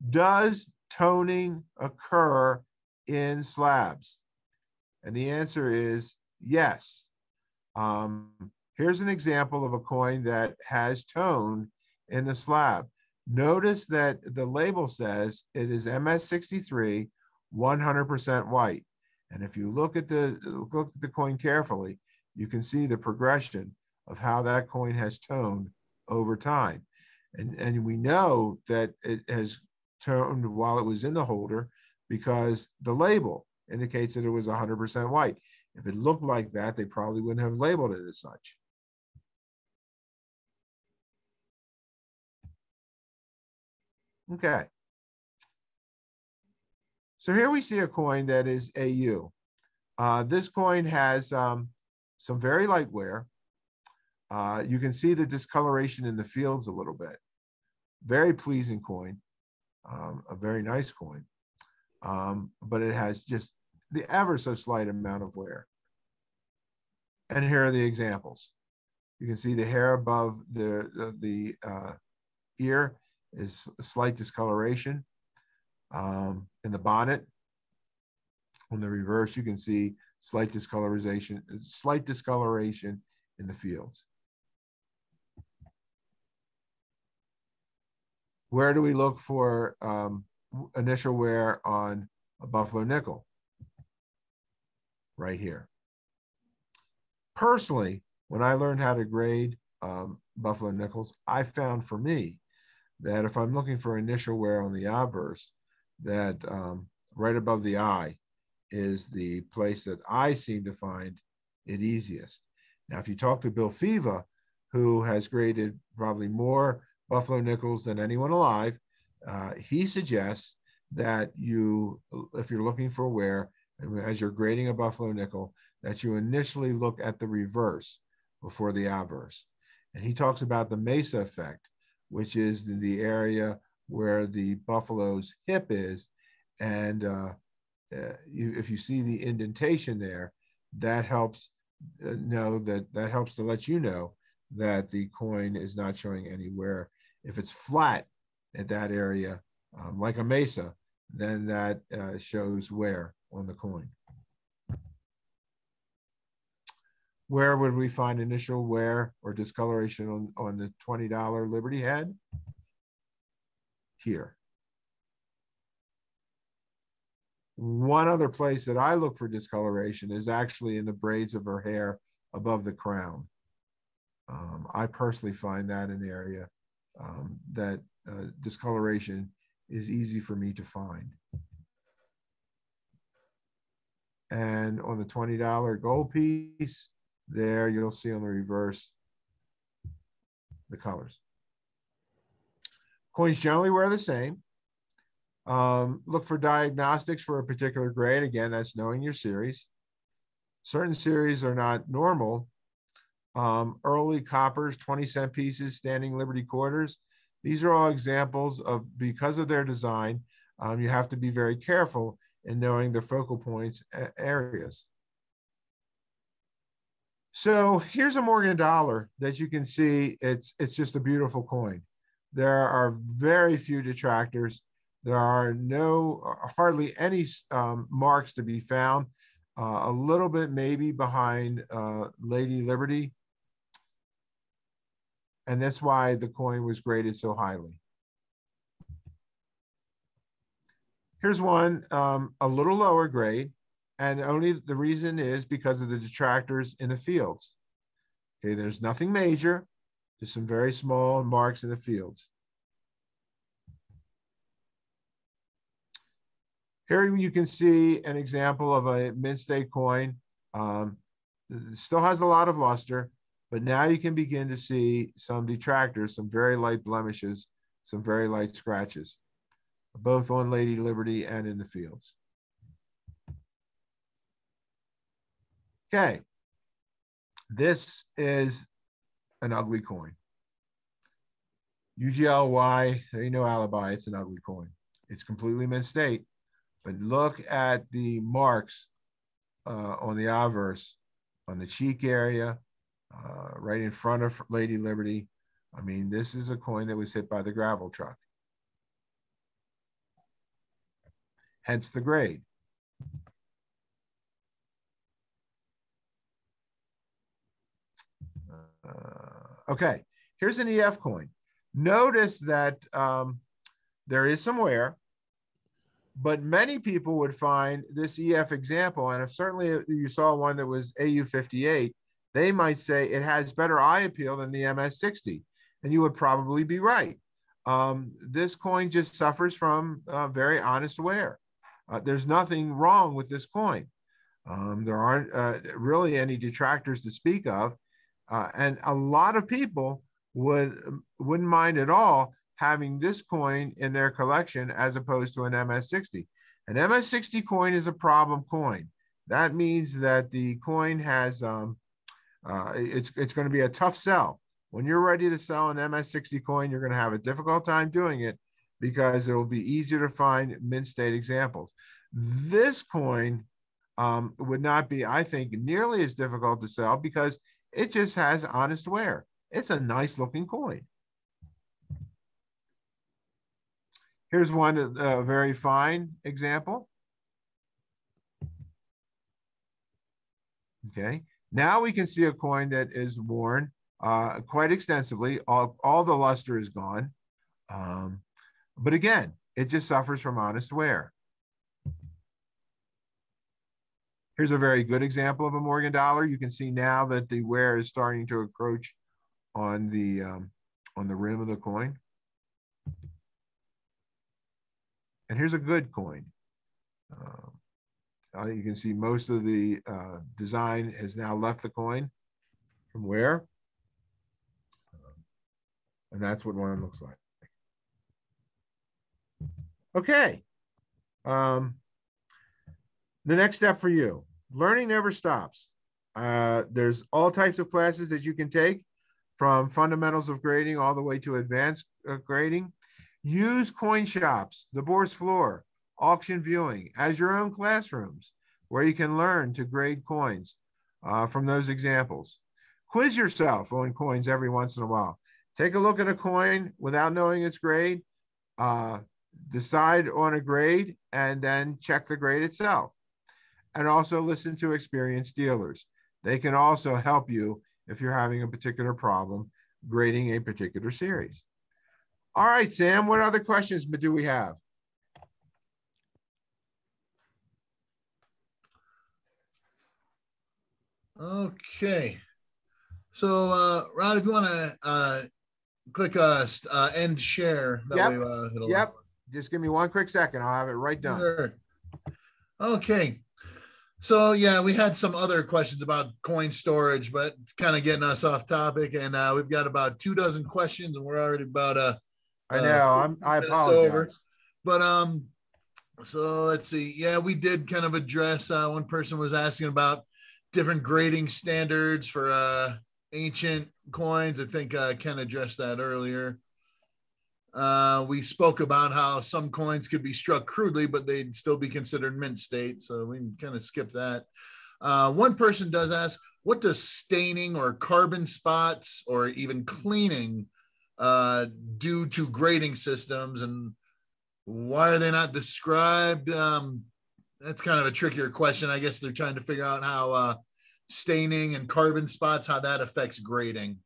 does toning occur in slabs? And the answer is yes. Um, Here's an example of a coin that has tone in the slab. Notice that the label says it is MS63, 100% white. And if you look at the look at the coin carefully, you can see the progression of how that coin has toned over time. And, and we know that it has toned while it was in the holder because the label indicates that it was 100% white. If it looked like that, they probably wouldn't have labeled it as such. Okay. So here we see a coin that is AU. Uh, this coin has um, some very light wear. Uh, you can see the discoloration in the fields a little bit. Very pleasing coin, um, a very nice coin, um, but it has just the ever so slight amount of wear. And here are the examples. You can see the hair above the, the, the uh, ear is slight discoloration um, in the bonnet. On the reverse, you can see slight discolorization, slight discoloration in the fields. Where do we look for um, initial wear on a buffalo nickel? Right here. Personally, when I learned how to grade um, buffalo nickels, I found for me that if I'm looking for initial wear on the obverse, that um, right above the eye is the place that I seem to find it easiest. Now, if you talk to Bill Fivaz, who has graded probably more buffalo nickels than anyone alive, uh, he suggests that you, if you're looking for wear, as you're grading a buffalo nickel, that you initially look at the reverse before the obverse. And he talks about the mesa effect, which is the area where the buffalo's hip is. And uh, uh, you, if you see the indentation there, that helps uh, know that that helps to let you know that the coin is not showing anywhere. If it's flat at that area, um, like a mesa, then that uh, shows wear on the coin. Where would we find initial wear or discoloration on, on the $20 Liberty head? Here. One other place that I look for discoloration is actually in the braids of her hair above the crown. Um, I personally find that an area um, that uh, discoloration is easy for me to find. And on the $20 gold piece, there you'll see on the reverse the colors. Coins generally wear the same. Um, look for diagnostics for a particular grade. Again, that's knowing your series. Certain series are not normal. Um, early coppers, 20 cent pieces, standing Liberty quarters. These are all examples of, because of their design, um, you have to be very careful in knowing the focal points areas. So here's a Morgan dollar that you can see. It's, it's just a beautiful coin. There are very few detractors. There are no, hardly any um, marks to be found. Uh, a little bit maybe behind uh, Lady Liberty. And that's why the coin was graded so highly. Here's one um, a little lower grade, and only the reason is because of the detractors in the fields. Okay, there's nothing major, just some very small marks in the fields. Here you can see an example of a mint state coin. Um, still has a lot of luster, but now you can begin to see some detractors, some very light blemishes, some very light scratches, both on Lady Liberty and in the fields. Okay, this is an ugly coin. UGLY, there ain't no alibi, it's an ugly coin. It's completely mint state. But look at the marks uh, on the obverse, on the cheek area, uh, right in front of Lady Liberty. I mean, this is a coin that was hit by the gravel truck. Hence the grade. Uh, okay, here's an EF coin. Notice that um, there is some wear, but many people would find this EF example, and if certainly you saw one that was AU58, they might say it has better eye appeal than the MS60, and you would probably be right. Um, this coin just suffers from uh, very honest wear. Uh, there's nothing wrong with this coin. Um, there aren't uh, really any detractors to speak of, uh, and a lot of people would wouldn't mind at all having this coin in their collection as opposed to an MS60. An MS60 coin is a problem coin. That means that the coin has um, uh, it's it's going to be a tough sell. When you're ready to sell an MS60 coin, you're going to have a difficult time doing it because it will be easier to find mint state examples. This coin um, would not be, I think, nearly as difficult to sell because it just has honest wear. It's a nice looking coin. Here's one, a uh, very fine example. Okay, now we can see a coin that is worn uh, quite extensively. All, all the luster is gone. Um, but again, it just suffers from honest wear. Here's a very good example of a Morgan dollar. You can see now that the wear is starting to encroach on the um, on the rim of the coin. And here's a good coin. Um, you can see most of the uh, design has now left the coin from wear? And that's what one looks like. Okay. Um, the next step for you, learning never stops. Uh, there's all types of classes that you can take from fundamentals of grading all the way to advanced uh, grading. Use coin shops, the Bourse floor, auction viewing as your own classrooms where you can learn to grade coins uh, from those examples. Quiz yourself on coins every once in a while. Take a look at a coin without knowing its grade, uh, decide on a grade, and then check the grade itself. And also listen to experienced dealers. They can also help you if you're having a particular problem grading a particular series. All right, Sam, what other questions do we have? Okay. So, uh, Rod, if you want to uh, click uh, uh, end share, that yep. way uh. Yep. Just give me one quick second. I'll have it right done. Sure. Okay. So yeah, we had some other questions about coin storage, but it's kind of getting us off topic, and uh, we've got about two dozen questions, and we're already about uh, I know. Uh, I'm. I apologize. Over. But um, so let's see. Yeah, we did kind of address. Uh, one person was asking about different grading standards for uh, ancient coins. I think uh, Ken addressed that earlier. Uh, we spoke about how some coins could be struck crudely, but they'd still be considered mint state. So we can kind of skip that. Uh, one person does ask, what does staining or carbon spots or even cleaning uh, do to grading systems and why are they not described? Um, that's kind of a trickier question. I guess they're trying to figure out how uh, staining and carbon spots, how that affects grading.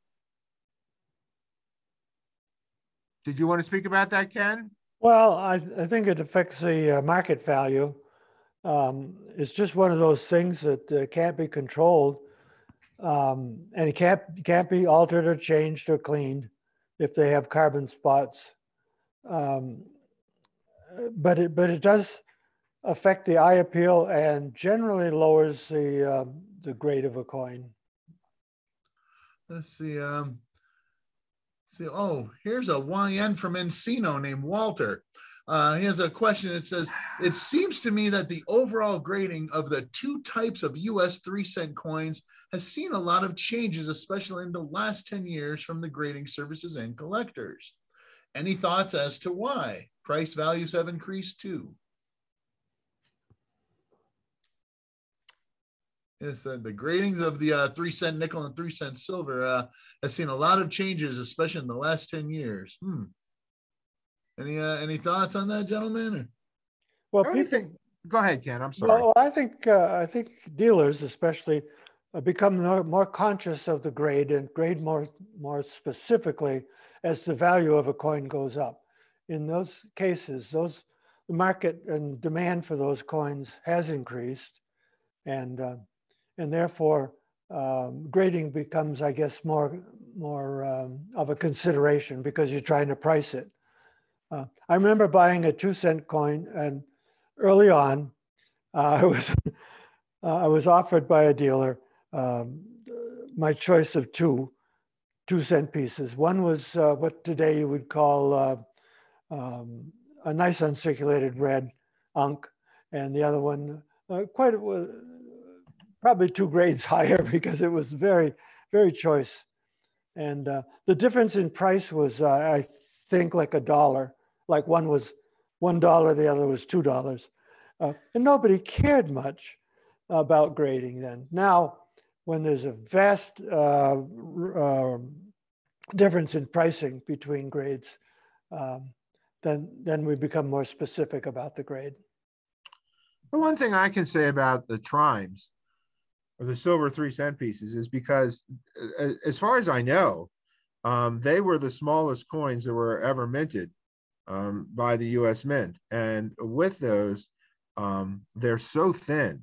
Did you want to speak about that, Ken? Well, I, I think it affects the uh, market value. Um, it's just one of those things that uh, can't be controlled, um, and it can't can't be altered or changed or cleaned if they have carbon spots. Um, but it but it does affect the eye appeal and generally lowers the uh, the grade of a coin. Let's see. Um, see. Oh, here's a YN from Encino named Walter. Uh, he has a question. It says, "It seems to me that the overall grading of the two types of U.S. three cent coins has seen a lot of changes, especially in the last ten years, from the grading services and collectors. Any thoughts as to why price values have increased too?" Yes, uh, the gradings of the uh, three cent nickel and three cent silver uh, has seen a lot of changes, especially in the last ten years. Hmm. Any uh, any thoughts on that, gentlemen? Or? Well, people, go ahead, Ken. I'm sorry. Well, I think uh, I think dealers, especially, uh, become more, more conscious of the grade and grade more more specifically as the value of a coin goes up. In those cases, those the market and demand for those coins has increased, and uh, and therefore um, grading becomes, I guess, more more um, of a consideration because you're trying to price it. Uh, I remember buying a two cent coin, and early on, uh, I was uh, I was offered by a dealer um, my choice of two two cent pieces. One was uh, what today you would call uh, um, a nice uncirculated red unc, and the other one uh, quite probably two grades higher because it was very, very choice. And uh, the difference in price was, uh, I think, like a dollar. Like one was one dollar, the other was two dollars, uh, and nobody cared much about grading then. Now, when there's a vast uh, um, difference in pricing between grades, um, then then we become more specific about the grade. The one thing I can say about the trimes or the silver three cent pieces is because, as far as I know, um, they were the smallest coins that were ever minted um, by the U.S. Mint, and with those, um, they're so thin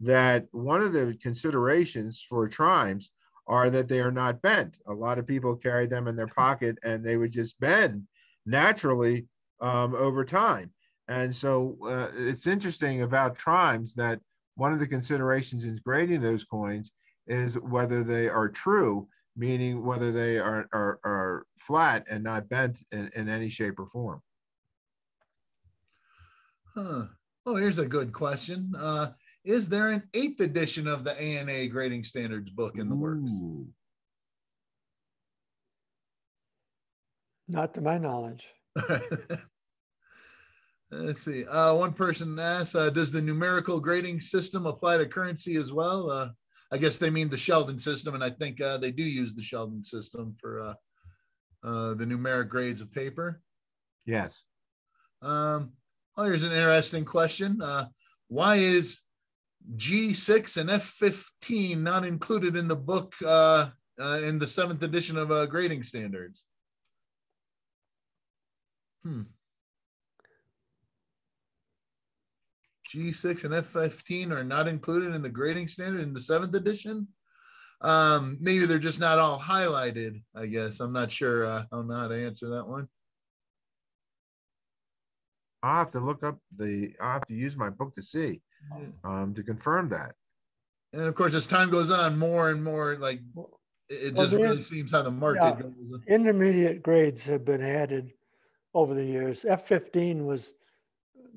that one of the considerations for trimes are that they are not bent. A lot of people carry them in their pocket, and they would just bend naturally um, over time. And so uh, it's interesting about trimes that one of the considerations in grading those coins is whether they are true, meaning whether they are, are, are flat and not bent in, in any shape or form. Huh. Oh, here's a good question. Uh, is there an eighth edition of the ANA grading standards book in the works? Ooh. Not to my knowledge. Let's see. Uh, one person asks, uh, does the numerical grading system apply to currency as well? Uh, I guess they mean the Sheldon system, and I think uh, they do use the Sheldon system for uh, uh, the numeric grades of paper. Yes. Um, oh, here's an interesting question. Uh, why is G6 and F15 not included in the book uh, uh, in the seventh edition of uh, grading standards? Hmm. G6 and F15 are not included in the grading standard in the seventh edition. Um, maybe they're just not all highlighted. I guess I'm not sure. Uh, I don't know how to answer that one. I'll have to look up the, I'll have to use my book to see, um, to confirm that. And of course, as time goes on, more and more like it, it Well, just there- really seems how the market yeah. goes. Intermediate grades have been added over the years. F15 was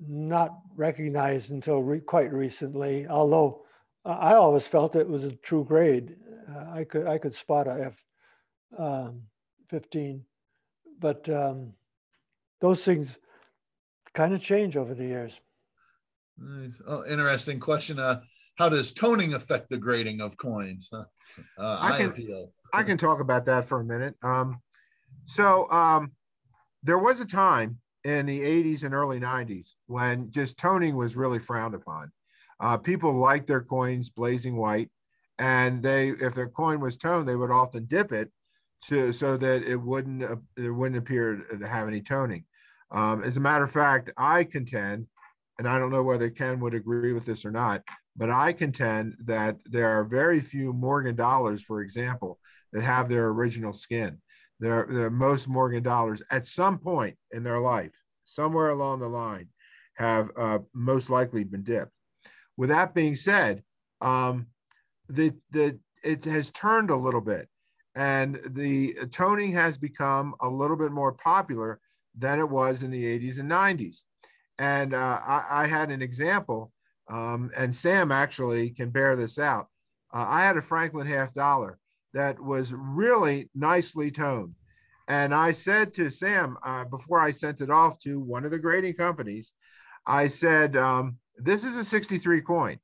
not recognized until re- quite recently, although uh, I always felt it was a true grade. Uh, I could I could spot a F um, 15, but um, those things kind of change over the years. Nice. Oh, interesting question. Uh, how does toning affect the grading of coins? Uh, uh, I can- appeal. I can talk about that for a minute. Um, so um, there was a time in the 80s and early 90s when just toning was really frowned upon. Uh, people liked their coins blazing white, and they, if their coin was toned, they would often dip it to so that it wouldn't uh, it wouldn't appear to have any toning. Um, as a matter of fact, I contend, and I don't know whether Ken would agree with this or not, but I contend that there are very few Morgan dollars, for example, that have their original skin. Their, their most Morgan dollars at some point in their life, somewhere along the line, have uh, most likely been dipped. With that being said, um, the the it has turned a little bit, and the toning has become a little bit more popular than it was in the 80s and 90s. And uh, I, I had an example, um, and Sam actually can bear this out. Uh, I had a Franklin half dollar that was really nicely toned. And I said to Sam uh, before I sent it off to one of the grading companies, I said, um, This is a 63 coin,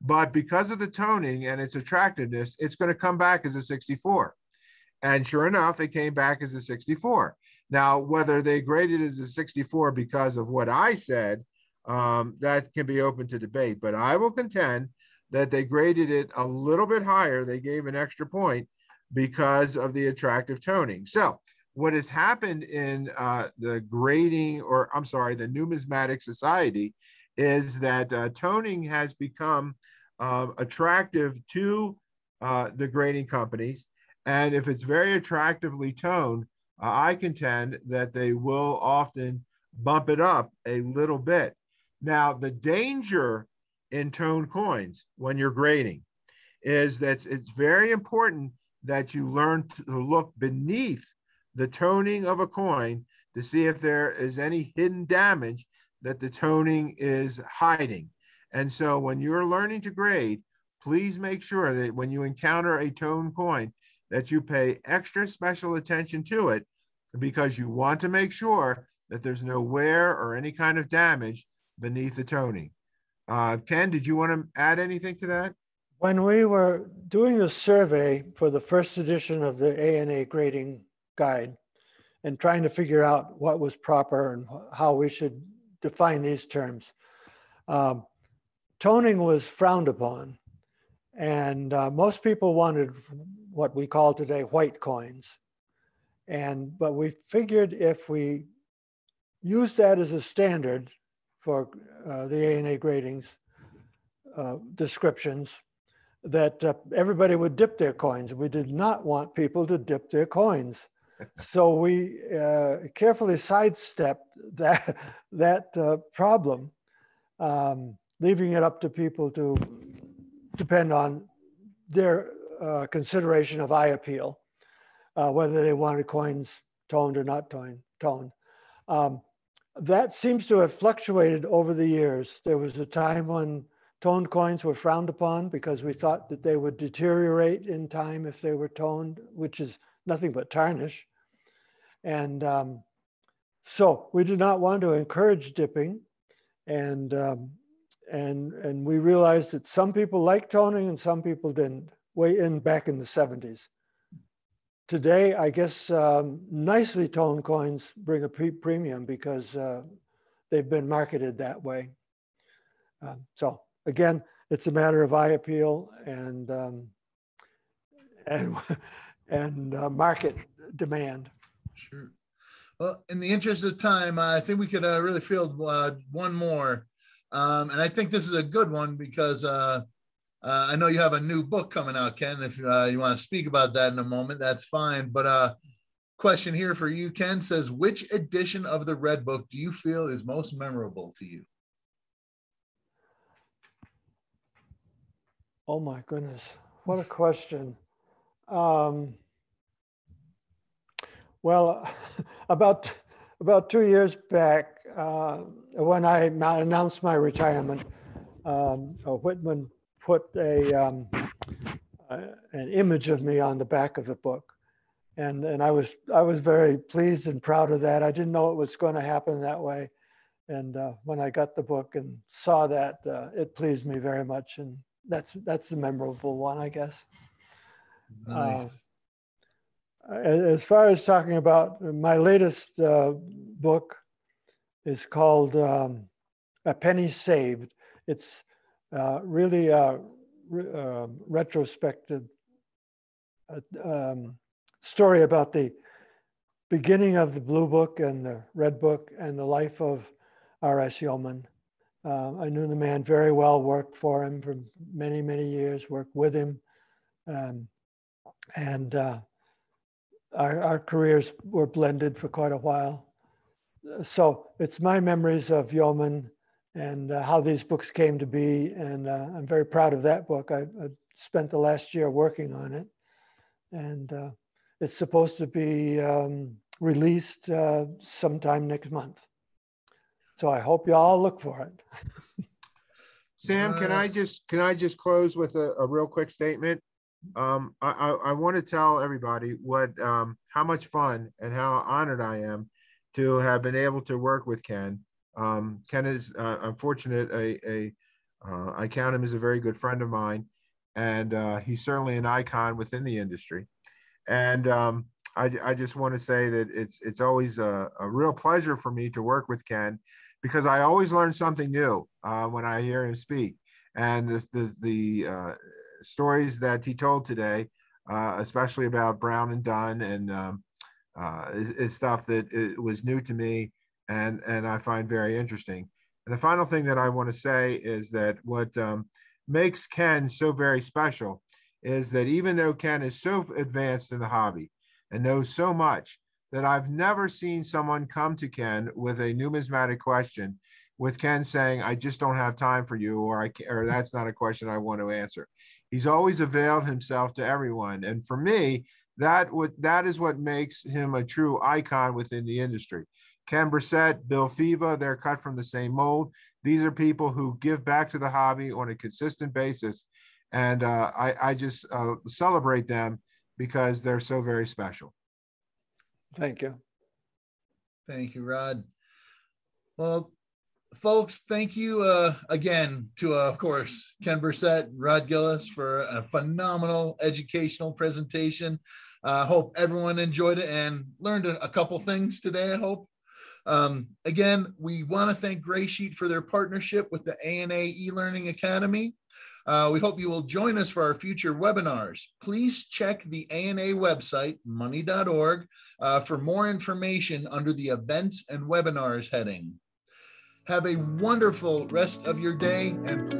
but because of the toning and its attractiveness, it's going to come back as a 64. And sure enough, it came back as a 64. Now, whether they graded it as a 64 because of what I said, um, that can be open to debate. But I will contend that they graded it a little bit higher. They gave an extra point because of the attractive toning. So, what has happened in uh, the grading, or I'm sorry, the numismatic society, is that uh, toning has become uh, attractive to uh, the grading companies. And if it's very attractively toned, uh, I contend that they will often bump it up a little bit. Now, the danger in tone coins when you're grading is that it's very important that you learn to look beneath the toning of a coin to see if there is any hidden damage that the toning is hiding. And so when you're learning to grade, please make sure that when you encounter a tone coin that you pay extra special attention to it because you want to make sure that there's no wear or any kind of damage beneath the toning. Uh, Ken, did you want to add anything to that? When we were doing the survey for the first edition of the ANA grading guide and trying to figure out what was proper and how we should define these terms, um, toning was frowned upon. And uh, most people wanted what we call today white coins. And but we figured if we used that as a standard for uh, the ANA gradings uh, descriptions, that uh, everybody would dip their coins. We did not want people to dip their coins. so we uh, carefully sidestepped that that uh, problem, um, leaving it up to people to depend on their uh, consideration of eye appeal, uh, whether they wanted coins toned or not toned. toned. Um, that seems to have fluctuated over the years. There was a time when toned coins were frowned upon because we thought that they would deteriorate in time if they were toned, which is nothing but tarnish. And um, so we did not want to encourage dipping. And, um, and, and we realized that some people liked toning and some people didn't, way in back in the 70s. Today, I guess um, nicely toned coins bring a pre premium because uh, they've been marketed that way. Um, so again, it's a matter of eye appeal and um, and and uh, market demand. Sure. Well, in the interest of time, uh, I think we could uh, really field uh, one more, um, and I think this is a good one because uh, uh, I know you have a new book coming out, Ken. If you want to speak about that in a moment, that's fine. But uh, question here for you, Ken says, which edition of the Red Book do you feel is most memorable to you? Oh my goodness, what a question. Um, well, about about two years back, uh, when I announced my retirement, um, Whitman put a um, uh, an image of me on the back of the book, and and I was I was very pleased and proud of that. I didn't know it was going to happen that way, and uh, when I got the book and saw that, uh, it pleased me very much, and that's that's the memorable one, I guess. Nice. Uh, as far as talking about my latest uh, book is called um, A Penny Saved. It's uh, really a re- um, retrospective uh, um, story about the beginning of the Blue Book and the Red Book and the life of R.S. Yeoman. Uh, I knew the man very well, worked for him for many, many years, worked with him. Um, and uh, our, our careers were blended for quite a while. So it's my memories of Yeoman and uh, how these books came to be. And uh, I'm very proud of that book. I, I, spent the last year working on it. And uh, it's supposed to be um, released uh, sometime next month. So I hope you all look for it. Sam, can I just can I just close with a, a real quick statement? Um, I, I, I want to tell everybody what um, how much fun and how honored I am to have been able to work with Ken. Um, Ken is uh, unfortunate. A, a uh, I count him as a very good friend of mine, and uh, he's certainly an icon within the industry. And um, I, I just want to say that it's it's always a, a real pleasure for me to work with Ken because I always learn something new uh, when I hear him speak. And the the, the uh, stories that he told today, uh, especially about Brown and Dunn, and um, uh, is, is, stuff that was new to me and and I find very interesting. And the final thing that I want to say is that what um, makes Ken so very special is that even though Ken is so advanced in the hobby and knows so much, that I've never seen someone come to Ken with a numismatic question with Ken saying, I just don't have time for you, or I or that's not a question I want to answer. He's always availed himself to everyone. And for me, that would that is what makes him a true icon within the industry. Ken Bressett, Bill Fivaz, they're cut from the same mold. These are people who give back to the hobby on a consistent basis. And uh, I, I just uh, celebrate them because they're so very special. Thank you. Thank you, Rod. Well, folks, thank you uh, again to, uh, of course, Ken Bressett, Rod Gillis for a phenomenal educational presentation. I uh, hope everyone enjoyed it and learned a, a couple things today, I hope. Um, again, we want to thank Greysheet for their partnership with the ANA e-learning academy. Uh, we hope you will join us for our future webinars. Please check the ANA website, money.org, uh, for more information under the events and webinars heading. Have a wonderful rest of your day and